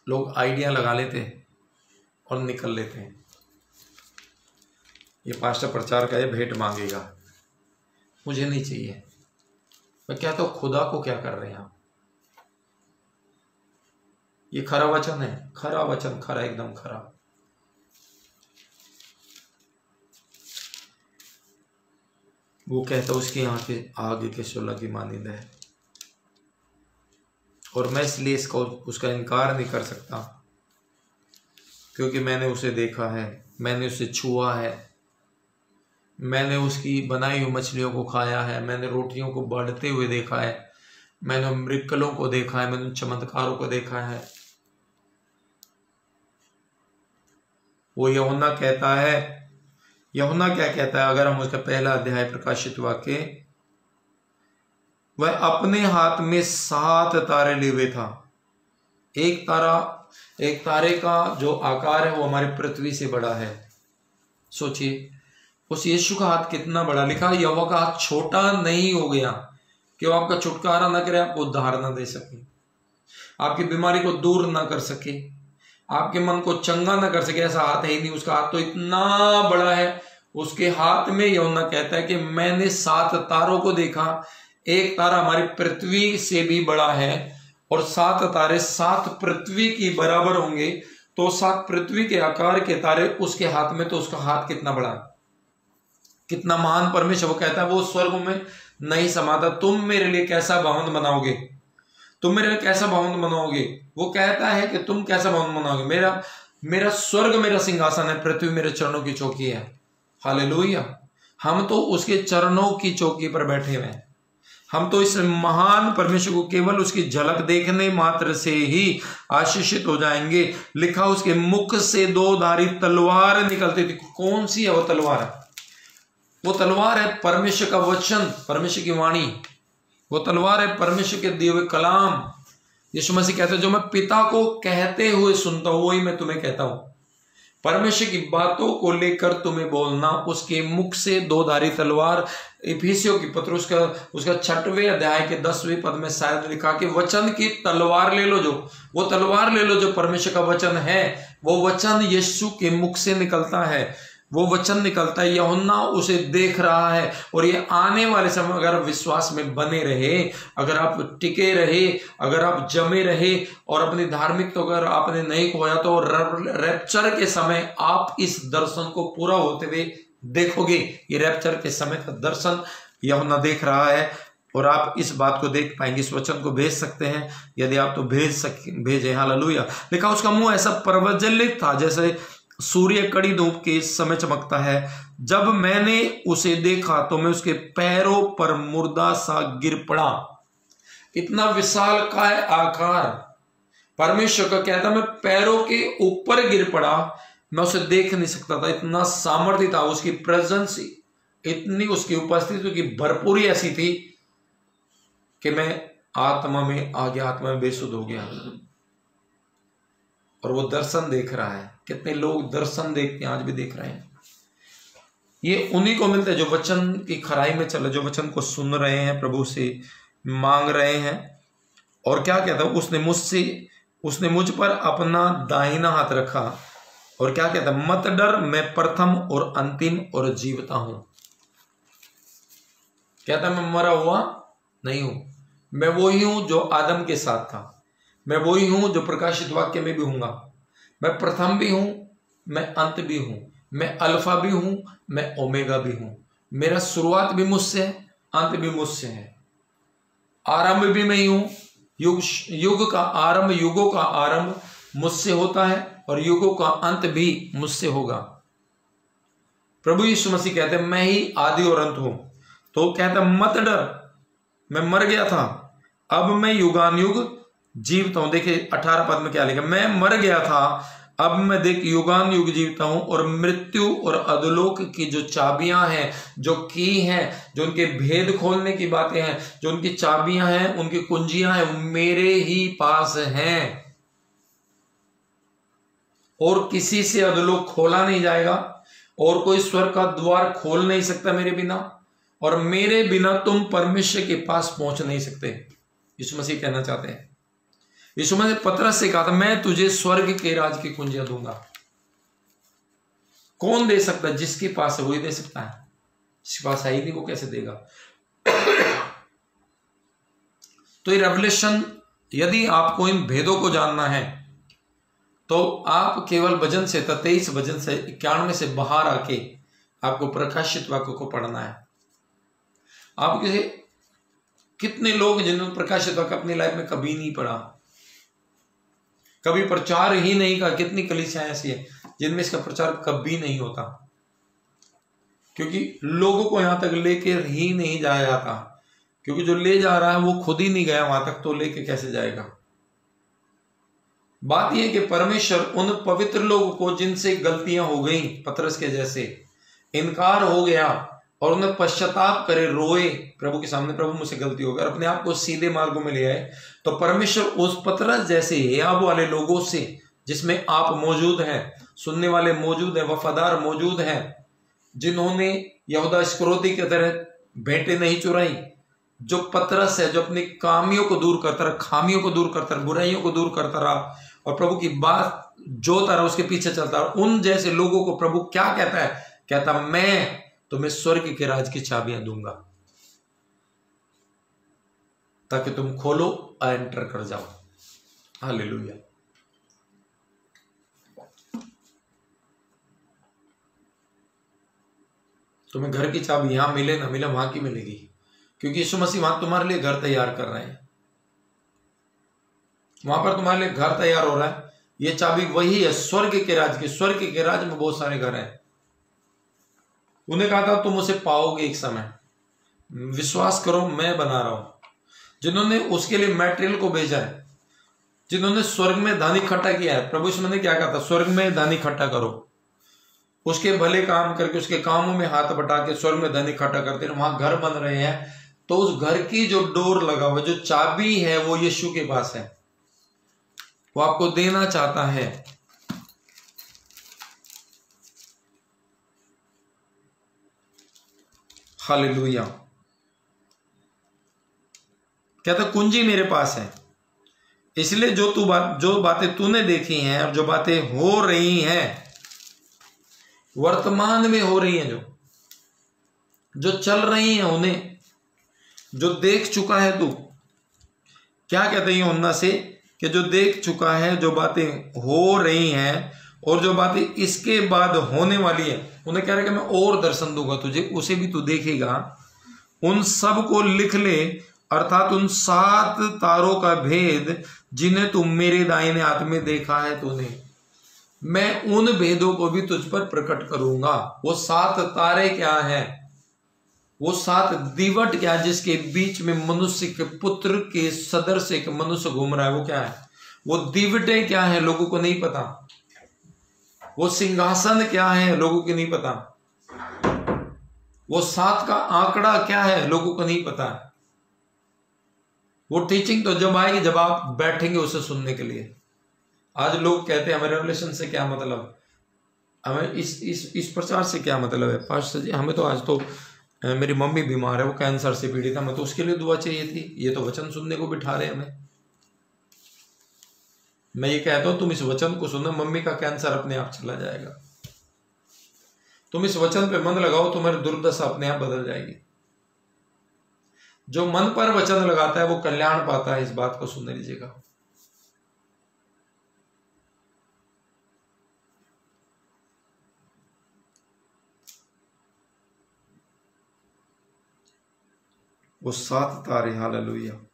लोग आइडिया लगा लेते हैं और निकल लेते हैं। ये पास्टर प्रचार का, ये भेंट मांगेगा। मुझे नहीं चाहिए। मैं क्या तो खुदा को क्या कर रहे हैं आप? ये खरा वचन है। खरा वचन, खरा, एकदम खरा। वो कहता उसकी आँखें आगे के शोला की मानिंद है। और मैं इसलिए इसको उसका इनकार नहीं कर सकता। क्योंकि मैंने उसे देखा है, मैंने उसे छुआ है, मैंने उसकी बनाई हुई मछलियों को खाया है, मैंने रोटियों को बढ़ते हुए देखा है, मैंने मृकलों को देखा है, मैंने चमत्कारों को देखा है। वो यमुना कहता है यमुना क्या कहता है? अगर हम उसका पहला अध्याय प्रकाशित वाक्य वह अपने हाथ में सात तारे लिए हुए था। एक तारा, एक तारे का जो आकार है वो हमारी पृथ्वी से बड़ा है। सोचिए, उस यीशु का हाथ कितना बड़ा? लिखा, यहोवा का हाथ छोटा नहीं हो गया कि वो आपका छुटकारा ना करे, आपको उद्धार ना दे सके। आपकी बीमारी को दूर ना कर सके, आपके मन को चंगा ना कर सके, ऐसा हाथ है ही नहीं। उसका हाथ तो इतना बड़ा है, उसके हाथ में यमुना कहता है कि मैंने सात तारों को देखा एक तारा हमारी पृथ्वी से भी बड़ा है और सात तारे सात पृथ्वी की बराबर होंगे तो सात पृथ्वी के आकार के तारे उसके हाथ में तो उसका हाथ कितना बड़ा है? कितना महान परमेश्वर वो कहता है, वो स्वर्ग में नहीं समाता। तुम मेरे लिए कैसा भवन बनाओगे? तुम मेरे लिए कैसा भवन बनाओगे? वो कहता है कि तुम कैसा भवन बनाओगे? मेरा मेरा स्वर्ग मेरा सिंहासन है, पृथ्वी मेरे चरणों की चौकी है। हाल हम तो उसके चरणों की चौकी पर बैठे हुए हैं। हम तो इस महान परमेश्वर को केवल उसकी झलक देखने मात्र से ही आशीषित हो जाएँगे। लिखा उसके मुख से दो धारी तलवार निकलती थी। कौन सी है वो तलवार? वो तलवार है परमेश्वर का वचन, परमेश्वर की वाणी। वो तलवार है परमेश्वर के दिए हुए कलाम। यीशु मसीह कहते हैं, जो मैं पिता को कहते हुए सुनता हूँ, वही मैं तुम्हें कहता हूँ। परमेश्वर की बातों को लेकर तुम्हें बोलना, उसके मुख से दो धारी तलवार की पत्र, उसका उसका छठवे अध्याय के दसवें पद में शायद लिखा कि वचन की तलवार ले लो जो, वो तलवार ले लो जो परमेश्वर का वचन है, वो वचन यीशु के मुख से निकलता है। वो वचन निकलता है, यहुन्ना उसे देख रहा है और ये आने वाले समय अगर आप विश्वास में बने रहे, अगर आप टिके रहे, अगर आप जमे रहे और अपनी धार्मिक तो अगर आपने नहीं खोया तो रैप्चर के समय आप इस दर्शन को पूरा होते हुए देखोगे। ये रैप्चर के समय का दर्शन यहुन्ना देख रहा है और आप इस बात को देख पाएँगे, इस वचन को भेज सकते हैं। यदि आप तो भेज सके, भेजे, हालेलुया। लिखा उसका मुँह ऐसा प्रवजलित था जैसे सूर्य कड़ी धूप के समय चमकता है। जब मैंने उसे देखा तो मैं उसके पैरों पर मुर्दा सा गिर पड़ा। इतना विशाल का आकार। परमेश्वर का कहता, मैं पैरों के ऊपर गिर पड़ा। मैं उसे देख नहीं सकता था। इतना सामर्थ्य था उसकी प्रेजेंस इतनी उसकी उपस्थिति की भरपूरी ऐसी थी कि मैं आत्मा में आ गया आत्मा में बेसुद हो गया। और वो दर्शन देख रहा है। कितने लोग दर्शन देख के आज भी देख रहे हैं। ये उन्हीं को मिलता है जो वचन की खराई में चले जो वचन को सुन रहे हैं, प्रभु से मांग रहे हैं। और क्या कहता है? उसने मुझसे, उसने मुझ पर अपना दाहिना हाथ रखा। और क्या कहता है? मत डर, मैं प्रथम और अंतिम और जीवता हूँ। कहता मैं मरा हुआ नहीं हूँ। मैं वही हूँ जो आदम के साथ था। मैं वही हूँ जो प्रकाशित वाक्य में भी हूँगा। मैं प्रथम भी हूँ, मैं अंत भी हूँ, मैं अल्फ़ा भी हूँ, मैं ओमेगा भी हूँ। मेरा शुरुआत भी मुझसे है, अंत भी मुझसे है। आरंभ भी मैं ही हूँ। युग युग का आरंभ, युगों का आरंभ मुझसे होता है और युगों का अंत भी मुझसे होगा। प्रभु यीशु मसीह कहते हैं, मैं ही आदि और अंत हूँ। तो कहता मत डर, मैं मर गया था, अब मैं युगान युग जीवता हूँ देखिए, अठारह पद में क्या लिखा, मैं मर गया था, अब मैं देख युगान युग जीवता हूँ, और मृत्यु और अधलोक की जो चाबियाँ हैं, जो की हैं, जो उनके भेद खोलने की बातें हैं, जो उनकी चाबियाँ हैं, उनकी कुंजियाँ हैं मेरे ही पास हैं। और किसी से अधलोक खोला नहीं जाएगा, और कोई स्वर का द्वार खोल नहीं सकता मेरे बिना, और मेरे बिना तुम परमेश्वर के पास पहुँच नहीं सकते। यीशु मसीह कहना चाहते हैं यीशु मसीह पत्रस से कहा था, मैं तुझे स्वर्ग के राज की कुंजियाँ दूँगा। कौन दे सकता है? जिसके पास है, वही दे सकता है। जिसके पास है ही नहीं, वो कैसे देगा? तो ये रेवलेशन यदि आपको इन भेदों को जानना है तो आप केवल भजन से तेईस भजन से, इक्यानवे से बाहर आके आपको प्रकाशित वाक्य को पढ़ना है। आप किसी कितने लोग जिन्होंने प्रकाशित वाक्य अपनी लाइफ में कभी नहीं पढ़ा? कभी प्रचार ही नहीं का, कितनी कलिसियाँ ऐसी है जिनमें इसका प्रचार कभी नहीं होता। क्योंकि लोगों को यहाँ तक लेके ही नहीं जाया जाता। क्योंकि जो ले जा रहा है, वो खुद ही नहीं गया वहाँ तक तो लेके कैसे जाएगा? बात यह कि परमेश्वर उन पवित्र लोगों को जिनसे गलतियाँ हो गई, पत्रस के जैसे, इनकार हो गया और उन्हें पश्चाताप करे, रोए, प्रभु के सामने प्रभु मुझसे गलती हो गई और अपने आप को सीधे मार्गों में ले आए तो परमेश्वर उस पत्रस जैसे याब वाले लोगों से, जिसमें आप मौजूद हैं, सुनने वाले मौजूद हैं, वफादार मौजूद हैं, जिन्होंने यहूदा स्क्रोधी की तरह बेटे नहीं चुराई, जो पत्रस है, जो अपनी कामियों को दूर करता रहा, खामियों को दूर करता रहा, बुराइयों को दूर करता रहा, और प्रभु की बात जो तरह उसके पीछे चलता रहा, उन जैसे लोगों को प्रभु क्या कहता है? कहता, मैं तुम्हें स्वर्ग के राज की चाबियाँ दूँगा, ताकि तुम खोलो और एंटर कर जाओ। हालेलुया। तुम्हें घर की चाबी यहाँ मिले ना मिले, वहाँ की मिलेगी? क्योंकि यीशु मसीह वहाँ तुम्हारे लिए घर तैयार कर रहे हैं। वहाँ पर तुम्हारे लिए घर तैयार हो रहा है। ये चाबी वही है, स्वर्ग के राज की, स्वर्ग के राज में बहुत सारे घर हैं। उन्हें कहा था, तुम उसे पाओगे एक समय। विश्वास करो, मैं बना रहा हूँ। जिन्होंने उसके लिए मैटेरियल को भेजा है, जिन्होंने स्वर्ग में धान इकट्ठा किया है, प्रभु इसमें ने क्या कहा था? स्वर्ग में धन इकट्ठा करो। उसके भले काम करके, उसके कामों में हाथ बटा के स्वर्ग में धन इकट्ठा करते हैं, वहाँ घर बन रहे हैं तो उस घर की जो डोर लगा हुआ जो चाबी है, वो यीशु के पास है। वो आपको देना चाहता है। हालेलुया। कहता, कुंजी मेरे पास है। इसलिए जो तू बात, जो बातें तूने देखी हैं और जो बातें हो रही हैं, वर्तमान में हो रही हैं जो जो चल रही हैं उन्हें, जो देख चुका है तू, क्या कहते हैं उन्ना से कि जो देख चुका है, जो बातें हो रही हैं और जो बातें इसके बाद होने वाली है उन्हें कह रहे कि मैं और दर्शन दूँगा तुझे, उसे भी तू देखेगा। उन सबको लिख ले, अर्थात उन सात तारों का भेद जिन्हें तुम मेरे दाहिने हाथ में देखा है तूने। मैं उन भेदों को भी तुझ पर प्रकट करूँगा। वो सात तारे क्या हैं? वो सात दिवट क्या जिसके बीच में मनुष्य के पुत्र के सदर से एक मनुष्य घूम रहा है? वो क्या है? वो दिवटे क्या है? लोगों को नहीं पता। वो सिंहासन क्या है लोगों को नहीं पता। वो सात का आंकड़ा क्या है लोगों को नहीं पता। वो टीचिंग तो जब आएगी, जब आप बैठेंगे उसे सुनने के लिए। आज लोग कहते हैं, हमें रेवलेशन से क्या मतलब? हमें इस इस इस प्रचार से क्या मतलब है? पास्टर जी, हमें तो आज तो मेरी मम्मी बीमार है, वो कैंसर से पीड़ित है, हमें तो उसके लिए दुआ चाहिए थी। ये तो वचन सुनने को बिठा रहे हमें। मैं ये कहता हूँ, तुम इस वचन को सुनो, मम्मी का कैंसर अपने आप चला जाएगा? तुम इस वचन पे मन लगाओ, तुम्हारी दुर्दशा अपने आप बदल जाएगी। जो मन पर वचन लगाता है, वो कल्याण पाता है, इस बात को सुन लीजिएगा वो सात तारे, हालेलुया।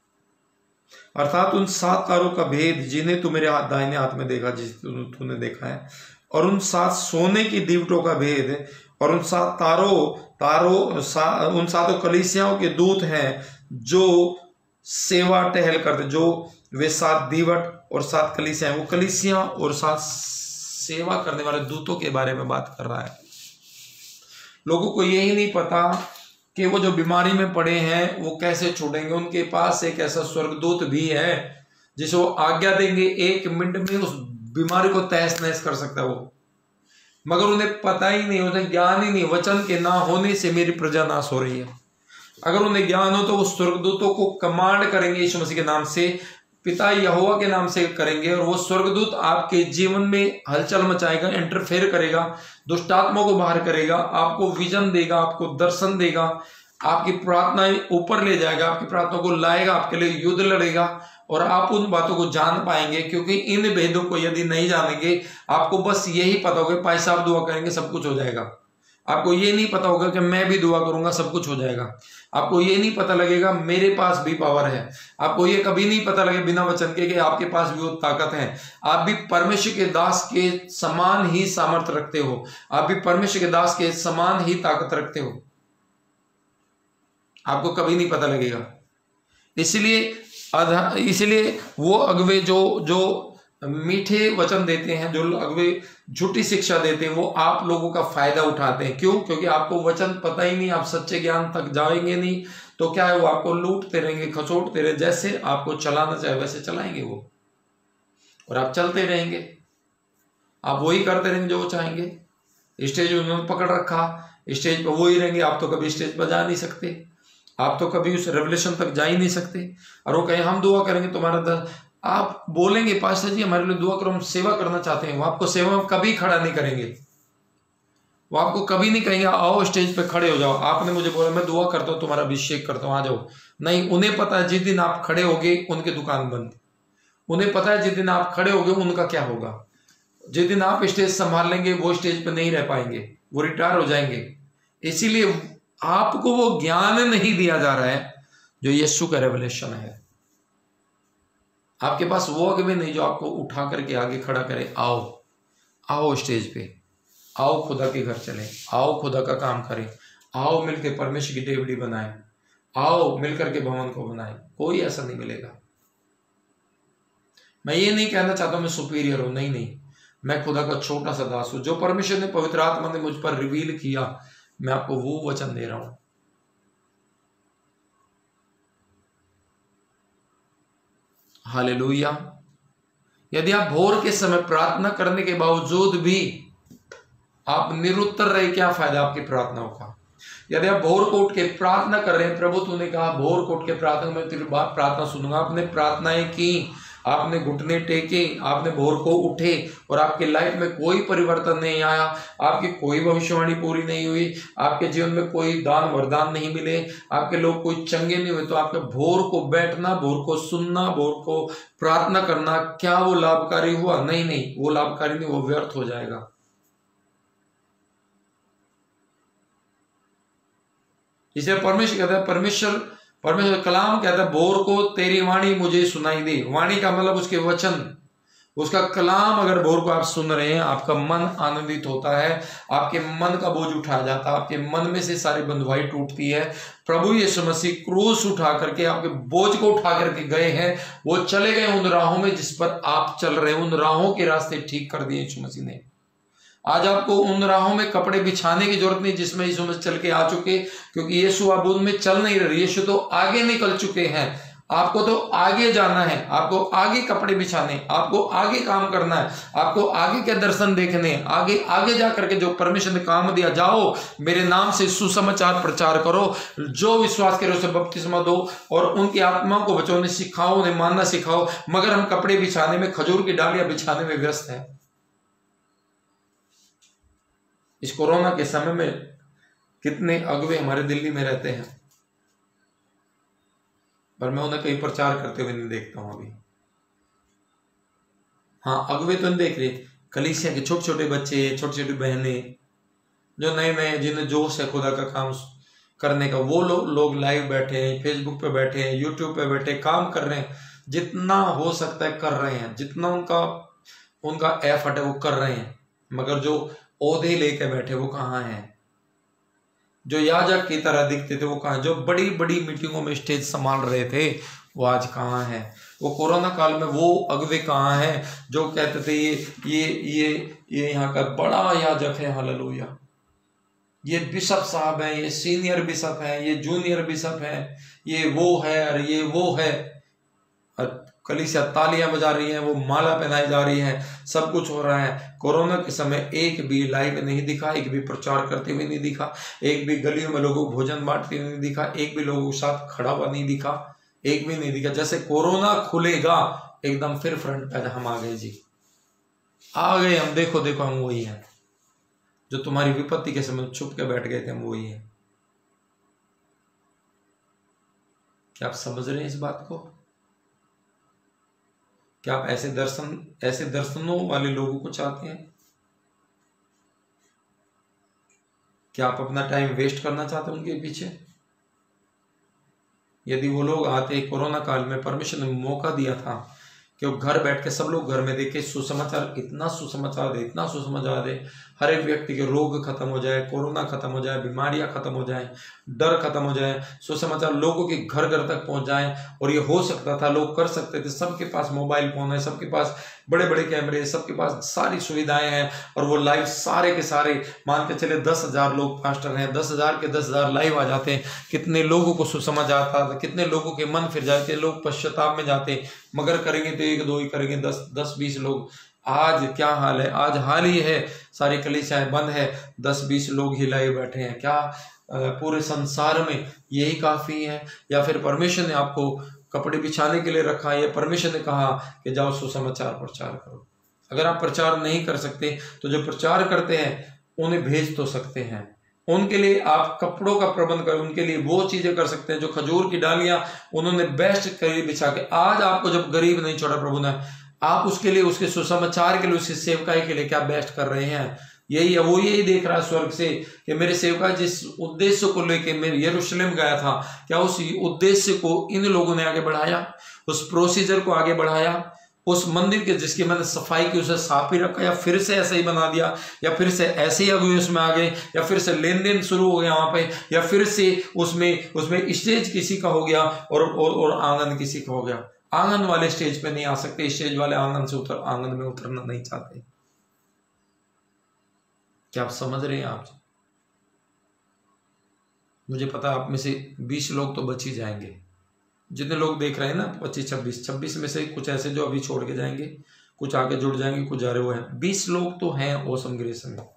अर्थात उन सात तारों का भेद जिन्हें तू मेरे दाहिने हाथ में देखा जिस तूने देखा है और उन सात सोने की दीवटों का भेद और उन सात तारों तारों सा, उन सातों कलिसियाओं के दूत हैं जो सेवा टहल करते जो वे सात दीवट और सात कलिसिया हैं। वो कलिसिया और सात सेवा करने वाले दूतों के बारे में बात कर रहा है। लोगों को यही नहीं पता कि वो जो बीमारी में पड़े हैं, वो कैसे छोड़ेंगे उनके पास एक ऐसा स्वर्गदूत भी है, जिसे वो आज्ञा देंगे, एक मिनट में उस बीमारी को तहस नहस कर सकता वो। मगर उन्हें पता ही नहीं, उन्हें ज्ञान ही नहीं, वचन के ना होने से मेरी प्रजा नाश हो रही है। अगर उन्हें ज्ञान हो तो वो स्वर्गदूतों को कमांड करेंगे, यीशु मसीह के नाम से पिता यहोवा के नाम से करेंगे और वो स्वर्गदूत आपके जीवन में हलचल मचाएगा इंटरफेयर करेगा, दुष्टात्मा को बाहर करेगा, आपको विजन देगा, आपको दर्शन देगा, आपकी प्रार्थनाएँ ऊपर ले जाएगा, आपकी प्रार्थना को लाएगा, आपके लिए युद्ध लड़ेगा और आप उन बातों को जान पाएँगे क्योंकि इन भेदों को यदि नहीं जानेंगे, आपको बस यही पता होगा, भाई साहब दुआ करेंगे, सब कुछ हो जाएगा। आपको ये नहीं पता होगा कि मैं भी दुआ करूँगा, सब कुछ हो जाएगा। आपको ये नहीं पता लगेगा, मेरे पास भी पावर है। आपको ये कभी नहीं पता लगे बिना वचन के कि आपके पास भी वो ताकत है। आप भी परमेश्वर के दास के समान ही सामर्थ्य रखते हो। आप भी परमेश्वर के दास के समान ही ताकत रखते हो। आपको कभी नहीं पता लगेगा। इसलिए इसलिए वो अगवे जो जो मीठे वचन देते हैं, जो अगवे झूठी शिक्षा देते हैं, वो आप लोगों का फ़ायदा उठाते हैं। क्यों? क्योंकि आपको वचन पता ही नहीं, आप सच्चे ज्ञान तक जाएँगे नहीं तो क्या है, वो आपको लूटते रहेंगे खचोटते रहे, जैसे आपको चलाना चाहे वैसे चलाएँगे वो। और आप चलते रहेंगे। आप वही करते रहेंगे जो वो चाहेंगे। स्टेज उन्होंने पकड़ रखा, स्टेज पर वही रहेंगे, आप तो कभी स्टेज पर जा नहीं सकते। आप तो कभी उस रेवलेशन तक जा ही नहीं सकते। और वो कहे, हम दुआ करेंगे तुम्हारा आप बोलेंगे, पास्टर जी, हमारे लिए दुआ करो, हम सेवा करना चाहते हैं। वो आपको सेवा में कभी खड़ा नहीं करेंगे। वो आपको कभी नहीं कहेंगे, आओ स्टेज पे खड़े हो जाओ। आपने मुझे बोला, मैं दुआ करता हूँ, तुम्हारा अभिषेक करता हूँ, आ जाओ। नहीं, उन्हें पता है, जिस दिन आप खड़े होगे, उनकी दुकान बंद। उन्हें पता है, जिस दिन आप खड़े होगे, उनका क्या होगा। जिस दिन आप स्टेज संभाल लेंगे, वो स्टेज पे नहीं रह पाएँगे, वो रिटायर हो जाएँगे। इसीलिए आपको वो ज्ञान नहीं दिया जा रहा है, जो यस्सु का रेवलेशन है। आपके पास वो अगवे नहीं जो आपको उठा करके आगे खड़ा करे, आओ आओ स्टेज पे, आओ खुदा के घर चले, आओ खुदा का काम करें, आओ मिलकर परमेश्वर की डेवडी बनाए, आओ मिलकर के भवन को बनाए, कोई ऐसा नहीं मिलेगा। मैं ये नहीं कहना चाहता मैं सुपीरियर हूँ, नहीं नहीं, मैं खुदा का छोटा सा दास हूँ, जो परमेश्वर ने पवित्र आत्मा ने मुझ पर रिवील किया, मैं आपको वो वचन दे रहा हूँ। हालेलुया। यदि आप भोर के समय प्रार्थना करने के बावजूद भी आप निरुत्तर रहे, क्या फ़ायदा आपकी प्रार्थनाओं का? यदि आप भोर को उठ के प्रार्थना कर रहे हैं, प्रभु तूने कहा, भोर को उठ के प्रार्थना, में तेरी बात प्रार्थना सुनूँगा। आपने प्रार्थनाएँ की आपने घुटने टेके, आपने भोर को उठे और आपके लाइफ में कोई परिवर्तन नहीं आया, आपकी कोई भविष्यवाणी पूरी नहीं हुई, आपके जीवन में कोई दान वरदान नहीं मिले, आपके लोग कोई चंगे नहीं हुए तो आपके भोर को बैठना, भोर को सुनना, भोर को प्रार्थना करना, क्या वो लाभकारी हुआ? नहीं नहीं, वो लाभकारी नहीं, वो व्यर्थ हो जाएगा। इसे परमेश्वर कहता है, परमेश्वर परमेश्वर कलाम कहता है, बोर को तेरी वाणी मुझे सुनाई दे। वाणी का मतलब उसके वचन। उसका कलाम अगर बोर को आप सुन रहे हैं, आपका मन आनंदित होता है, आपके मन का बोझ उठाया जाता है, आपके मन में से सारी बंधुआई टूटती है। प्रभु ये मसीह क्रूस उठा करके आपके बोझ को उठा करके गए हैं। वो चले गए उन राहों में जिस पर आप चल रहे हैं, उन राहों के रास्ते ठीक कर दिए यीशु मसीह ने। आज आपको उन राहों में कपड़े बिछाने की ज़रूरत नहीं जिसमें यीशु में चल के आ चुके, क्योंकि यीशु अब उनमें चल नहीं रहे, यीशु तो आगे निकल चुके हैं। आपको तो आगे जाना है, आपको आगे कपड़े बिछाने, आपको आगे काम करना है, आपको आगे के दर्शन देखने, आगे आगे जा करके जो परमिशन ने काम दिया, जाओ, मेरे नाम से सुसमाचार प्रचार करो, जो विश्वास करो उसे बपतिस्मा दो और उनकी आत्माओं को बचो उन्हें सिखाओ, उन्हें मानना सिखाओ, मगर हम कपड़े बिछाने में, खजूर की डालियाँ बिछाने में व्यस्त हैं। इस कोरोना के समय में कितने अगवे हमारे दिल्ली में रहते हैं। पर मैं उन्हें कहीं प्रचार करते हुए नहीं देखता हूँ अभी। हाँ अगवे तो नहीं देख रहे। कलीसिया के छोटे छोटे बच्चे छोटी छोटी बहनें, जो नए नए, जिन्हें जोश है खुदा का काम करने का, वो लोग लोग लाइव बैठे हैं फेसबुक पे बैठे हैं यूट्यूब पे बैठे काम कर रहे हैं। जितना हो सकता है कर रहे हैं। जितना उनका उनका एफर्ट है वो कर रहे हैं। मगर जो ओहदे लेके बैठे, वो कहाँ हैं? जो याजक की तरह दिखते थे, वो कहा जो बड़ी बड़ी मीटिंगों में स्टेज संभाल रहे थे, वो आज कहाँ है? वो कोरोना काल में वो अगवे कहाँ हैं, जो कहते थे, ये ये ये ये यहाँ का बड़ा याजक है, हालेलुया। ये बिशप साहब हैं, ये सीनियर बिशप हैं, ये जूनियर बिशप हैं, ये वो है, और ये वो है। कलिसिया तालियाँ बजा रही हैं, वो माला पहनाई जा रही है, सब कुछ हो रहा है। कोरोना के समय एक भी लाइव नहीं दिखा, एक भी प्रचार करते हुए नहीं दिखा, एक भी गलियों में लोगों को भोजन बांटते हुए नहीं दिखा, एक भी लोगों के साथ खड़ा हुआ नहीं दिखा, एक भी नहीं दिखा। जैसे कोरोना खुलेगा, एकदम फिर फ्रंट पे हम आ गए जी। आ गए हम, देखो देखो, हम वही हैं। जो तुम्हारी विपत्ति के समय छुप के बैठ गए थे, हम वही हैं। क्या आप समझ रहे हैं इस बात को? क्या आप ऐसे दर्शन, ऐसे दर्शनों वाले लोगों को चाहते हैं? क्या आप अपना टाइम वेस्ट करना चाहते हैं उनके पीछे? यदि वो लोग आते कोरोना काल में परमिशन ने मौका दिया था कि वो घर बैठ के सब लोग घर में देखे, सुसमाचार, इतना सुसमाचार दे, इतना सुसमाचार दे। हर एक व्यक्ति के रोग खत्म हो जाए, कोरोना खत्म हो जाए, बीमारियाँ खत्म हो जाए, डर खत्म हो जाए, सुसमाचार लोगों के घर घर तक पहुँच जाए, और ये हो सकता था, लोग कर सकते थे, सबके पास मोबाइल फ़ोन है, सबके पास बड़े बड़े कैमरे, सबके पास सारी सुविधाएँ हैं और वो लाइव सारे के सारे, मान के चले दस हज़ार लोग फास्टर हैं, दस हज़ार के दस हज़ार लाइव आ जाते हैं। कितने लोगों को सुसमझ आता था, कितने लोगों के मन फिर जाते, लोग पश्चाताप में जाते, मगर करेंगे तो एक, दो ही करेंगे, दस दस बीस लोग। आज क्या हाल है? आज हाल ही है, सारी कलिसियाएँ बंद है, दस बीस लोग ही लाइव बैठे हैं। क्या पूरे संसार में यही काफ़ी है? या फिर परमेश्वर ने आपको कपड़े बिछाने के लिए रखा है परमेश्वर ने कहा कि जाओ सुसमाचार प्रचार करो। अगर आप प्रचार नहीं कर सकते तो जो प्रचार करते हैं, उन्हें भेज तो सकते हैं। उनके लिए आप कपड़ों का प्रबंध कर, उनके लिए वो चीज़ें कर सकते हैं, जो खजूर की डालियाँ उन्होंने बेस्ट करीब बिछा के। आज आपको जब गरीब नहीं छोड़ा प्रभु ने आप उसके लिए, उसके सुसमाचार के लिए, उसकी सेवकाई के लिए क्या बेस्ट कर रहे हैं? यही है वो यही देख रहा है स्वर्ग से कि मेरे सेवका जिस उद्देश्य को लेके मैं यरूशलेम गया था क्या उस उद्देश्य को इन लोगों ने आगे बढ़ाया? उस प्रोसीजर को आगे बढ़ाया? उस मंदिर के जिसकी मैंने सफ़ाई की उसे साफ़ ही रखा या फिर से ऐसे ही बना दिया? या फिर से ऐसे ही अगुए उसमें आ गए? या फिर से लेन देन शुरू हो गया वहाँ पे? या फिर से उसमें उसमें स्टेज किसी का हो गया और और, और आँगन किसी का हो गया? आँगन वाले स्टेज पे नहीं आ सकते स्टेज वाले आँगन से उतर आँगन में उतरना नहीं चाहते। क्या आप समझ रहे हैं आप? मुझे पता आप में से बीस लोग तो बच ही जाएँगे। जितने लोग देख रहे हैं ना, पच्चीस, छब्बीस छब्बीस में से कुछ ऐसे जो अभी छोड़ के जाएँगे, कुछ आगे जुड़ जाएँगे, कुछ जा रहे हुए हैं। बीस लोग तो हैं ओसम ग्रेस में।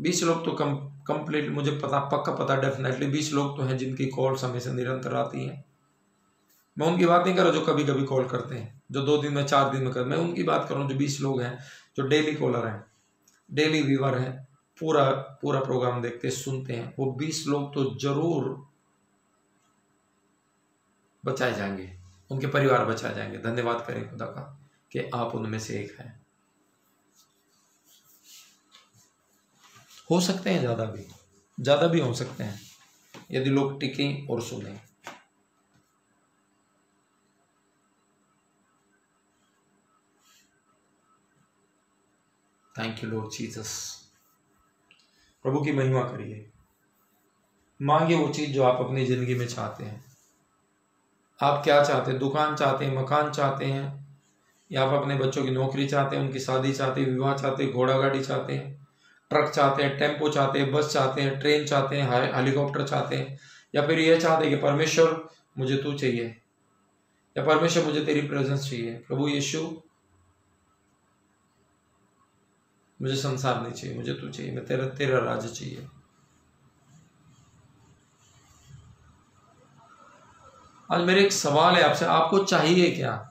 बीस लोग तो कम कंप्लीट मुझे पता, पक्का पता डेफिनेटली बीस लोग तो हैं जिनकी कॉल समय से निरंतर आती है। मैं उनकी बात नहीं कर रहा जो कभी कभी कॉल करते हैं, जो दो दिन में, चार दिन में कर, मैं उनकी बात कर रहा हूँ जो बीस लोग हैं, जो डेली कॉलर हैं। डेली व्यूवर हैं, पूरा पूरा प्रोग्राम देखते, सुनते हैं। वो बीस लोग तो ज़रूर बचाए जाएँगे। उनके परिवार बचाए जाएँगे। धन्यवाद करें खुदा का कि आप उनमें से एक हैं। हो सकते हैं ज़्यादा भी ज़्यादा भी हो सकते हैं। यदि लोग टिकें और सुने। थैंक यू लॉर्ड जीसस प्रभु की महिमा करिए मांगे वो चीज़ जो आप अपनी ज़िंदगी में चाहते हैं आप क्या चाहते हैं दुकान चाहते हैं मकान चाहते हैं या आप अपने बच्चों की नौकरी चाहते हैं उनकी शादी चाहते हैं विवाह चाहते हैं घोड़ा गाड़ी चाहते हैं ट्रक चाहते हैं टेंपो चाहते हैं बस चाहते हैं ट्रेन चाहते हैं हेलीकॉप्टर चाहते हैं या फिर यह चाहते हैं कि परमेश्वर मुझे तू चाहिए या परमेश्वर मुझे तेरी प्रेजेंस चाहिए प्रभु यीशु मुझे संसार नहीं चाहिए, मुझे तू चाहिए, मैं तेरा तेरा राज चाहिए। आज मेरे एक सवाल है आपसे, आपको चाहिए क्या?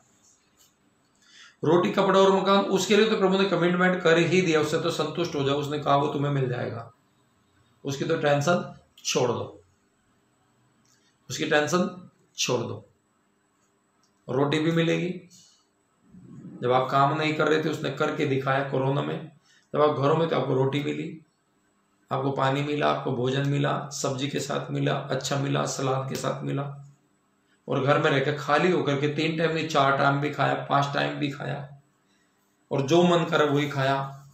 रोटी, कपड़ा और मकान, उसके लिए तो प्रभु ने कमिटमेंट कर ही दिया, उससे तो संतुष्ट हो जाओ, उसने कहा वो तुम्हें मिल जाएगा। उसकी तो टेंशन छोड़ दो। उसकी टेंशन छोड़ दो। रोटी भी मिलेगी। जब आप काम नहीं कर रहे थे, उसने करके दिखाया कोरोना में। जब आप घरों में तो आपको रोटी मिली, आपको पानी मिला, आपको भोजन मिला, सब्ज़ी के साथ मिला अच्छा मिला, सलाद के साथ मिला। और घर में रहकर खाली होकर के तीन टाइम नहीं चार टाइम भी खाया, पाँच टाइम भी खाया। और जो मन करे वही खाया।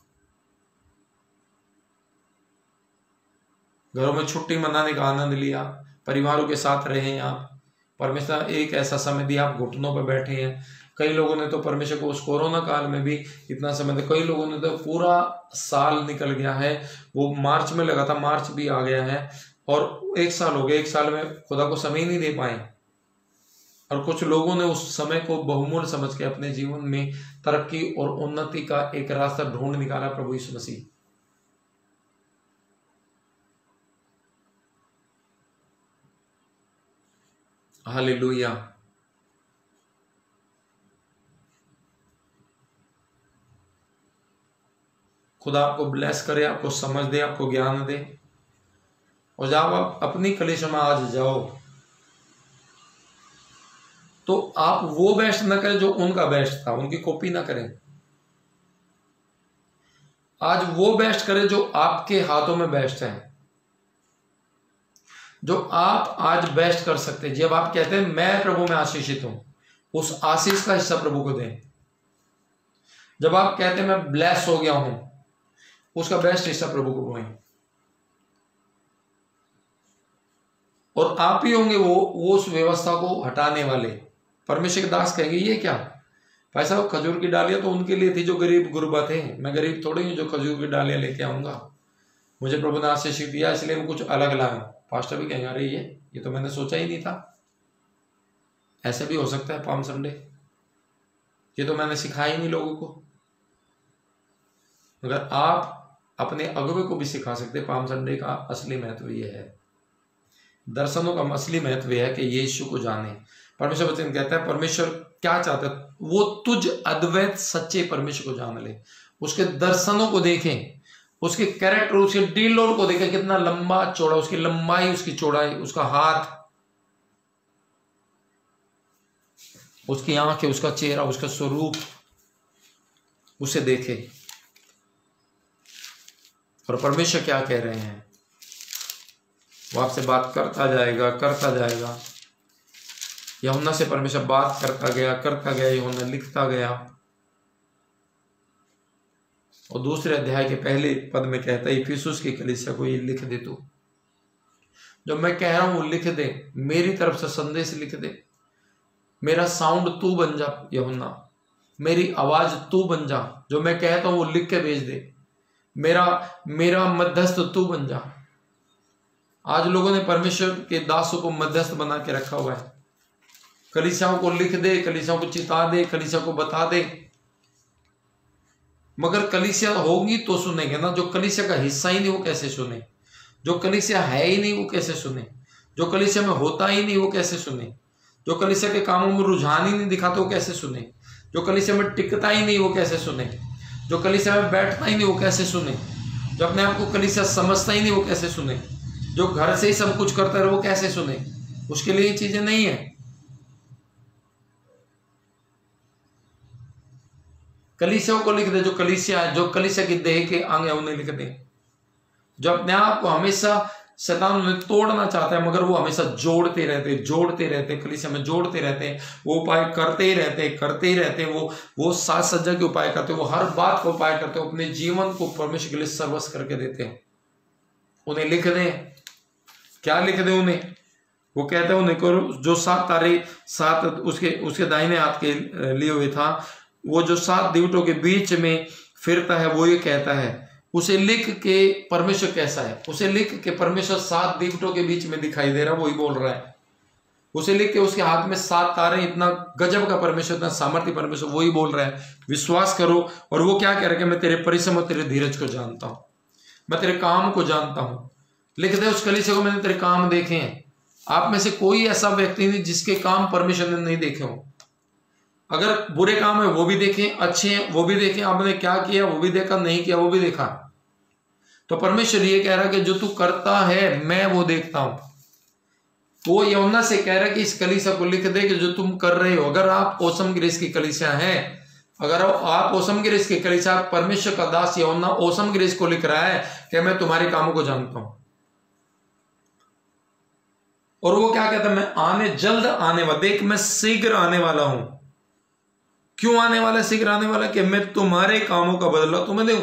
घरों में छुट्टी मनाने का आनंद लिया, परिवारों के साथ रहे आप, परमेश्वर एक ऐसा समय दिया, आप घुटनों पर बैठे हैं। कई लोगों ने तो परमेश्वर को उस कोरोना काल में भी इतना समय दिया कई लोगों ने तो पूरा साल निकल गया है। वो मार्च में लगा था, मार्च भी आ गया है। और एक साल हो गया, एक साल में खुदा को समय नहीं दे पाए। और कुछ लोगों ने उस समय को बहुमूल्य समझ के अपने जीवन में तरक्की और उन्नति का एक रास्ता ढूंढ निकाला प्रभु यीशु मसीह। हालेलुया। खुदा आपको ब्लेस करे, आपको समझ दे, आपको ज्ञान दे। और जब आप अपनी कलेश में आज जाओ तो आप वो बेस्ट ना करें जो उनका बेस्ट था, उनकी कॉपी ना करें। आज वो बेस्ट करें जो आपके हाथों में बेस्ट है। जो आप आज बेस्ट कर सकते हैं। जब आप कहते हैं, मैं प्रभु में आशीषित हूँ, उस आशीष का हिस्सा प्रभु को दें। जब आप कहते हैं, मैं ब्लेस हो गया हूँ उसका बेस्ट हिस्सा प्रभु को बोएँ और आप ही होंगे वो वो उस व्यवस्था को हटाने वाले। परमेश्वर के दास कहेंगे, ये क्या? भाई साहब, खजूर की डालियाँ तो उनके लिए थी जो गरीब गुरबा थे। मैं गरीब थोड़ी हूँ जो खजूर की डालियाँ लेके आऊँगा। मुझे प्रभु ने आशीष दिया इसलिए मैं कुछ अलग लाया पास्टर भी कहेंगे, अरे ये ये तो मैंने सोचा ही नहीं था। ऐसे भी हो सकता है पाम संडे ये तो मैंने सिखाया ही नहीं लोगों को। अगर आप अपने अगुवे को भी सिखा सकते, पाम संडे का असली महत्व ये है। दर्शनों का असली महत्व यह है कि यीशु को जाने। परमेश्वर वचन कहता है, परमेश्वर क्या चाहता है? वो तुझ अद्वैत सच्चे परमेश्वर को जान ले। उसके दर्शनों को देखें। उसके कैरेक्टर, उसके डीलोर को देखें। कितना लंबा चौड़ा, उसकी लंबाई, उसकी चौड़ाई, उसका हाथ, उसकी आँखें, उसका चेहरा, उसका स्वरूप, उसे देखे। और परमेश्वर क्या कह रहे हैं? वो आपसे बात करता जाएगा करता जाएगा। यमुना से परमेश्वर बात करता गया करता गया यमुना लिखता गया। और दूसरे अध्याय के पहले पद में कहता है फिसूस की कलिसिया को ये लिख दे तू। जो मैं कह रहा हूँ लिख दे। मेरी तरफ़ से संदेश लिख दे। मेरा साउंड तू बन जा यमुना मेरी आवाज़ तू बन जा। जो मैं कहता हूँ, वो लिख के भेज दे। मेरा मेरा मध्यस्थ तू बन जा। आज लोगों ने परमेश्वर के दासों को मध्यस्थ बना के रखा हुआ है। कलिसियाओं को लिख दे, कलिसियाओं को चिता दे कलिसा को बता दे। मगर कलिसिया होगी तो सुनेंगे ना। जो कलिसिया का हिस्सा ही नहीं, वो कैसे सुने? जो कलिसिया है ही नहीं, वो कैसे सुने? जो कलिसिया में होता ही नहीं, वो कैसे सुने? जो कलिसिया के कामों में रुझान ही नहीं दिखाते, वो कैसे सुने? जो कलिसिया में टिकता ही नहीं, वो कैसे सुने? जो कलिसिया में बैठता ही नहीं, वो कैसे सुने? जो अपने आप को कलिसिया समझता ही नहीं, वो कैसे सुने? जो घर से ही सब कुछ करता रहे वो कैसे सुने? उसके लिए ये चीज़ें नहीं है। कलिसियों को लिख दे, जो कलिसिया है जो कलिसिया की देह के अंग है, उन्हें लिख दे। जो अपने आप को हमेशा शैतान उन्हें तोड़ना चाहता है, मगर वो हमेशा जोड़ते रहते जोड़ते रहते, कलिसिया में जोड़ते रहते हैं वो उपाय करते ही रहते, करते ही रहते, वो वो साज सज्जा के उपाय करते, वो हर बात का उपाय करते अपने जीवन को परमेश्वर के लिए सर्वस करके देते हैं। उन्हें लिख दें। क्या लिख दें उन्हें? वो कहते हैं उन्हें करो जो सात तारे, सात उसके उसके दाहिने हाथ के लिए हुए था, वो जो सात दिवटों के बीच में फिरता है, वो ये कहता है उसे लिख के परमेश्वर कैसा है? उसे लिख के परमेश्वर सात दिवटों के बीच में दिखाई दे रहा है, वही बोल रहा है। उसे लिख के उसके हाथ में सात तारे, इतना गजब का परमेश्वर, इतना सामर्थ्य परमेश्वर, वही बोल रहा है। विश्वास करो, और वो क्या कह रहा है कि मैं तेरे परिश्रम और तेरे धीरज को जानता हूँ। मैं तेरे काम को जानता हूँ। लिख दे उस कलिसे को, मैंने तेरे काम देखे हैं। आप में से कोई ऐसा व्यक्ति नहीं जिसके काम परमेश्वर ने नहीं देखे हो। अगर बुरे काम है, वो भी देखें, अच्छे हैं, वो भी देखें, आपने क्या किया, वो भी देखा, नहीं किया, वो भी देखा। तो परमेश्वर ये कह रहा कि जो तू करता है, मैं वो देखता हूँ। वो यमुना से कह रहा कि इस कलिसा को लिख दे कि जो तुम कर रहे हो, अगर आप ओसम ग्रेस की कलिसा है, अगर आप ओसम ग्रेस की कलिसा परमेश्वर का दास यमुना ओसम ग्रेस को लिख रहा है कि मैं तुम्हारे कामों को जानता हूँ। और वो क्या कहता है? मैं आने, जल्द आने वाला, देख, मैं शीघ्र आने वाला हूँ। क्यों आने वाला सिख आने वाला कि मैं तुम्हारे कामों का बदला तुम्हें दे?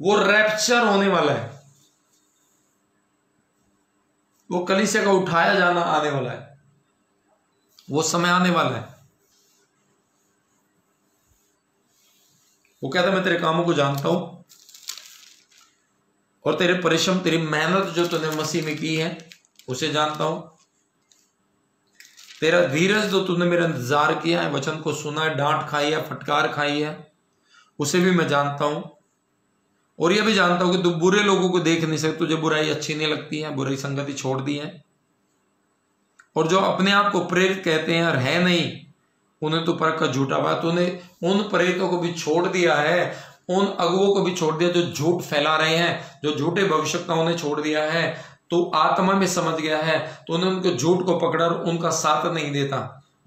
वो रैप्चर होने वाला है। वो कलिसिया का उठाया जाना आने वाला है। वो समय आने वाला है। वो कहता मैं तेरे कामों को जानता हूँ और तेरे परिश्रम, तेरी मेहनत जो तूने मसीह में की है, उसे जानता हूँ। तेरा धीरज जो तूने मेरा इंतज़ार किया है, वचन को सुना है, डांट खाई है, फटकार खाई है। उसे भी मैं जानता हूँ। और यह भी जानता हूँ कि तू बुरे लोगों को देख नहीं सकते, तुझे बुराई अच्छी नहीं लगती है, बुराई संगति छोड़ दी है। और जो अपने आप को प्रेरित कहते हैं और है नहीं, उन्हें तो परख का झूठा बात, तूने उन प्रेरितों को भी छोड़ दिया है, उन अगुओं को भी छोड़ दिया जो झूठ फैला रहे हैं, जो झूठे भविष्यताओं ने छोड़ दिया है। तो आत्मा में समझ गया है तो उन्होंने उनको झूठ को पकड़ा और उनका साथ नहीं देता।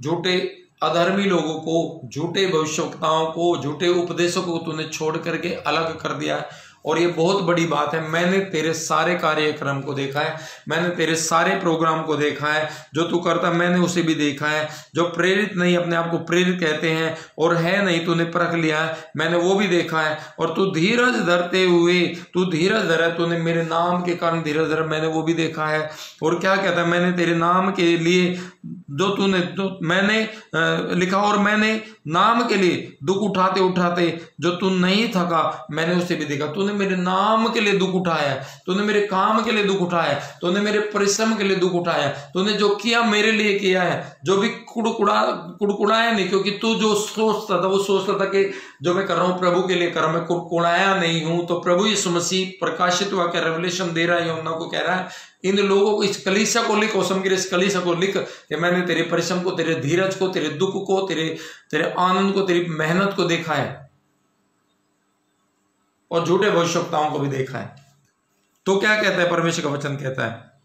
झूठे अधर्मी लोगों को, झूठे भविष्यताओं को, झूठे उपदेशों को तूने छोड़ करके अलग कर दिया है। और ये बहुत बड़ी बात है, मैंने तेरे सारे कार्यक्रम को देखा है, मैंने तेरे सारे प्रोग्राम को देखा है, जो तू करता मैंने उसे भी देखा है, जो प्रेरित नहीं, अपने आप को प्रेरित कहते हैं, और है नहीं, तूने परख लिया है, मैंने वो भी देखा है, और तू धीरज धरते हुए, तू धीरज धरा तूने मेरे नाम के कारण धीरज धरा, मैंने वो भी देखा है, और क्या कहता है, मैंने तेरे नाम के लिए, जो तूने तो मैंने लिखा, और मैंने नाम के लिए दुख उठाते उठाते जो तू नहीं थका, मैंने उसे भी देखा तूने मेरे नाम के लिए दुख उठाया तूने मेरे काम के लिए दुख उठाया तूने मेरे परिश्रम के लिए दुख उठाया तूने जो किया मेरे लिए किया है। जो भी कुड़कुड़ा, कुड़कुड़ाया नहीं, क्योंकि तू जो सोचता था, वो सोचता था कि जो मैं कर रहा हूँ प्रभु के लिए कर रहा हूँ मैं कुड़कुड़ाया नहीं हूँ। तो प्रभु यीशु मसीह प्रकाशित हुआ क्या रेवलेशन दे रहा है, यमुना को कह रहा है। इन लोगों को, इस कलीसा को लिख ओसमगिर इस कलीसा को लिख कि मैंने तेरे परिश्रम को, तेरे धीरज को, तेरे दुख को, तेरे तेरे आनंद को, तेरी मेहनत को देखा है। और झूठे भविष्यताओं को भी देखा है। तो क्या कहता है? परमेश्वर का वचन कहता है।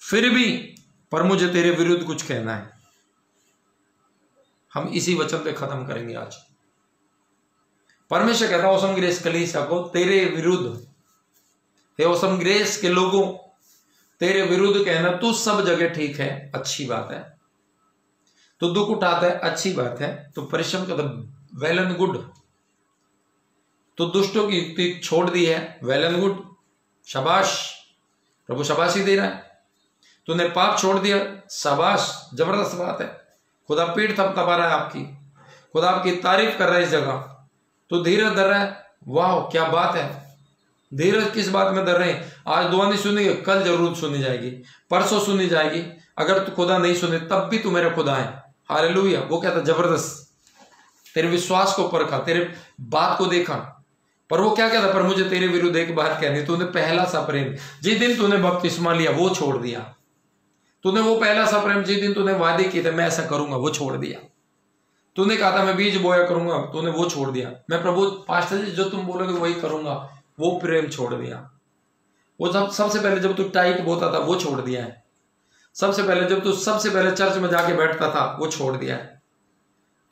फिर भी पर मुझे तेरे विरुद्ध कुछ कहना है। हम इसी वचन पे खत्म करेंगे आज। परमेश्वर कहता है ओसम ग्रेस कलीसा को तेरे विरुद्ध। हे ओसम ग्रेस के लोगों, तेरे विरुद्ध कहना तू सब जगह ठीक है, अच्छी बात है। तो दुख उठाता है, अच्छी बात है। तो परिश्रम का वेल एंड गुड तो दुष्टों की युक्ति छोड़ दी है। Well and good. शबाश। प्रभु शबाशी दे रहा है। तूने पाप छोड़ दिया। शबाश। ज़बरदस्त बात है। खुदा पीठ तपा रहा है आपकी। खुदा आपकी तारीफ़ कर रहा है इस जगह। तो धीरज धर रहा है। वाह, क्या बात है। धीरज किस बात में धर रहे हैं? आज दुआ नहीं सुनी, कल ज़रूर सुनी जाएगी। परसों सुनी जाएगी। अगर तू खुदा नहीं सुने, तब भी तू मेरा खुदा है। हारे वो कहता ज़बरदस्त। तेरे विश्वास को परखा तेरे बात को देखा। पर वो क्या कहता, पर मुझे तेरे विरुद्ध एक बात कहनी, तूने पहला सा प्रेम, जिस दिन तूने बपतिस्मा लिया, वो छोड़ दिया। तूने वो पहला सा प्रेम, जिस दिन तूने वादे किए थे, मैं ऐसा करूँगा, वो छोड़ दिया। तूने कहा था, मैं बीज बोया करूँगा तूने वो छोड़ दिया। मैं प्रभु, पास्टर जी, जो तुम बोलोगे, वही करूँगा। वो प्रेम छोड़ दिया। वो सब, सबसे पहले जब तू टाइट बोता था, वो छोड़ दिया है। सबसे पहले जब तू सबसे पहले चर्च में जाके बैठता था, वो छोड़ दिया है।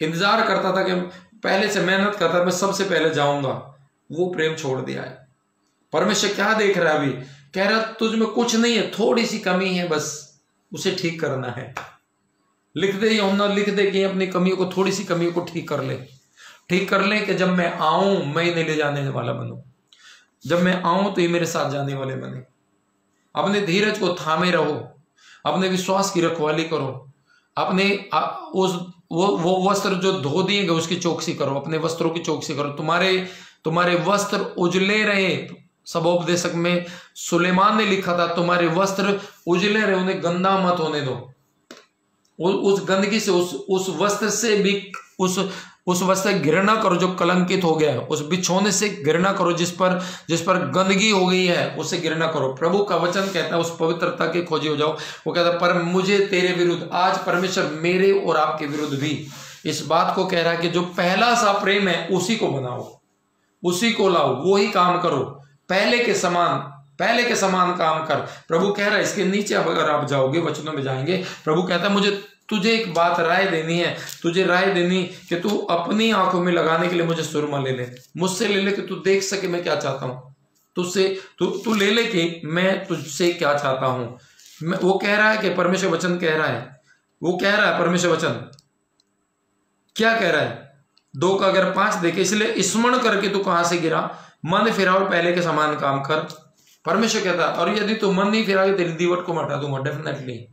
इंतज़ार करता था कि पहले से मेहनत करता मैं सबसे पहले जाऊँगा। वो प्रेम छोड़ दिया है। परमेश्वर क्या देख रहा है अभी? कह रहा, तुझ में कुछ नहीं है थोड़ी सी कमी है, बस उसे ठीक करना है। लिख दे, यमुना, लिख दे कि अपनी कमियों को थोड़ी सी कमियों को ठीक कर ले। ठीक कर ले कि जब मैं आऊँ, मैं इन्हें ले जाने वाला बनू। जब मैं आऊँ तो ये मेरे साथ जाने वाले बने। अपने धीरज को थामे रहो। अपने विश्वास की रखवाली करो। अपने उस, वो वो वस्त्र जो धो दिए गए, उसकी चौकसी करो। अपने वस्त्रों की चौकसी करो। तुम्हारे तुम्हारे वस्त्र उजले रहे। सबोपदेशक में सुलेमान ने लिखा था, तुम्हारे वस्त्र उजले रहे, उन्हें गंदा मत होने दो। उस गंदगी से, उस उस वस्त्र से भी, उस उस वस्त्र घृणा करो जो कलंकित हो गया। है उस बिछोने से घृणा करो जिस पर जिस पर गंदगी हो गई है उससे घृणा करो। प्रभु का वचन कहता है, उस पवित्रता के खोजी हो जाओ। वो कहता है, पर मुझे तेरे विरुद्ध, आज परमेश्वर मेरे और आपके विरुद्ध भी। इस बात को कह रहा है कि जो पहला सा प्रेम है, उसी को बनाओ। उसी को लाओ वो ही काम करो। पहले के समान पहले के समान काम कर। प्रभु कह रहा है इसके नीचे अब अगर आप जाओगे वचनों में जाएँगे प्रभु कहता है मुझे तुझे एक बात राय देनी है तुझे राय देनी कि तू अपनी आँखों में लगाने के लिए मुझे सुरमा ले ले। मुझसे ले ले कि तू देख सके मैं क्या चाहता हूँ। तुझसे तू तु, तू ले ले कि मैं तुझसे क्या चाहता हूँ। वो कह रहा है कि परमेश्वर वचन कह रहा है। वो कह रहा है परमेश्वर वचन। क्या कह रहा है? दो का अगर पाँच देखे, इसलिए स्मरण करके तू कहाँ से गिरा? मन फिराओ, पहले के समान काम कर। परमेश्वर कहता और यदि तू मन नहीं फिराएगा तेरी दीवट को मैं हटा दूँगा डेफिनेटली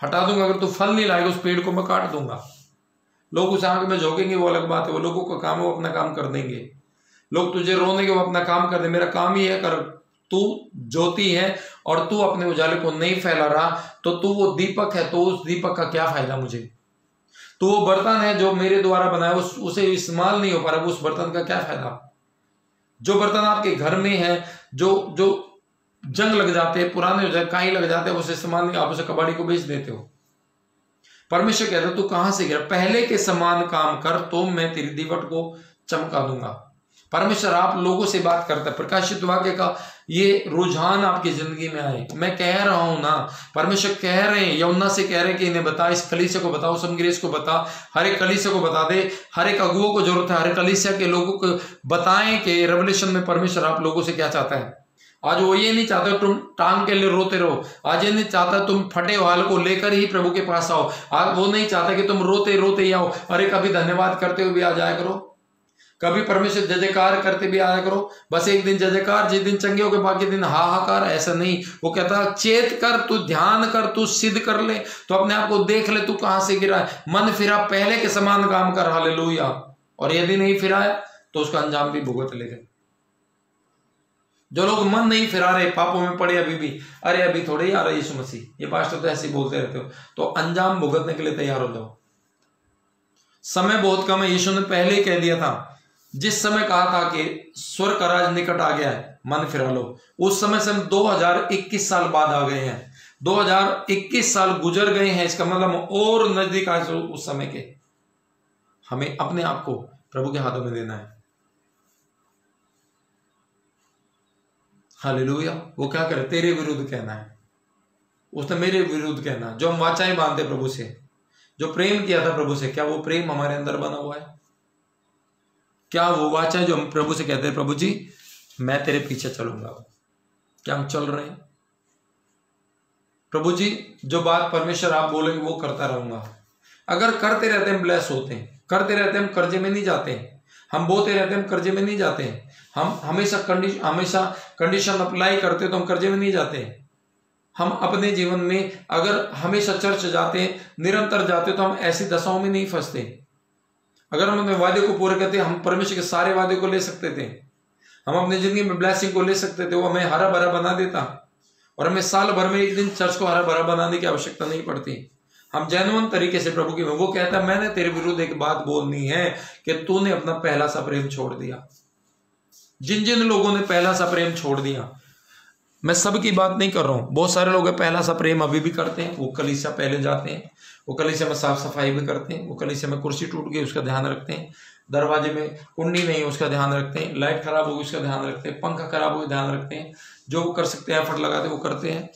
हटा दूँगा, अगर तू फल नहीं लाएगा, उस पेड़ को मैं काट दूँगा। लोग उस आँख में झोंकेंगे, वो अलग बात है, वो लोगों का काम है, वो अपना काम कर देंगे। लोग तुझे रोने के, वो अपना काम कर दे। मेरा काम ही है, कर। तू ज्योति है, और तू अपने उजाले को नहीं फैला रहा तो तू वो दीपक है तो उस दीपक का क्या फ़ायदा मुझे? तो वो बर्तन है जो मेरे द्वारा बनाया, उस, उसे इस्तेमाल नहीं हो पा रहा उस बर्तन का क्या फ़ायदा? जो बर्तन आपके घर में है, जो जो जंग लग जाते हैं, पुराने हो जाए काई लग जाते हैं, उसे इस्तेमाल नहीं, आप उसे कबाड़ी को बेच देते हो। परमेश्वर कहता तू कहाँ से गिरा? पहले के समान काम कर तो मैं तेरी दीवट को चमका दूँगा। परमेश्वर आप लोगों से बात करता प्रकाशित वाक्य का ये रुझान आपकी ज़िंदगी में आए। मैं कह रहा हूँ ना, परमेश्वर कह रहे हैं, यमुना से कह रहे हैं कि इन्हें बता, इस कलीसिया को बताओ समग्रेश को बता, हर एक कलीसिया को बता दे, हर एक अगुओं को ज़रूरत है, हर एक कलीसिया के लोगों को बताएँ कि रेवल्यूशन में परमेश्वर आप लोगों से क्या चाहता है। आज वो ये नहीं चाहता तुम टांग के लिए रोते रहो। आज ये नहीं चाहता तुम फटे हाल को लेकर ही प्रभु के पास आओ। आज वो नहीं चाहता कि तुम रोते रोते ही आओ। अरे कभी धन्यवाद करते हुए भी आ जाया करो। कभी परमेश्वर जय जयकार करते भी आया करो। बस एक दिन जय जयकार जिस दिन चंगे हो गए बाकी दिन हाहाकार, ऐसा नहीं। वो कहता चेत कर, तू ध्यान कर, तू सिद्ध कर ले। तो अपने आप को देख ले, तू कहाँ से गिरा है। मन फिरा पहले के समान काम कर हाले और यदि नहीं फिराया तो उसका अंजाम भी भुगत ले गए। जो लोग मन नहीं फिरा रहे, पापों में पड़े अभी भी, अरे अभी थोड़े ही आ रहे यीशु मसीह। ये पास्टर तो ऐसे बोलते रहते हो। तो अंजाम भुगतने के लिए तैयार हो जाओ। समय बहुत कम है, यीशु ने पहले ही कह दिया था जिस समय कहा था कि स्वर का राज निकट आ गया है, मन फिरा लो। उस समय से हम 2021 साल बाद आ गए हैं। 2021 साल गुजर गए हैं, इसका मतलब हम और नज़दीक आए उस समय के। हमें अपने आप को प्रभु के हाथों में देना है। हालेलुया। वो क्या करे? तेरे विरुद्ध कहना है। उसने मेरे विरुद्ध कहना। जो हम वाचाएँ बांधते प्रभु से, जो प्रेम किया था प्रभु से, क्या वो प्रेम हमारे अंदर बना हुआ है? क्या वो वाचा है जो हम प्रभु से कहते हैं, प्रभु जी, मैं तेरे पीछे चलूँगा क्या हम चल रहे हैं? प्रभु जी, जो बात परमेश्वर आप बोलेंगे, वो करता रहूँगा। अगर करते रहते हम ब्लेस होते हैं। करते रहते हम कर्जे में नहीं जाते हम बोते रहते हम कर्जे में नहीं जाते हम हमेशा कंडीशन हमेशा कंडीशन अप्लाई करते तो हम कर्जे में नहीं जाते हम अपने जीवन में अगर हमेशा चर्च जाते निरंतर जाते तो हम ऐसी दशाओं में नहीं फंसते। अगर हम अपने वादे को पूरे करते, हम परमेश्वर के सारे वादे को ले सकते थे। हम अपनी ज़िंदगी में ब्लैसिंग को ले सकते थे, वो हमें हरा भरा बना देता। और हमें साल भर में एक दिन चर्च को हरा भरा बनाने की आवश्यकता नहीं पड़ती। हम जैनवन तरीके से प्रभु की वो कहता, मैंने तेरे विरुद्ध एक बात बोलनी है कि तूने अपना पहला सा प्रेम छोड़ दिया। जिन जिन लोगों ने पहला सा प्रेम छोड़ दिया, मैं सबकी बात नहीं कर रहा हूँ। बहुत सारे लोग पहला सा प्रेम अभी भी करते हैं, वो कलीसिया पहले जाते हैं। वो कलीसिया में साफ़ सफ़ाई भी करते हैं, वो कलीसिया में कुर्सी टूट गई, उसका ध्यान रखते हैं। दरवाजे में कुंडी नहीं उसका ध्यान रखते हैं। लाइट खराब होगी, उसका ध्यान रखते हैं। पंखा खराब होगी, ध्यान रखते हैं। जो कर सकते हैं, एफर्ट लगाते हैं वो करते हैं।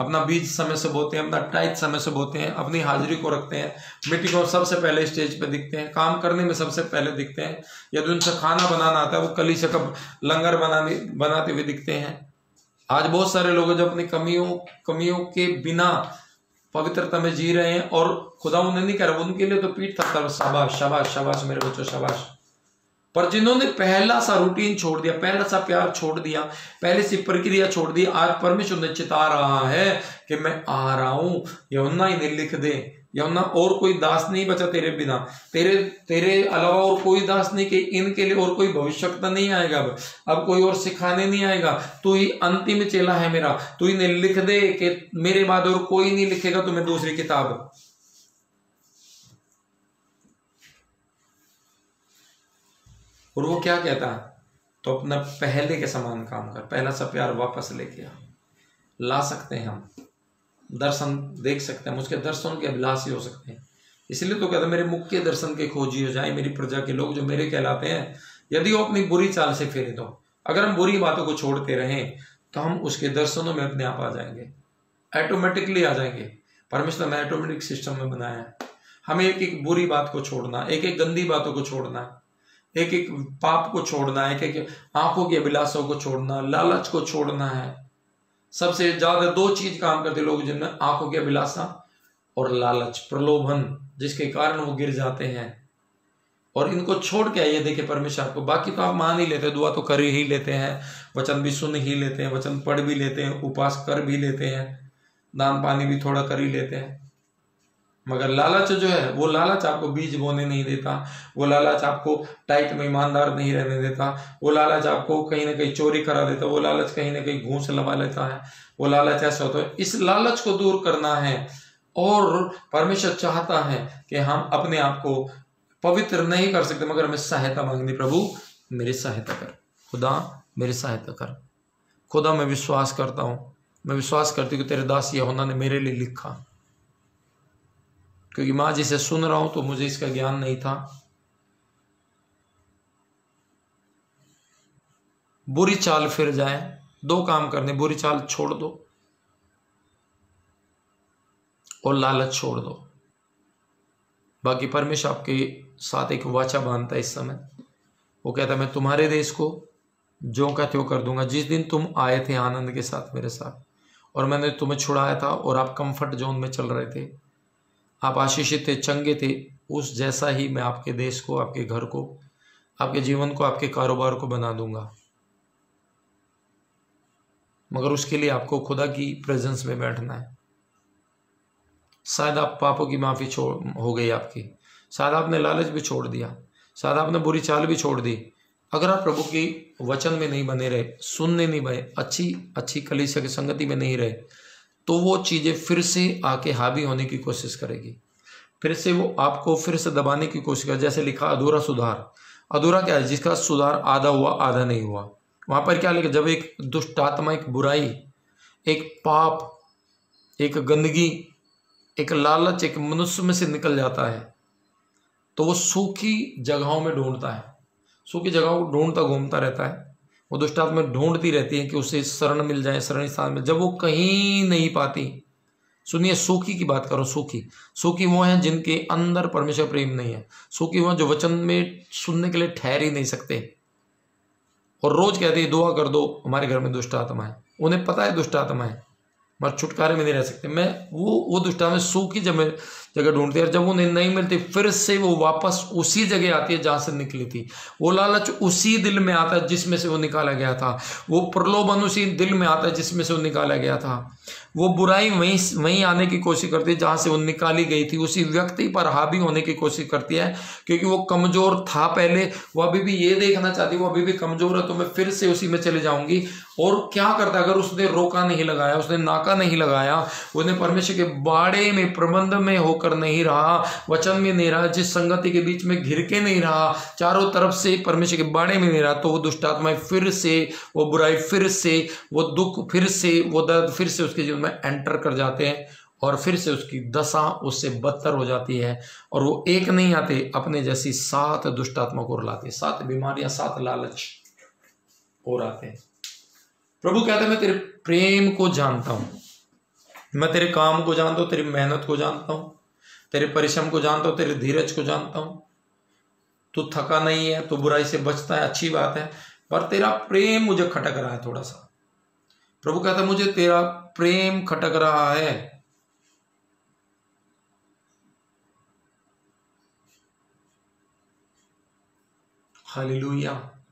अपना बीज समय से बोते हैं, अपना टाइट समय से बोते हैं, अपनी हाजिरी को रखते हैं। मिट्टी को सबसे पहले स्टेज पे दिखते हैं। काम करने में सबसे पहले दिखते हैं। यदि उनसे खाना बनाना आता है, वो कली से कब लंगर बनाने, बनाते हुए दिखते हैं। आज बहुत सारे लोग जो अपनी कमियों कमियों के बिना पवित्रता में जी रहे हैं और खुदा उन्हें नहीं कर रहा उनके लिए तो पीठ था शाबाश शाबाश शाबाश मेरे बच्चों, शाबाश। पर जिन्होंने पहला सा रूटीन छोड़ दिया, पहला सा प्यार छोड़ दिया, पहले सी प्रक्रिया छोड़ दी, आज परमेश्वर ने चिता रहा है। कि मैं आ रहा हूँ यमुना ही लिख दे यमुना और कोई दास नहीं बचा तेरे बिना। तेरे तेरे अलावा और कोई दास नहीं कि इनके लिए और कोई भविष्यता नहीं आएगा अब। कोई और सिखाने नहीं आएगा। तू ही अंतिम चेला है मेरा। तू इन्हें लिख दे कि मेरे बाद और कोई नहीं लिखेगा तुम्हें दूसरी किताब। और वो क्या कहता है? तो अपना पहले के समान काम कर, पहला सा प्यार वापस लेके आ। ला सकते हैं हम। दर्शन देख सकते हैं उसके दर्शन के अभिलाषी हो सकते हैं। इसलिए तो कहते मेरे मुख के दर्शन के खोजी हो जाए, मेरी प्रजा के लोग जो मेरे कहलाते हैं, यदि वो अपनी बुरी चाल से फेरे तो। अगर हम बुरी बातों को छोड़ते रहें तो हम उसके दर्शनों में अपने आप आ जाएँगे। ऑटोमेटिकली आ जाएँगे। परमेश्वर ने ऑटोमेटिक सिस्टम में बनाया है। हमें एक एक बुरी बात को छोड़ना, एक एक गंदी बातों को छोड़ना, एक एक पाप को छोड़ना, एक एक आँखों की अभिलाषों को छोड़ना, लालच को छोड़ना है। सबसे ज़्यादा दो चीज़ काम करते लोग जिनमें आँखों की अभिलाषा और लालच, प्रलोभन, जिसके कारण वो गिर जाते हैं। और इनको छोड़ के आइए देखे परमेश्वर को बाकी तो आप मान ही लेते हैं, दुआ तो कर ही लेते हैं, वचन भी सुन ही लेते हैं, वचन पढ़ भी लेते हैं, उपास कर भी लेते हैं, दान पानी भी थोड़ा कर ही लेते हैं। मगर लालच जो है, वो लालच आपको बीज बोने नहीं देता, वो लालच आपको टाइट में ईमानदार नहीं रहने देता, वो लालच आपको कहीं ना कहीं चोरी करा देता, वो लालच कहीं ना कहीं घूस लगा लेता है, वो लालच ऐसा होता है। इस लालच को दूर करना है और परमेश्वर चाहता है कि हम अपने आप को पवित्र नहीं कर सकते, मगर हमें सहायता मांगनी। प्रभु, मेरी सहायता कर। खुदा, मेरी सहायता कर। खुदा, मैं विश्वास करता हूँ। मैं विश्वास करती हूँ कि तेरे दास यहोना ने मेरे लिए लिखा। क्योंकि माँ जिसे सुन रहा हूँ तो मुझे इसका ज्ञान नहीं था। बुरी चाल फिर जाए, दो काम करने, बुरी चाल छोड़ दो और लालच छोड़ दो। बाकी परमेश्वर आपके साथ एक वाचा बांधता है इस समय। वो कहता मैं तुम्हारे देश को जो का त्यों कर दूँगा। जिस दिन तुम आए थे आनंद के साथ मेरे साथ, और मैंने तुम्हें छुड़ाया था और आप कंफर्ट जोन में चल रहे थे आप आशीषित थे, चंगे थे, उस जैसा ही मैं आपके देश को, आपके घर को, आपके जीवन को, आपके कारोबार को बना दूँगा। मगर उसके लिए आपको खुदा की प्रेजेंस में बैठना है। शायद आप पापों की माफ़ी छोड़, हो गई आपकी। शायद आपने लालच भी छोड़ दिया। शायद आपने बुरी चाल भी छोड़ दी। अगर आप प्रभु के वचन में नहीं बने रहे, सुनने नहीं बने अच्छी अच्छी कलिशा की संगति में नहीं रहे तो वो चीज़ें फिर से आके हावी होने की कोशिश करेगी। फिर से वो आपको फिर से दबाने की कोशिश कर जैसे लिखा, अधूरा सुधार। अधूरा क्या है? जिसका सुधार आधा हुआ, आधा नहीं हुआ। वहाँ पर क्या लिखा? जब एक दुष्ट आत्मा, एक बुराई, एक पाप, एक गंदगी, एक लालच, एक मनुष्य में से निकल जाता है तो वो सूखी जगहों में ढूंढता है। सूखी जगहों को ढूंढता, घूमता रहता है। वो दुष्टात्मा ढूंढती रहती है कि उसे शरण मिल जाए, शरण स्थान में जब वो कहीं नहीं पाती, सुनिए, सूखी की बात करो, सूखी। सूखी वो हैं जिनके अंदर परमेश्वर प्रेम नहीं है। सूखी वो जो वचन में सुनने के लिए ठहर ही नहीं सकते। और रोज कहते हैं, दुआ कर दो, हमारे घर में दुष्ट आत्मा है। उन्हें पता है दुष्ट आत्मा है, मगर छुटकारे में नहीं रह सकते। मैं वो वो दुष्टा में जब जगह जगह ढूंढती है। जब उन्हें नहीं मिलती, फिर से वो वापस उसी जगह आती है जहाँ से निकली थी। वो लालच उसी दिल में आता है जिसमें से वो निकाला गया था। वो प्रलोभन उसी दिल में आता है जिसमें से वो निकाला गया था। वो बुराई वहीं वहीं आने की कोशिश करती है, जहाँ से वो निकाली गई थी। उसी व्यक्ति पर हावी होने की कोशिश करती है, क्योंकि वो कमज़ोर था पहले। वो अभी भी ये देखना चाहती वो अभी भी कमज़ोर है तो मैं फिर से उसी में चले जाऊँगी। और क्या करता अगर उसने रोका नहीं लगाया, उसने नाका नहीं लगाया उसने परमेश्वर के बाड़े में, प्रबंध में होकर नहीं रहा, वचन में नहीं रहा, जिस संगति के बीच में घिर के नहीं रहा, चारों तरफ़ से परमेश्वर के बाड़े में नहीं रहा तो वो दुष्टात्माएँ फिर से, वो बुराई फिर से, वो दुख फिर से, वो दर्द फिर से उसके जीवन में एंटर कर जाते हैं और फिर से उसकी दशा उससे बदतर हो जाती है और वो एक नहीं आते, अपने जैसी सात दुष्टात्मा को रुलाते सात बीमारियाँ सात लालच और आते हैं। प्रभु कहते मैं तेरे प्रेम को जानता हूँ। मैं तेरे काम को जानता हूँ, तेरी मेहनत को जानता हूँ। तेरे परिश्रम को जानता हूँ, तेरे धीरज को जानता हूँ। तू थका नहीं है, तू बुराई से बचता है, अच्छी बात है, पर तेरा प्रेम मुझे खटक रहा है थोड़ा सा। प्रभु कहता मुझे तेरा प्रेम खटक रहा है। हालेलुया।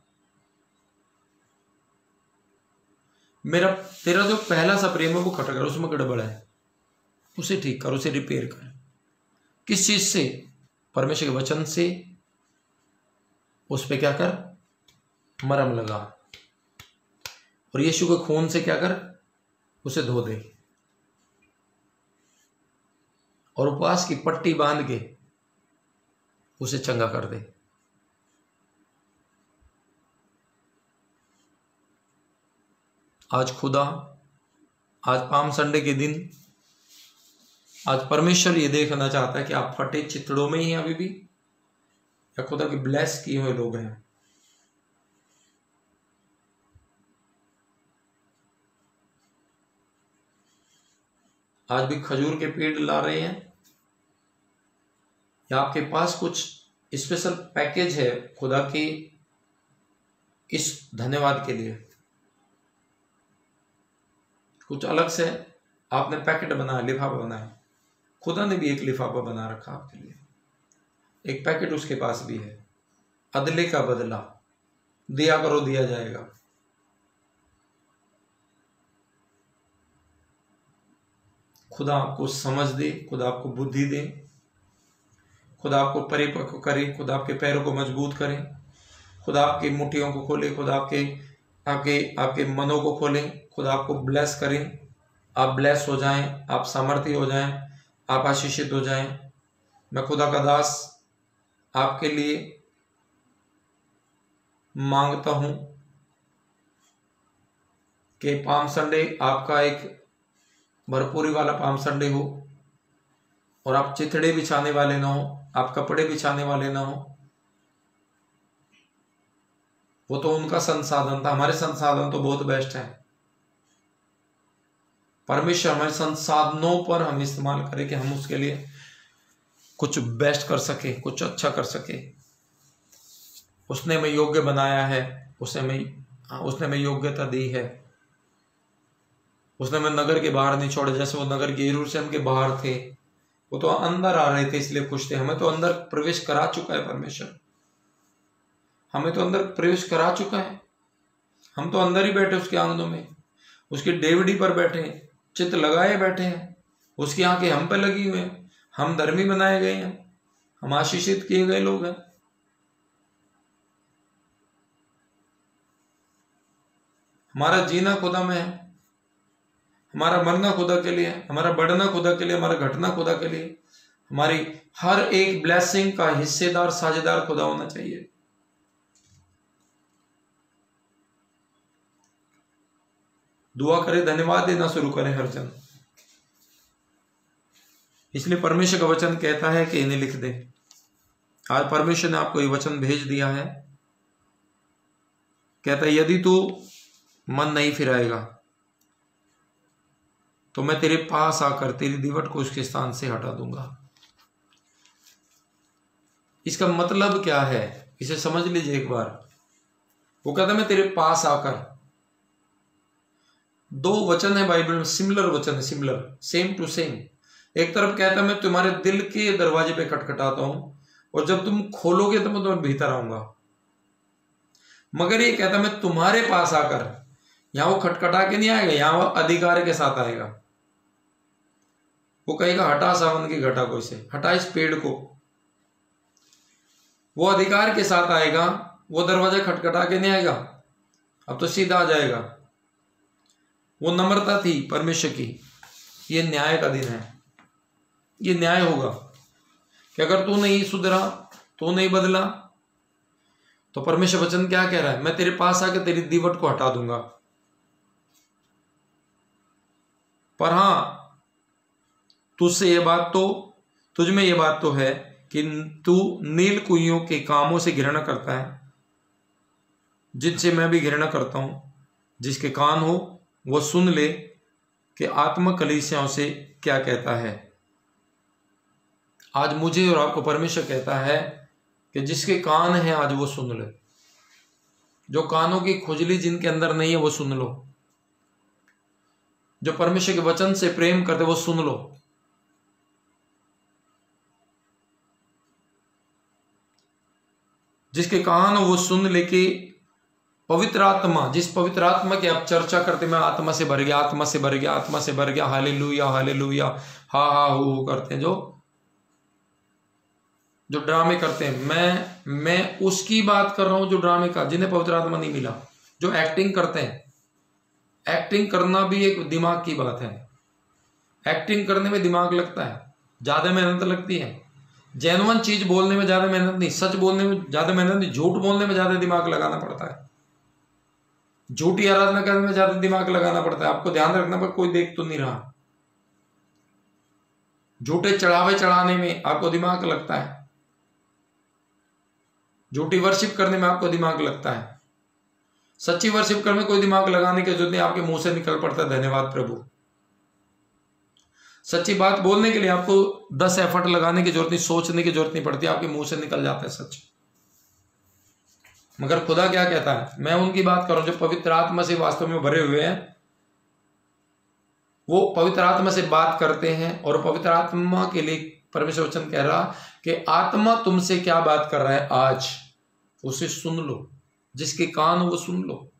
मेरा, तेरा जो पहला सा प्रेम है, वो खटक रहा है, उसमें गड़बड़ है। उसे ठीक कर, उसे रिपेयर कर। किस चीज़ से? परमेश्वर के वचन से। उस पर क्या कर? मरम लगा। और यीशु के खून से क्या कर? उसे धो दे। और उपवास की पट्टी बाँध के उसे चंगा कर दे। आज खुदा, आज पाम संडे के दिन, आज परमेश्वर ये देखना चाहता है कि आप फटे चित्रों में ही अभी भी, या खुदा के ब्लेस किए हुए लोग हैं। आज भी खजूर के पेड़ ला रहे हैं। या आपके पास कुछ स्पेशल पैकेज है खुदा की इस धन्यवाद के लिए? कुछ अलग से आपने पैकेट बनाया, लिफाफा बनाया। खुदा ने भी एक लिफाफा बना रखा आपके लिए। एक पैकेट उसके पास भी है। अदले का बदला। दिया करो, दिया जाएगा। खुदा आपको समझ दे, खुदा आपको बुद्धि दे, खुदा आपको परिपक्व करे, खुदा आपके पैरों को मज़बूत करे, खुदा आपकी मुठियों को खोले, खुदा आपके आपके आपके मनों को खोले, खुदा आपको ब्लेस करें, आप ब्लेस हो जाएँ, आप सामर्थ्य हो जाएँ, आप आशीषित हो जाएँ। मैं खुदा का दास आपके लिए माँगता हूँ कि पाम संडे आपका एक भरपूरी वाला पाम संडे हो और आप चिथड़े बिछाने वाले ना हो आप कपड़े बिछाने वाले ना हो वो तो उनका संसाधन था। हमारे संसाधन तो बहुत बेस्ट है। परमेश्वर हमारे संसाधनों पर हम इस्तेमाल करें कि हम उसके लिए कुछ बेस्ट कर सके कुछ अच्छा कर सके। उसने हमें योग्य बनाया है उसने हमें हाँ, उसने हमें योग्यता दी है। उसने हमें नगर के बाहर नहीं छोड़ा, जैसे वो नगर के यरूशलेम के बाहर थे। वो तो अंदर आ रहे थे, इसलिए खुश थे। हमें तो अंदर प्रवेश करा चुका है परमेश्वर। हमें तो अंदर प्रवेश करा चुका है। हम तो अंदर ही बैठे उसके आंगनों में। उसकी डेवडी पर बैठे चित्त लगाए बैठे हैं। उसकी आँखें हम पे लगी हुई हैं। हम धर्मी बनाए गए हैं। हम आशीषित किए गए लोग हैं। हमारा जीना खुदा में है। हमारा मरना खुदा के लिए, हमारा बढ़ना खुदा के लिए, हमारा घटना खुदा के लिए, हमारी हर एक ब्लेसिंग का हिस्सेदार, साझेदार खुदा होना चाहिए। दुआ करें, धन्यवाद देना शुरू करें हर जन। इसलिए परमेश्वर का वचन कहता है कि इन्हें लिख दे। आज परमेश्वर ने आपको ये वचन भेज दिया है। कहता है, यदि तू मन नहीं फिराएगा तो मैं तेरे पास आकर तेरी दीवट को उसके स्थान से हटा दूँगा। इसका मतलब क्या है? इसे समझ लीजिए एक बार। वो कहता मैं तेरे पास आकर दो वचन है बाइबल में, सिमिलर वचन है, सिमिलर सेम टू सेम एक तरफ़ कहता मैं तुम्हारे दिल के दरवाजे पे खटखटाता हूँ, और जब तुम खोलोगे तो मैं तुम्हारे भीतर आऊँगा। मगर ये कहता मैं तुम्हारे पास आकर, यहाँ वो खटखटा के नहीं आएगा, यहाँ वो अधिकार के साथ आएगा। वो कहेगा, हटा सावन की घटा को इसे, हटा इस पेड़ को। वो अधिकार के साथ आएगा, वो दरवाज़ा खटखटा के नहीं आएगा, अब तो सीधा आ जाएगा। वो नम्रता थी परमेश्वर की, ये न्याय का दिन है, ये न्याय होगा। कि अगर तू नहीं सुधरा, तू नहीं बदला तो परमेश्वर वचन क्या कह रहा है? मैं तेरे पास आके तेरी दीवट को हटा दूँगा। पर हाँ तुझसे ये बात तो तुझ में ये बात तो है कि तू नील कुइयों के कामों से घृणा करता है, जिनसे मैं भी घृणा करता हूँ, जिसके कान हो, वो सुन ले कि आत्मा कलिसियाओं से क्या कहता है। आज मुझे और आपको परमेश्वर कहता है कि जिसके कान हैं, आज वो सुन ले। जो कानों की खुजली जिनके अंदर नहीं है, वो सुन लो। जो परमेश्वर के वचन से प्रेम करते वो सुन लो। जिसके कान वो सुन लेके पवित्र आत्मा, जिस पवित्र आत्मा की आप चर्चा करते मैं आत्मा से भर गया, आत्मा से भर गया, आत्मा से भर गया हाले लुया हाले लुया हा हा, हो करते हैं जो जो ड्रामे करते हैं। मैं मैं उसकी बात कर रहा हूँ जो ड्रामे का, जिन्हें पवित्र आत्मा नहीं मिला, जो एक्टिंग करते हैं। एक्टिंग करना भी एक दिमाग की बात है। एक्टिंग करने में दिमाग लगता है, ज़्यादा मेहनत लगती है। जैनवन चीज़ बोलने में ज़्यादा मेहनत नहीं, सच बोलने में ज़्यादा मेहनत नहीं, झूठ बोलने में ज़्यादा दिमाग लगाना पड़ता है। झूठी आराधना करने में ज़्यादा दिमाग लगाना पड़ता है। आपको ध्यान रखना, पर कोई देख तो नहीं रहा। झूठे चढ़ावे चढ़ाने में आपको दिमाग लगता है। झूठी वर्शिप करने में आपको दिमाग लगता है। सच्ची वर्शिप करने में कोई दिमाग लगाने की ज़रूरत नहीं, आपके मुँह से निकल पड़ता है, धन्यवाद प्रभु। सच्ची बात बोलने के लिए आपको दस एफर्ट लगाने की ज़रूरत नहीं, सोचने की ज़रूरत नहीं पड़ती, आपके मुँह से निकल जाता है सच। मगर खुदा क्या कहता है? मैं उनकी बात करूँ जो पवित्र आत्मा से वास्तव में भरे हुए हैं, वो पवित्र आत्मा से बात करते हैं और पवित्र आत्मा के लिए परमेश्वर वचन कह रहा कि आत्मा तुमसे क्या बात कर रहा है आज? उसे सुन लो। जिसके कान वो सुन लो।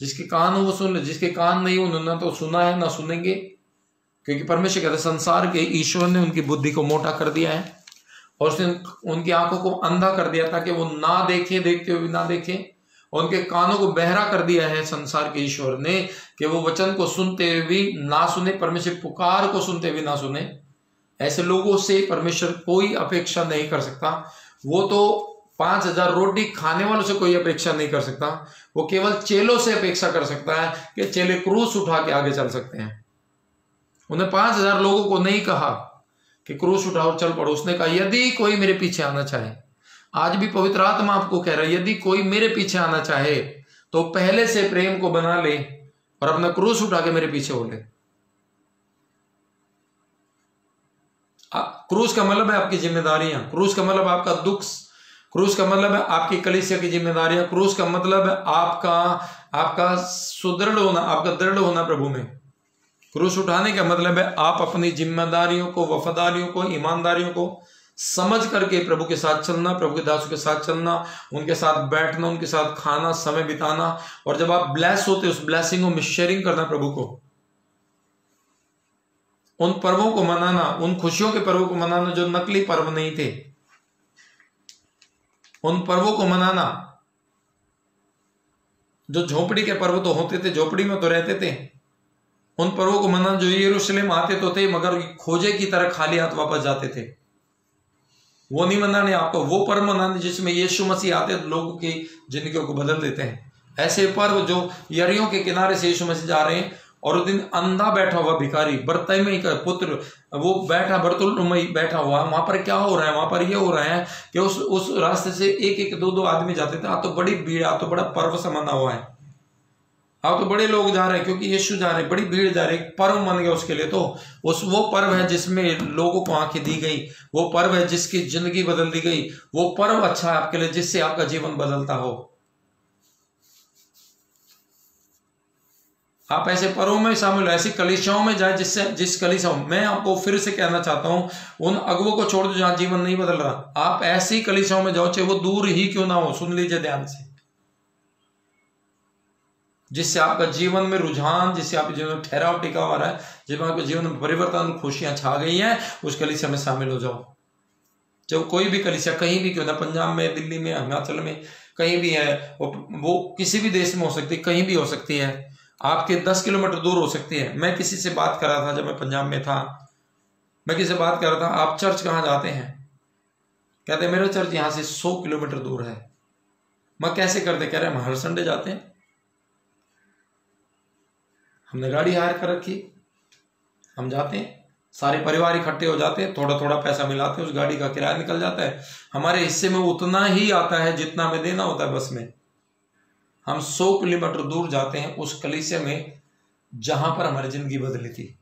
जिसके कान वो सुन लो। जिसके कान नहीं उन्होंने तो सुना है, ना सुनेंगे। क्योंकि परमेश्वर कहते संसार के ईश्वर ने उनकी बुद्धि को मोटा कर दिया है और उसने उनकी आँखों को अंधा कर दिया ताकि वो ना देखे, देखते हुए ना देखे। उनके कानों को बहरा कर दिया है संसार के ईश्वर ने कि वो वचन को सुनते हुए भी ना सुने, परमेश्वर पुकार को सुनते हुए ना सुने। ऐसे लोगों से परमेश्वर कोई अपेक्षा नहीं कर सकता। वो तो पाँच हज़ार रोटी खाने वालों से कोई अपेक्षा नहीं कर सकता। वो केवल चेलों से अपेक्षा कर सकता है कि चेले क्रूस उठा के आगे चल सकते हैं। उन्हें पाँच हज़ार लोगों को नहीं कहा कि क्रूस उठाओ चल पड़ो। उसने कहा, यदि कोई मेरे पीछे आना चाहे, आज भी पवित्र आत्मा आपको कह रहा है, यदि कोई मेरे पीछे आना चाहे तो पहले से प्रेम को बना ले और अपना क्रूस उठा के मेरे पीछे हो ले। क्रूस का मतलब है आपकी जिम्मेदारियाँ क्रूस का मतलब आपका दुख क्रूस का मतलब है आपकी कलिसिया की जिम्मेदारियाँ क्रूस का मतलब है आपका आपका सुदृढ़ होना, आपका दृढ़ होना प्रभु में। क्रूस उठाने का मतलब है आप अपनी जिम्मेदारियों को, वफादारियों को, ईमानदारियों को समझ करके प्रभु के साथ चलना, प्रभु के दासों के साथ चलना, उनके साथ बैठना, उनके साथ खाना, समय बिताना, और जब आप ब्लेस होते उस ब्लेसिंग में शेयरिंग करना प्रभु को, उन पर्वों को मनाना, उन खुशियों के पर्वों को मनाना जो नकली पर्व नहीं थे, उन पर्वों को मनाना जो झोपड़ी के पर्व तो होते थे, झोपड़ी में तो रहते थे उन पर्वों को मनाना जो यरूशलेम आते तो थे, मगर खोजे की तरह खाली हाथ वापस जाते थे। वो नहीं मनाने आपको, वो पर्व मनाने जिसमें यीशु मसीह आते लोगों की जिंदगियों को बदल देते हैं। ऐसे पर्व जो यरियों के किनारे से यीशु मसीह जा रहे हैं, और उस दिन अंधा बैठा हुआ भिखारी बर्तई का पुत्र, वो बैठा बर्तुल बैठा हुआ, वहाँ पर क्या हो रहा है? वहाँ पर ये हो रहा है कि उस उस रास्ते से एक एक दो दो आदमी जाते थे, आ तो बड़ी भीड़, आ तो बड़ा पर्व समाना हुआ है। अब तो बड़े लोग जा रहे हैं, क्योंकि यीशु जा रहे हैं, बड़ी भीड़ जा रही है पर्व मन गया उसके लिए। तो उस, वो पर्व है जिसमें लोगों को आँखें दी गई, वो पर्व है जिसकी ज़िंदगी बदल दी गई, वो पर्व अच्छा है आपके लिए, जिससे आपका जीवन बदलता हो। आप ऐसे पर्वों में शामिल हो, ऐसी कलिशाओं में जाए जिससे, जिस कलिशा मैं आपको फिर से कहना चाहता हूँ, उन अगुओं को छोड़ दो जहाँ जीवन नहीं बदल रहा। आप ऐसी कलिशाओं में जाओ, चाहे वो दूर ही क्यों ना हो, सुन लीजिए ध्यान से। जिससे आपका जीवन में रुझान जिससे आपके जीवन में ठहराव टिका हुआ रहा है जिसमें आपके जीवन में परिवर्तन खुशियाँ छा गई हैं उस कलिसिया में शामिल हो जाओ। जब कोई भी कलिसिया कहीं भी क्यों ना पंजाब में दिल्ली में हिमाचल में कहीं भी है वो, वो किसी भी देश में हो सकती है कहीं भी हो सकती है। आपके दस किलोमीटर दूर हो सकती है। मैं किसी से बात कर रहा था जब मैं पंजाब में था। मैं किसी से बात कर रहा था आप चर्च कहाँ जाते हैं? कहते मेरा चर्च यहाँ से सौ किलोमीटर दूर है। मैं कैसे करते? कह रहे हम हर संडे जाते हैं। हमने गाड़ी हायर कर रखी। हम जाते हैं, सारे परिवार इकट्ठे हो जाते हैं थोड़ा थोड़ा पैसा मिलाते हैं, उस गाड़ी का किराया निकल जाता है। हमारे हिस्से में उतना ही आता है जितना हमें देना होता है बस में। हम सौ किलोमीटर दूर जाते हैं उस कलिसिया में, जहाँ पर हमारी ज़िंदगी बदली थी।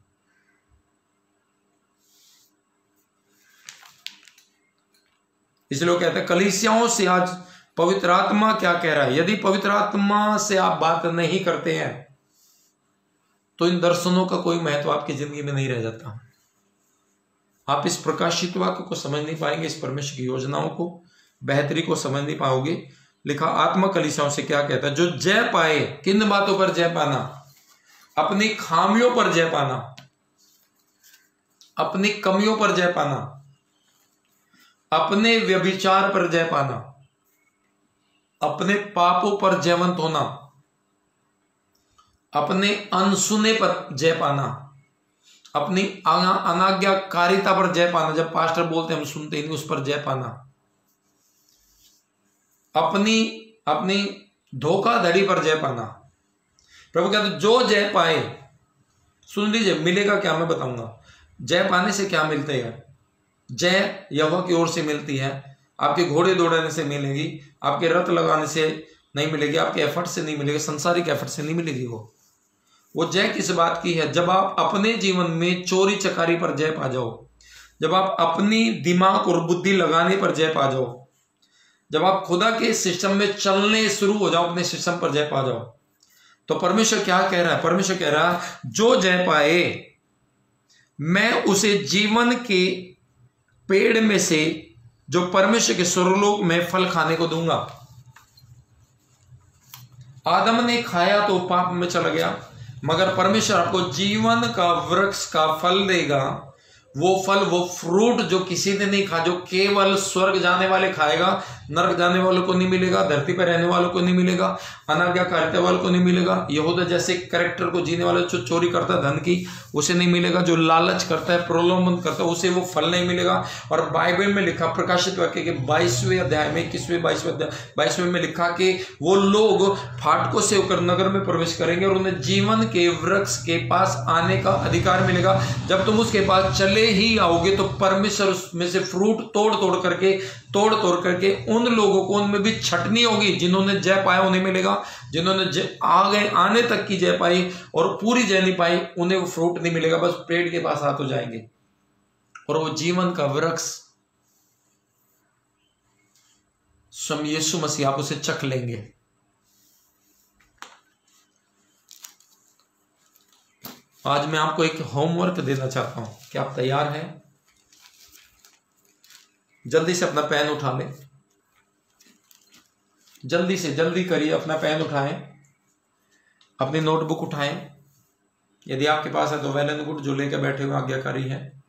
इसलिए कहते हैं, कलिसियाओं से आज पवित्र आत्मा क्या कह रहा है? यदि पवित्र आत्मा से आप बात नहीं करते हैं तो इन दर्शनों का कोई महत्व आपकी ज़िंदगी में नहीं रह जाता। आप इस प्रकाशित वाक्य को समझ नहीं पाएँगे, इस परमेश्वर की योजनाओं को, बेहतरी को समझ नहीं पाओगे। लिखा, आत्मा कलिसाओं से क्या कहता है? जो जय पाए, किन बातों पर जय पाना? अपनी खामियों पर जय पाना। अपनी कमियों पर जय पाना। अपने व्यभिचार पर जय पाना। अपने पापों पर जयवंत होना। अपने अनसुने पर जय पाना। अपनी अनाज्ञाकारिता पर जय पाना। जब पास्टर बोलते हम सुनते नहीं, उस पर जय पाना। अपनी अपनी धोखाधड़ी पर जय पाना। प्रभु कहते जो जय पाए, सुन लीजिए, मिलेगा क्या? मैं बताऊँगा। जय पाने से क्या मिलते हैं? जय यहोवा की ओर से मिलती है। आपके घोड़े दौड़ाने से मिलेगी। आपके रथ लगाने से नहीं मिलेगी। आपके एफर्ट से नहीं मिलेगी। संसारिक एफर्ट से नहीं मिलेगी वो। वो जय किस बात की है? जब आप अपने जीवन में चोरी चकारी पर जय पा जाओ, जब आप अपनी दिमाग और बुद्धि लगाने पर जय पा जाओ, जब आप खुदा के सिस्टम में चलने शुरू हो जाओ, अपने सिस्टम पर जय पा जाओ तो परमेश्वर क्या कह रहा है? परमेश्वर कह रहा है, जो जय पाए, मैं उसे जीवन के पेड़ में से, जो परमेश्वर के स्वरलोक में फल खाने को दूँगा। आदम ने खाया तो पाप में चला गया। मगर परमेश्वर आपको जीवन का वृक्ष का फल देगा। वो फल, वो फ्रूट जो किसी ने नहीं खा, जो केवल स्वर्ग जाने वाले खाएगा नरक जाने वालों को नहीं मिलेगा, धरती पर रहने वालों को नहीं मिलेगा अनाज्ञाकारिता वालों को नहीं मिलेगा। यहूदा जैसे करेक्टर को जीने वाले जो चोरी करता है, धन की, उसे नहीं मिलेगा। जो लालच करता है, प्रलोभन करता है, उसे वो फल नहीं मिलेगा। और बाइबल में लिखा, प्रकाशित वाक्य के बाईसवें अध्याय में, इक्कीसवें, बाईसवें अध्याय, बाईसवें में लिखा कि वो लोग फाटकों से होकर नगर में प्रवेश करेंगे और उन्हें जीवन के वृक्ष के पास आने का अधिकार मिलेगा। जब तुम उसके पास चले ही आओगे तो परमेश्वर उसमें से फ्रूट तोड़ तोड़ करके तोड़ तोड़ करके उन लोगों को उनमें भी छटनी होगी, जिन्होंने जय पाया उन्हें मिलेगा, जिन्होंने जय आ गए आने तक की जय पाई और पूरी जय नहीं पाई, उन्हें वो फ्रूट नहीं मिलेगा, बस पेड़ के पास हाथ हो जाएँगे। और वो जीवन का वृक्ष, स्वयं यीशु मसीह आप उसे चख लेंगे। आज मैं आपको एक होमवर्क देना चाहता हूँ। कि आप तैयार हैं? जल्दी से अपना पेन उठा लें। जल्दी से, जल्दी करिए, अपना पेन उठाएँ। अपनी नोटबुक उठाएँ। यदि आपके पास है तो वेल एंड गुड, जो लेकर बैठे हुए आज्ञाकारी हैं।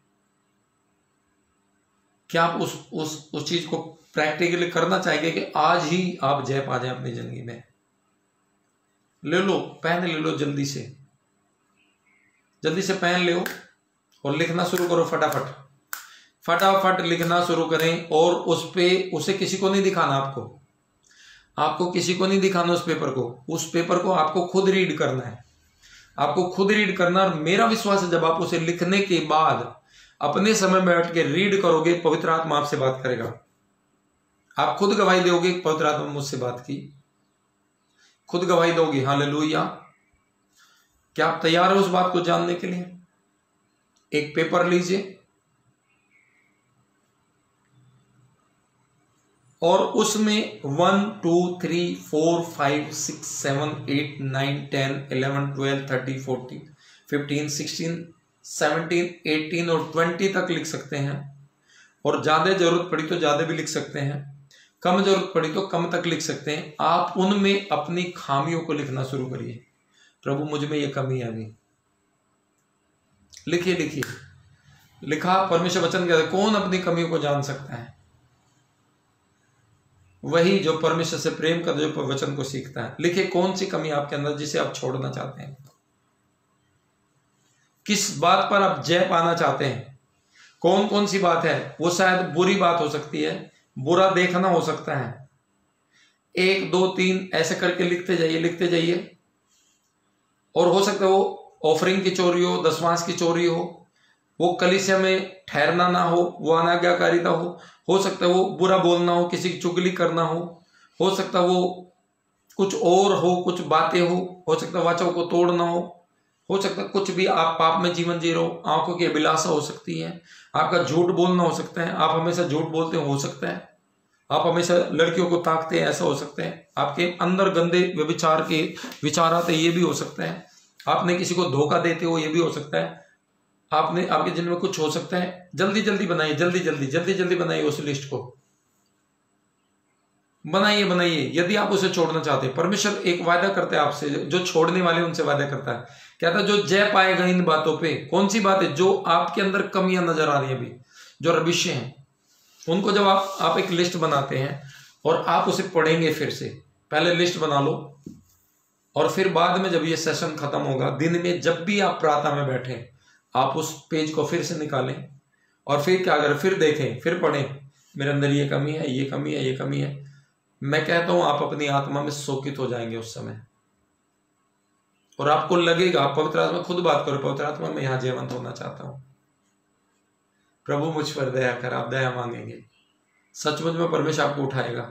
क्या आप उस उस उस चीज़ को प्रैक्टिकली करना चाहेंगे कि आज ही आप जय पा जाए अपनी ज़िंदगी में? ले लो, पेन ले लो जल्दी से। जल्दी से पेन ले और लिखना शुरू करो फटाफट। फटाफट लिखना शुरू करें और उस पे, उसे किसी को नहीं दिखाना आपको। आपको किसी को नहीं दिखाना उस पेपर को। उस पेपर को आपको खुद रीड करना है। आपको खुद रीड करना और मेरा विश्वास है जब आप उसे लिखने के बाद अपने समय में बैठ के रीड करोगे, पवित्र आत्मा आपसे बात करेगा। आप खुद गवाही दोगे, पवित्र आत्मा मुझसे बात की। खुद गवाही दोगे हाँ क्या आप तैयार हो उस बात को जानने के लिए? एक पेपर लीजिए। और उसमें one, two, three, four, five, six, seven, eight, nine, ten, eleven, twelve thirty fourteen, fifteen, sixteen, seventeen, eighteen और ट्वेंटी तक लिख सकते हैं। और ज़्यादा ज़रूरत पड़ी तो ज़्यादा भी लिख सकते हैं। कम ज़रूरत पड़ी तो कम तक लिख सकते हैं। आप उनमें अपनी खामियों को लिखना शुरू करिए। प्रभु, मुझमें ये कमी आ गई। लिखिए लिखिए। लिखा, परमेश्वर वचन कहते कौन अपनी कमियों को जान सकता है? वही जो परमेश्वर से प्रेम कर जो वचन को सीखता है। लिखे कौन सी कमी आपके अंदर जिसे आप छोड़ना चाहते हैं? किस बात पर आप जय पाना चाहते हैं? कौन कौन सी बात है? वो शायद बुरी बात हो सकती है, बुरा देखना हो सकता है। एक, दो, तीन, ऐसे करके लिखते जाइए लिखते जाइए। और हो सकता है वो ऑफरिंग की चोरी हो दसवांश की चोरी हो वो कलिसिया में ठहरना ना हो, वो अनाज्ञाकारिता हो हो सकता है वो बुरा बोलना हो, किसी की चुगली करना हो हो सकता है वो कुछ और हो, कुछ बातें हो हो सकता है वाचों को तोड़ना हो हो सकता है कुछ भी आप पाप में जीवन जी रहो आँखों की अभिलाषा हो सकती है, आपका झूठ बोलना हो सकता है, आप हमेशा झूठ बोलते हो सकता है, आप हमेशा लड़कियों को ताकते हैं, ऐसा हो सकता है, आपके अंदर गंदे विचार के विचार आते ये भी हो सकता है, आपने किसी को धोखा देते हो, ये भी हो सकता है आपने आपके जिन में कुछ हो सकता है, जल्दी जल्दी बनाइए, जल्दी जल्दी जल्दी जल्दी बनाइए उस लिस्ट को। बनाइए बनाइए। यदि आप उसे छोड़ना चाहते हैं, परमेश्वर एक वायदा करता है आपसे, जो छोड़ने वाले उनसे वायदा करता है। कहता है जो जय पाएगा इन बातों पे। कौन सी बात है? जो आपके अंदर कमियाँ नज़र आ रही है अभी, जो रविश्य हैं। उनको जब आप आप एक लिस्ट बनाते हैं और आप उसे पढ़ेंगे फिर से, पहले लिस्ट बना लो। और फिर बाद में जब ये सेशन खत्म होगा, दिन में जब भी आप प्रातः में बैठे आप उस पेज को फिर से निकालें और फिर क्या करें? फिर देखें, फिर पढ़ें। मेरे अंदर ये कमी है, ये कमी है, ये कमी है। मैं कहता हूँ, आप अपनी आत्मा में शोकित हो जाएँगे उस समय। और आपको लगेगा, आप पवित्र आत्मा, खुद बात करो, पवित्र आत्मा मैं यहाँ जीवंत होना चाहता हूँ। प्रभु, मुझ पर दया कर, आप दया मांगेंगे। सचमुच में परमेश्वर आपको उठाएगा।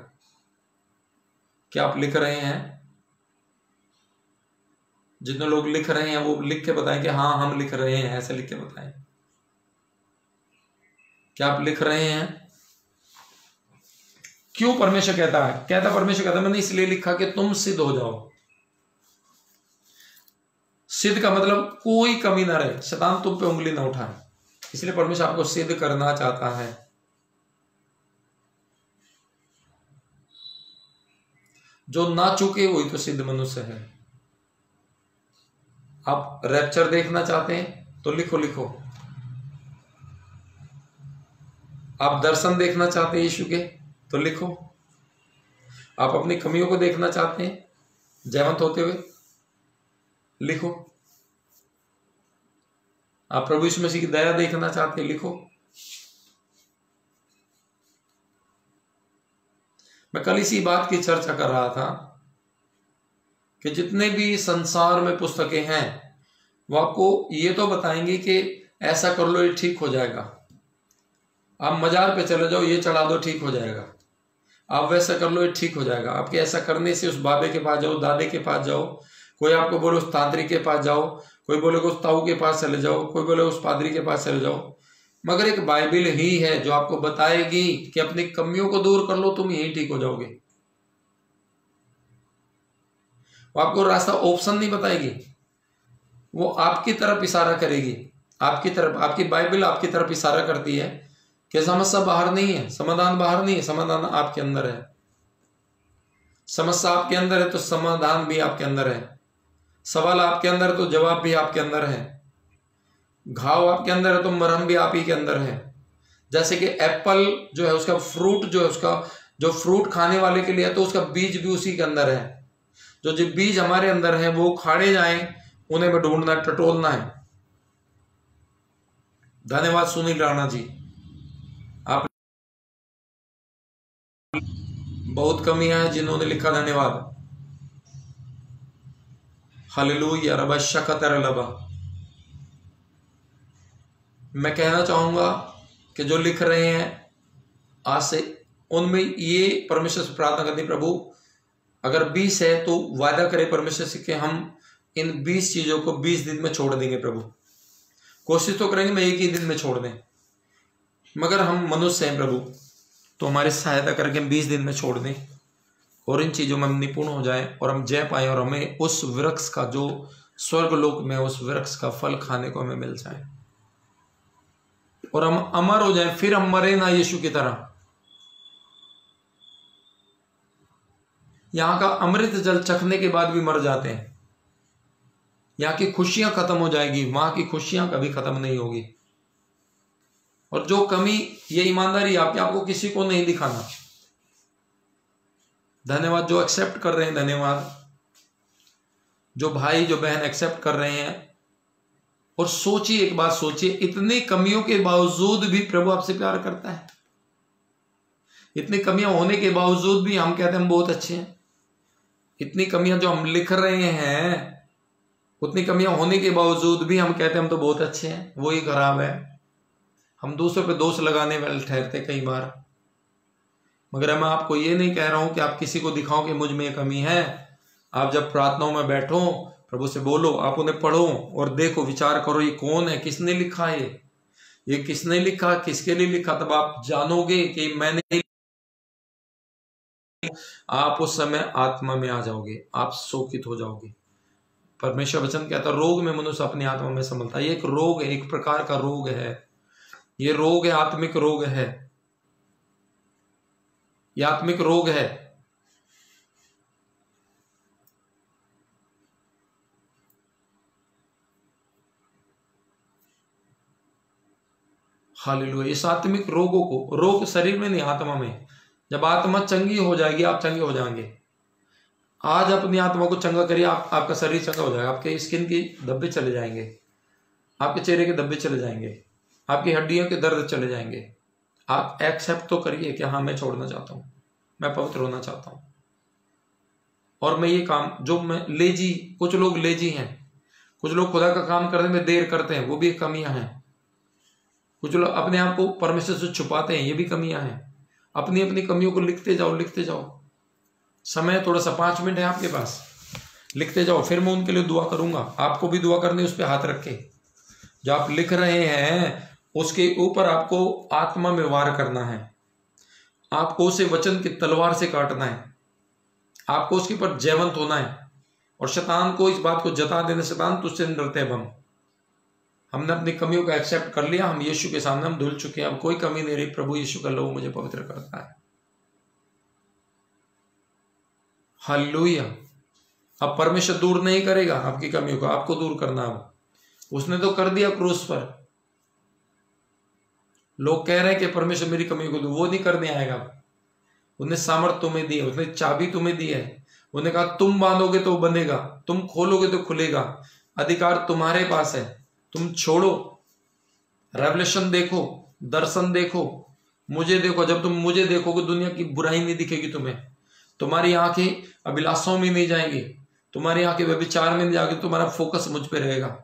क्या आप लिख रहे हैं? जितने लोग लिख रहे हैं वो लिख के बताएँ कि हाँ हम लिख रहे हैं, ऐसे लिख के बताएँ। क्या आप लिख रहे हैं? क्यों परमेश्वर कहता है? कहता परमेश्वर कहता मैंने इसलिए लिखा कि तुम सिद्ध हो जाओ। सिद्ध का मतलब कोई कमी ना रहे। शतान तुम पे उंगली ना उठाए। इसलिए परमेश्वर आपको सिद्ध करना चाहता है। जो ना चुके, वही तो सिद्ध मनुष्य है। आप रैप्चर देखना चाहते हैं तो लिखो लिखो। आप दर्शन देखना चाहते हैं यीशु के तो लिखो। आप अपनी कमियों को देखना चाहते हैं, जयवंत होते हुए, लिखो। आप प्रभु यीशु मसीह की दया देखना चाहते हैं, लिखो। मैं कल इसी बात की चर्चा कर रहा था कि जितने भी संसार में पुस्तकें हैं, वो आपको ये तो बताएँगे कि ऐसा कर लो, ये ठीक हो जाएगा। आप मजार पे चले जाओ, ये चढ़ा दो, ठीक हो जाएगा। आप वैसा कर लो, ये ठीक हो जाएगा। आपके ऐसा करने से उस बाबे के पास जाओ, दादे के पास जाओ, कोई आपको बोले उस तांत्रिक के पास जाओ, कोई बोले उस ताऊ के पास चले जाओ, कोई बोले उस पादरी के पास चले जाओ। मगर एक बाइबिल ही है जो आपको बताएगी कि अपनी कमियों को दूर कर लो, तुम यही ठीक हो जाओगे। वो आपको रास्ता ऑप्शन नहीं बताएगी। वो आपकी तरफ़ इशारा करेगी। आपकी तरफ़, आपकी बाइबल आपकी तरफ़ इशारा करती है कि समस्या बाहर नहीं है, समाधान बाहर नहीं है, समाधान आपके अंदर है। समस्या आपके अंदर है तो समाधान भी आपके अंदर है। सवाल आपके अंदर तो जवाब भी आपके अंदर है। घाव आपके अंदर है तो मरहम भी आप ही के अंदर है। जैसे कि एप्पल जो है, उसका फ्रूट जो है, उसका जो फ्रूट खाने वाले के लिए है तो उसका बीज भी उसी के अंदर है। जो जो बीज हमारे अंदर है, वो खाड़े जाए, उन्हें में ढूंढना, टटोलना है। धन्यवाद सुनील राणा जी। आप बहुत कमियाँ हैं जिन्होंने लिखा धन्यवाद। हालेलुया रबा शकतर लबा। मैं कहना चाहूँगा कि जो लिख रहे हैं, आज से उनमें ये परमेश्वर से प्रार्थना करनी प्रभु अगर बीस है तो वायदा करें परमेश्वर से कि हम इन बीस चीज़ों को बीस दिन में छोड़ देंगे प्रभु। कोशिश तो करेंगे मैं एक ही दिन में छोड़ दें। मगर हम मनुष्य हैं प्रभु तो हमारी सहायता करके हम बीस दिन में छोड़ दें और इन चीज़ों में हम निपुण हो जाएँ और हम जय पाए और हमें उस वृक्ष का जो स्वर्ग लोक में उस वृक्ष का फल खाने को हमें मिल जाए। और हम अमर हो जाएँ, फिर हम मरे ना यीशु की तरह। यहाँ का अमृत जल चखने के बाद भी मर जाते हैं। यहाँ की खुशियाँ खत्म हो जाएगी, वहाँ की खुशियाँ कभी खत्म नहीं होगी। और जो कमी, ये ईमानदारी आपकी आपको किसी को नहीं दिखाना। धन्यवाद, जो एक्सेप्ट कर रहे हैं, धन्यवाद। जो भाई, जो बहन एक्सेप्ट कर रहे हैं, और सोचिए, एक बात सोचिए, इतनी कमियों के बावजूद भी प्रभु आपसे प्यार करता है। इतनी कमियाँ होने के बावजूद भी हम कहते हैं, हम बहुत अच्छे हैं। इतनी कमियाँ जो हम लिख रहे हैं, उतनी कमियाँ होने के बावजूद भी हम कहते हैं हम तो बहुत अच्छे हैं वही खराब है। हम दूसरों पे दोष लगाने वाले ठहरते कई बार। मगर मैं आपको ये नहीं कह रहा हूँ कि आप किसी को दिखाओ कि मुझमें कमी है। आप जब प्रार्थनाओं में बैठो, प्रभु से बोलो, आप उन्हें पढ़ो और देखो, विचार करो, ये कौन है, किसने लिखा है ये किसने लिखा, किसके लिए लिखा? तब आप जानोगे कि मैंने आप उस समय आत्मा में आ जाओगे, आप शोकित हो जाओगे। परमेश्वर वचन कहता है, रोग में मनुष्य अपनी आत्मा में संभलता है। एक रोग एक प्रकार का रोग है। ये रोग है, आत्मिक रोग है। ये आत्मिक रोग है। इस आत्मिक रोगों को, रोग शरीर में नहीं, आत्मा में। जब आत्मा चंगी हो जाएगी, आप चंगे हो जाएँगे। आज अपनी आत्मा को चंगा करिए, आप, आपका शरीर चंगा हो जाएगा। आपके स्किन के धब्बे चले जाएँगे। आपके चेहरे के धब्बे चले जाएँगे। आपकी हड्डियों के दर्द चले जाएँगे। आप एक्सेप्ट तो करिए कि हाँ मैं छोड़ना चाहता हूँ। मैं पवित्र होना चाहता हूँ। और मैं ये काम, जो मैं लेजी, कुछ लोग लेजी हैं। कुछ लोग खुदा का काम करने में देर करते हैं, वो भी कमियाँ हैं। कुछ लोग अपने आप को परमेश्वर से छुपाते हैं, ये भी कमियाँ हैं। अपनी अपनी कमियों को लिखते जाओ लिखते जाओ। समय थोड़ा सा पाँच मिनट है आपके पास। लिखते जाओ, फिर मैं उनके लिए दुआ करूँगा। आपको भी दुआ करनी उस पर हाथ रख जो आप लिख रहे हैं, उसके ऊपर आपको आत्मा में वार करना है। आपको उसे वचन की तलवार से काटना है। आपको उसके ऊपर जयवंत होना है। और शतान को इस बात को जता देने शतान तुझसे डरते अब हम हमने अपनी कमियों को एक्सेप्ट कर लिया, हम यीशु के सामने हम धुल चुके हैं। अब कोई कमी नहीं रही, प्रभु यीशु का लोग मुझे पवित्र करता है। हालेलुया। अब परमेश्वर दूर नहीं करेगा आपकी कमियों को, आपको दूर करना अब उसने तो कर दिया क्रूस पर। लोग कह रहे हैं कि परमेश्वर मेरी कमियों को दूर, वो नहीं करने आएगा। उसने सामर्थ तुम्हें दी है, उसने चाबी तुम्हें दी है। उन्हें कहा, तुम बांधोगे तो बंधेगा तुम खोलोगे तो खुलेगा, अधिकार तुम्हारे पास है। तुम छोड़ो। रेवलेशन देखो, दर्शन देखो, मुझे देखो। जब तुम मुझे देखोगे, दुनिया की बुराई नहीं दिखेगी तुम्हें। तुम्हारी आँखें अभिलाषों में नहीं जाएँगी। तुम्हारी आँखें व्यभिचार में नहीं जाएगी, तुम्हारा फोकस मुझ पे रहेगा।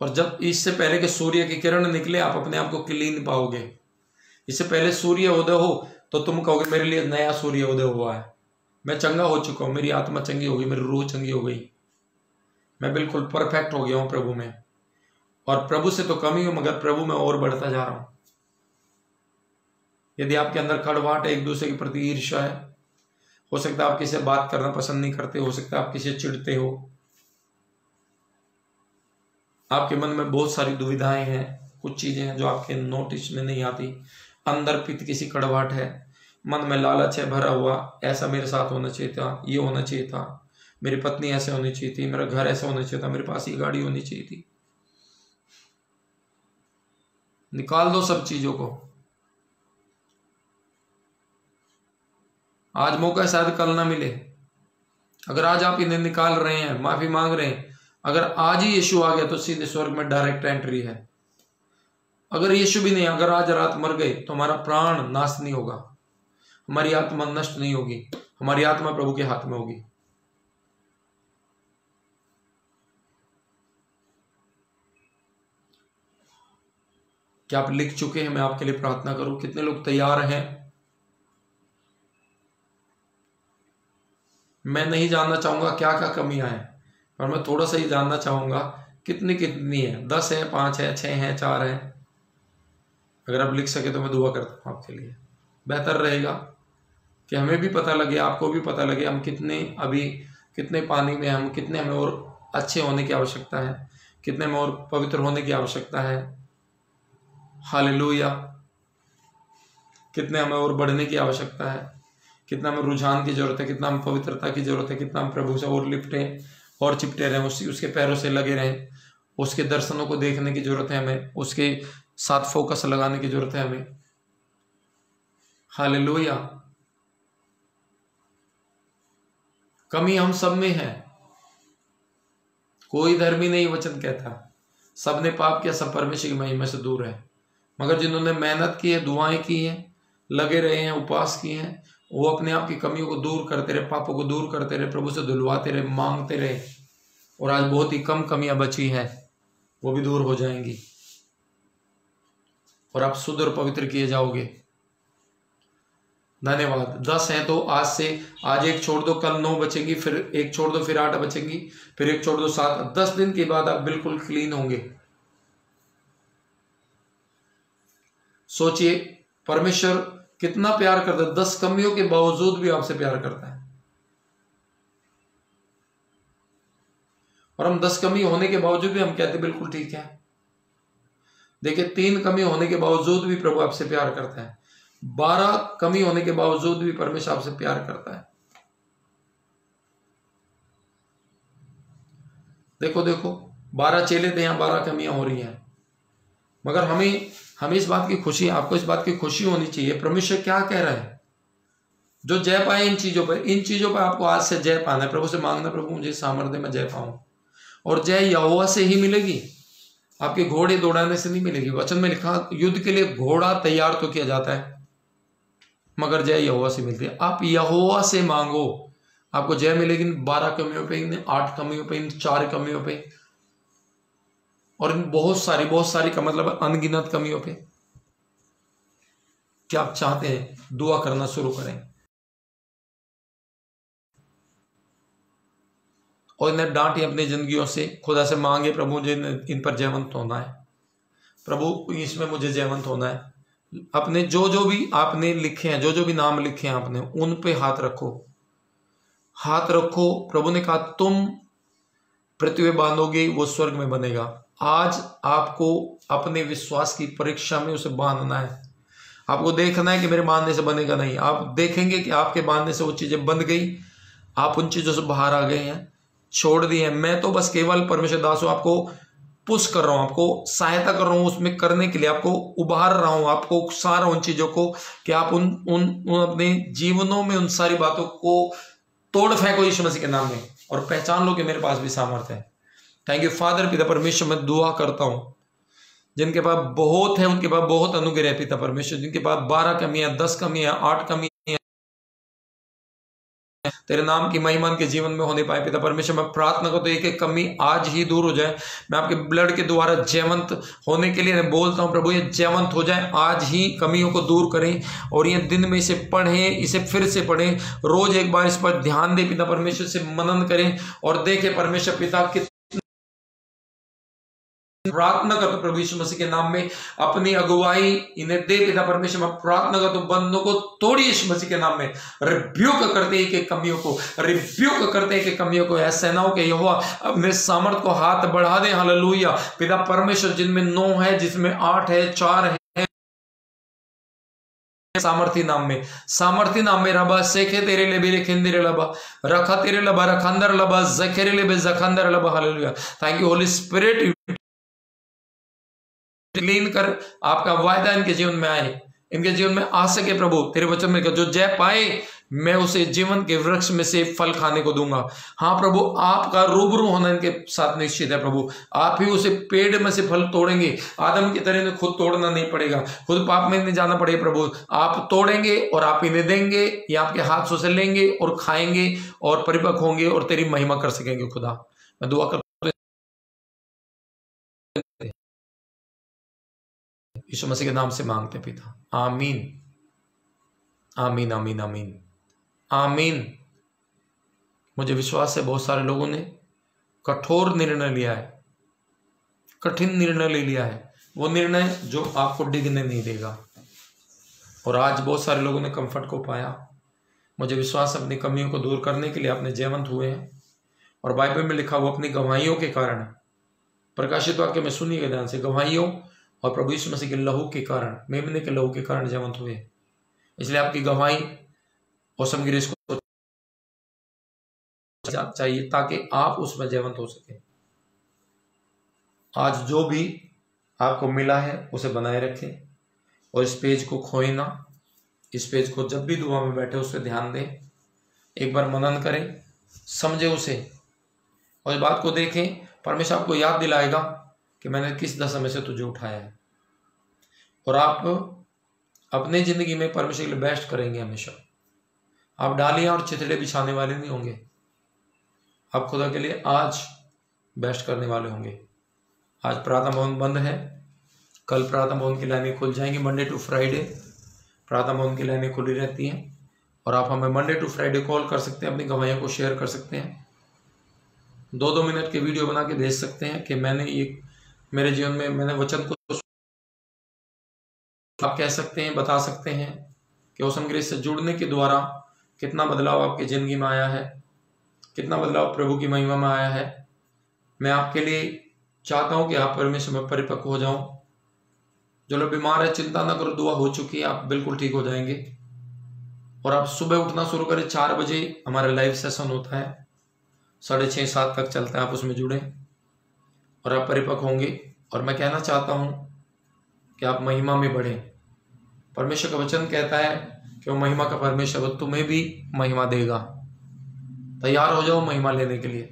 और जब इससे पहले के सूर्य की किरण निकले, आप अपने आप को क्लीन पाओगे। इससे पहले सूर्य उदय हो तो तुम कहोगे, मेरे लिए नया सूर्य उदय हुआ है। मैं चंगा हो चुका हूँ, मेरी आत्मा चंगी हो गई, मेरी रूह चंगी हो गई। मैं बिल्कुल परफेक्ट हो गया हूँ प्रभु में। और प्रभु से तो कम ही हूँ, मगर प्रभु में और बढ़ता जा रहा हूँ। यदि आपके अंदर कड़वाहट एक दूसरे के प्रति ईर्षा है, हो सकता है आप किसी से बात करना पसंद नहीं करते, हो सकता है आप किसी से चिढ़ते हो। आपके मन में बहुत सारी दुविधाएँ हैं, कुछ चीज़ें हैं जो आपके नोटिस में नहीं आती। अंदर पित किसी कड़वाहट है मन में लालच है, भरा हुआ, ऐसा मेरे साथ होना चाहिए था, ये होना चाहिए था। मेरी पत्नी ऐसे होनी चाहिए थी, मेरा घर ऐसा होना चाहिए था, मेरे पास ये गाड़ी होनी चाहिए थी। निकाल दो सब चीज़ों को। आज मौका शायद कल ना मिले। अगर आज आप इन्हें निकाल रहे हैं, माफ़ी मांग रहे हैं, अगर आज ही यीशु आ गया तो सीधे स्वर्ग में डायरेक्ट एंट्री है। अगर यीशु भी नहीं, अगर आज रात मर गए तो हमारा प्राण नाश नहीं होगा। हमारी आत्मा नष्ट नहीं होगी, हमारी आत्मा प्रभु के हाथ में होगी। क्या आप लिख चुके हैं? मैं आपके लिए प्रार्थना करूँ। कितने लोग तैयार हैं? मैं नहीं जानना चाहूँगा क्या क्या कमियाँ हैं, पर मैं थोड़ा सा ही जानना चाहूँगा कितनी कितनी है। दस है, पाँच है, छह है, चार है। अगर आप लिख सके तो मैं दुआ करता हूँ आपके लिए। बेहतर रहेगा कि हमें भी पता लगे, आपको भी पता लगे हम कितने अभी, कितने पानी में हम, कितने हमें और अच्छे होने की आवश्यकता है, कितने में और पवित्र होने की आवश्यकता है। हालेलुया। कितने हमें और बढ़ने की आवश्यकता है, कितना हमें रुझान की ज़रूरत है, कितना हम पवित्रता की ज़रूरत है, कितना हम प्रभु से और लिपटे, और चिपटे रहें, उसी, उसके पैरों से लगे रहें, उसके दर्शनों को देखने की ज़रूरत है हमें, उसके साथ फोकस लगाने की ज़रूरत है हमें। हालेलुया। कमी हम सब में है। कोई धर्मी नहीं, वचन कहता। सबने पाप किया, सब परमेश्वर की महिमा से दूर है। मगर जिन्होंने मेहनत की है, दुआएँ की हैं, लगे रहे हैं उपवास किए हैं, वो अपने आप की कमियों को दूर करते रहे, पापों को दूर करते रहे, प्रभु से धुलवाते रहे, मांगते रहे। और आज बहुत ही कम कमियाँ बची हैं, वो भी दूर हो जाएँगी। और आप शुद्ध और पवित्र किए जाओगे। धन्यवाद दस है तो आज से, आज एक छोड़ दो, कल नौ बचेंगी, फिर एक छोड़ दो, फिर आठ बचेंगी, फिर एक छोड़ दो, सात। दस दिन के बाद आप बिल्कुल क्लीन होंगे। सोचिए, परमेश्वर कितना प्यार करता है। दस कमियों के बावजूद भी आपसे प्यार करता है। और हम दस कमी होने के बावजूद भी हम कहते बिल्कुल ठीक है। देखिए, तीन कमी होने के बावजूद भी प्रभु आपसे प्यार करता है। बारह कमी होने के बावजूद भी परमेश्वर आपसे प्यार करता है। देखो देखो, बारह चेले थे यहाँ, बारह कमियाँ हो रही हैं। मगर हमें हमें इस बात की खुशी, आपको इस बात की खुशी होनी चाहिए, परमेश्वर क्या कह रहा है? जो जय पाए इन चीज़ों पर, इन चीज़ों पर आपको आज से जय पाना है। प्रभु से मांगना, प्रभु मुझे सामर्थ्य में जय पाऊँ। और जय यहोवा से ही मिलेगी। आपके घोड़े दौड़ाने से नहीं मिलेगी। वचन में लिखा, युद्ध के लिए घोड़ा तैयार तो किया जाता है। मगर जय यहोवा से मिलती है। आप यहोवा से मांगो। आपको जय मिलेगी, बारह कमियों पे, आठ कमियों पे, चार कमियों पे। और बहुत सारी बहुत सारी का मतलब अनगिनत कमियों पे। क्या आप चाहते हैं? दुआ करना शुरू करें। और इन्हें डांटे अपनी जिंदगियों से। खुदा से मांगे प्रभु मुझे इन पर जयवंत होना है। प्रभु, इसमें मुझे जयवंत होना है। अपने जो जो भी आपने लिखे हैं, जो जो भी नाम लिखे हैं आपने, उन पे हाथ रखो। हाथ रखो, प्रभु ने कहा, तुम पृथ्वी बांधोगे, वो स्वर्ग में बनेगा। आज आपको अपने विश्वास की परीक्षा में उसे बांधना है। आपको देखना है कि मेरे बांधने से बनेगा नहीं। आप देखेंगे कि आपके बांधने से वो चीज़ें बंद गई। आप उन चीज़ों से बाहर आ गए हैं, छोड़ दिए हैं। मैं तो बस केवल परमेश्वर दास हूँ। आपको पुश कर रहा हूँ आपको सहायता कर रहा हूँ उसमें करने के लिए आपको उभार रहा हूँ आपको उकसा रहा हूँ उन चीज़ों को कि आप उन उन, उन अपने जीवनों में उन सारी बातों को तोड़ फेंको यीशु मसीह के नाम में। और पहचान लो कि मेरे पास भी सामर्थ्य है। थैंक यू फादर पिता परमेश्वर मैं दुआ करता हूँ। जिनके पास बहुत है उनके पास बहुत अनुग्रह है पिता परमेश्वर। जिनके पास बारह कमी है दस कमी है आठ कमी है तेरे नाम की महिमान के जीवन में होने पाए, पिता परमेश्वर, मैं प्रार्थना करता तो एक एक कमी आज ही दूर हो जाए। मैं आपके ब्लड के द्वारा जयवंत होने के लिए बोलता हूँ, प्रभु, ये जयवंत हो जाए, आज ही कमियों को दूर करें और ये दिन में इसे पढ़ें, इसे फिर से पढ़ें। रोज एक बार इस पर ध्यान दें, पिता परमेश्वर से मनन करें और देखें परमेश्वर पिता कित प्रार्थना करता प्रभु यीशु मसीह के नाम में। अपनी अगुवाई इन्हें दे पिता परमेश्वर, मैं प्रार्थना हूँ बंदों को तोड़ी यीशु मसीह के नाम में। रिब्यूक करते एक एक कमियों को रिब्यूक करते एक एक कमियों को। ऐसे सेनाओं के यहोवा अपने सामर्थ को हाथ बढ़ा दे। हालेलुया। पिता परमेश्वर, जिनमें नौ है, जिसमें आठ है, चार है, सामर्थी नाम में। सामर्थी नाम में रबा, सेखे तेरे ले बेरे खिंदरे लबा रखा तेरे लबा रखंदर लबा जखेरे ले बे जखंदर लबा hallelujah. Thank you holy spirit clean कर आपका वायदा इनके जीवन में आए। इनके जीवन में आ सके प्रभु। तेरे वचन में जो जय पाए, मैं उसे जीवन के वृक्ष में से फल खाने को दूँगा। हाँ प्रभु, आपका रूबरू होना इनके साथ निश्चित है प्रभु। आप ही उसे पेड़ में से फल तोड़ेंगे। आदम की तरह इन्हें खुद तोड़ना नहीं पड़ेगा। खुद पाप में नहीं जाना पड़ेगा प्रभु। आप तोड़ेंगे और आप इन्हें देंगे, ये आपके हाथ से लेंगे और खाएँगे और परिपक्व होंगे और तेरी महिमा कर सकेंगे खुदा। मैं दुआ कर यीशु मसीह के नाम से मांगते पिता आमीन आमीन आमीन आमीन आमीन मुझे विश्वास है, बहुत सारे लोगों ने कठोर निर्णय लिया है। कठिन निर्णय ले लिया है। वो निर्णय जो आपको डिगने नहीं देगा। और आज बहुत सारे लोगों ने कंफर्ट को पाया। मुझे विश्वास अपनी कमियों को दूर करने के लिए अपने जयवंत हुए हैं। और बाइबल में लिखा हुआ, अपनी गवाहियों के कारण। प्रकाशित वाक्य में सुनिएगा ध्यान से, गवाहियों और प्रभु यीशु मसीह के लहू के कारण, मेमने के लहू के कारण जयवंत हुए। इसलिए आपकी गवाही औसम गिरीश को चाहिए ताकि आप उसमें जयवंत हो सके। आज जो भी आपको मिला है, उसे बनाए रखें और इस पेज को खोए ना। इस पेज को जब भी दुआ में बैठे, उस पर ध्यान दें। एक बार मनन करें, समझे उसे और इस बात को देखें। परमेश्वर आपको याद दिलाएगा कि मैंने किस दशा में से तुझे उठाया है। और आप अपने ज़िंदगी में परमेश्वर के लिए बेस्ट करेंगे हमेशा। आप डालियाँ और चितड़े बिछाने वाले नहीं होंगे। आप खुदा के लिए आज बेस्ट करने वाले होंगे। आज प्रार्थना भवन बंद है। कल प्रार्थना भवन की लाइनें खुल जाएँगी मंडे टू फ्राइडे प्रार्थना भवन की लाइनें खुली रहती हैं। और आप हमें मंडे टू फ्राइडे कॉल कर सकते हैं, अपनी गवाहियों को शेयर कर सकते हैं। दो दो मिनट के वीडियो बना के भेज सकते हैं कि मैंने ये मेरे जीवन में मैंने वचन को आप कह सकते हैं, बता सकते हैं कि उस ग्रेस से जुड़ने के द्वारा कितना बदलाव आपकी ज़िंदगी में आया है, कितना बदलाव प्रभु की महिमा में आया है। मैं आपके लिए चाहता हूँ कि आप परमेश्वर में परिपक्व हो जाऊँ जो लोग बीमार है, चिंता ना करो, दुआ हो चुकी है, आप बिल्कुल ठीक हो जाएँगे। और आप सुबह उठना शुरू करें, चार बजे हमारा लाइव सेशन होता है। साढ़े छः सात तक चलता है, आप उसमें जुड़े। और आप परिपक्व होंगे। और मैं कहना चाहता हूँ कि आप महिमा में बढ़ें। परमेश्वर का वचन कहता है कि वो महिमा का परमेश्वर तुम्हें भी महिमा देगा। तैयार हो जाओ महिमा लेने के लिए।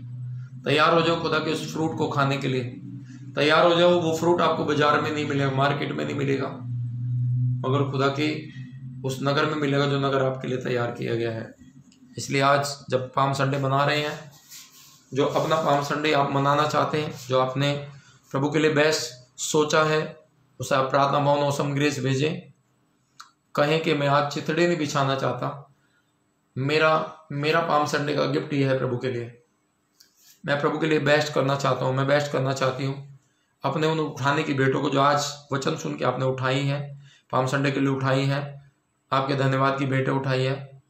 तैयार हो जाओ खुदा के उस फ्रूट को खाने के लिए। तैयार हो जाओ, वो फ्रूट आपको बाज़ार में नहीं मिलेगा, मार्केट में नहीं मिलेगा, मगर खुदा के उस नगर में मिलेगा जो नगर आपके लिए तैयार किया गया है। इसलिए आज जब पाम संडे मना रहे हैं जो अपना पाम संडे आप मनाना चाहते हैं, जो आपने प्रभु के लिए बेस्ट सोचा है, उसे आप प्रार्थना भवन औसम ग्रेस भेजें। कहें कि मैं आज चितड़े नहीं बिछाना चाहता। मेरा मेरा पाम संडे का गिफ्ट ये है प्रभु के लिए। मैं प्रभु के लिए बेस्ट करना चाहता हूँ, मैं बेस्ट करना चाहती हूँ। अपने उन उठाने की बेटों को जो आज वचन सुन के आपने उठाई है, पाम संडे के लिए उठाई है, आपके धन्यवाद की बेटे उठाई है।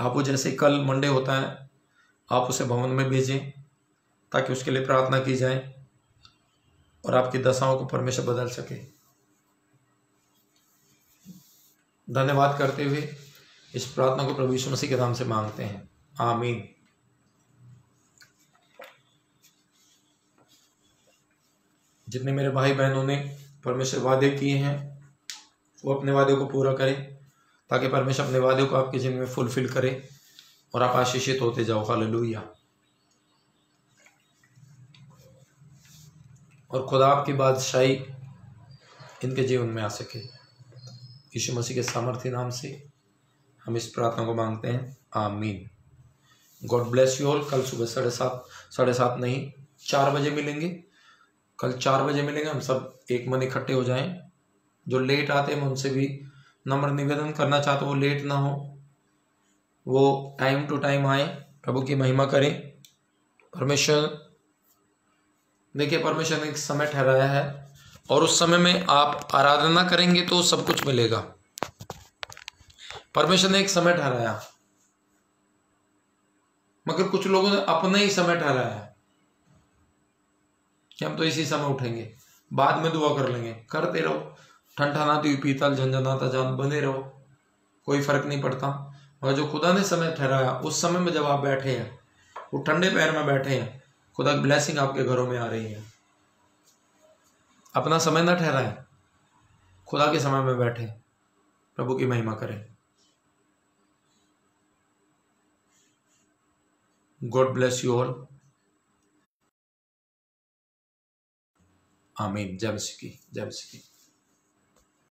आप वो जैसे कल मंडे होता है आप उसे भवन में भेजें, ताकि उसके लिए प्रार्थना की जाए और आपकी दशाओं को परमेश्वर बदल सके। धन्यवाद करते हुए इस प्रार्थना को प्रभु यीशु मसीह के नाम से मांगते हैं। आमीन। जितने मेरे भाई बहनों ने परमेश्वर वादे किए हैं, वो अपने वादे को पूरा करें, ताकि परमेश्वर अपने वादे को आपके ज़िंदगी में फुलफिल करे। और आप आशीषित होते जाओ, हालेलुया। और खुदा आपकी बादशाही इनके जीवन में आ सके। यीशु मसीह के सामर्थ्य नाम से हम इस प्रार्थना को मांगते हैं। आमीन। God bless you all. कल सुबह साढ़े सात साढ़े सात नहीं, चार बजे मिलेंगे। कल चार बजे मिलेंगे। हम सब एक मन इकट्ठे हो जाएँ। जो लेट आते हैं मैं उनसे भी नम्र निवेदन करना चाहता हूँ, वो लेट ना हो। वो टाइम टू टाइम आए, प्रभु की महिमा करें। परमेश्वर, देखिए परमेश्वर ने एक समय ठहराया है, और उस समय में आप आराधना करेंगे तो सब कुछ मिलेगा। परमेश्वर ने एक समय ठहराया। मगर कुछ लोगों ने अपना ही समय ठहराया। कि हम तो इसी समय उठेंगे, बाद में दुआ कर लेंगे, करते रहो। ठंडनाती हुई पीतल, झंझनाता जान, बने रहो। कोई फ़र्क नहीं पड़ता। मगर जो खुदा ने समय ठहराया, उस समय में जब आप बैठे हैं, वो ठंडे पैर में बैठे हैं, खुदा की ब्लेसिंग आपके घरों में आ रही है। अपना समय ना ठहराए, खुदा के समय में बैठे, प्रभु की महिमा करें। गॉड ब्लेस यू ऑल आमीन। जय मसीह की, जय मसीह की।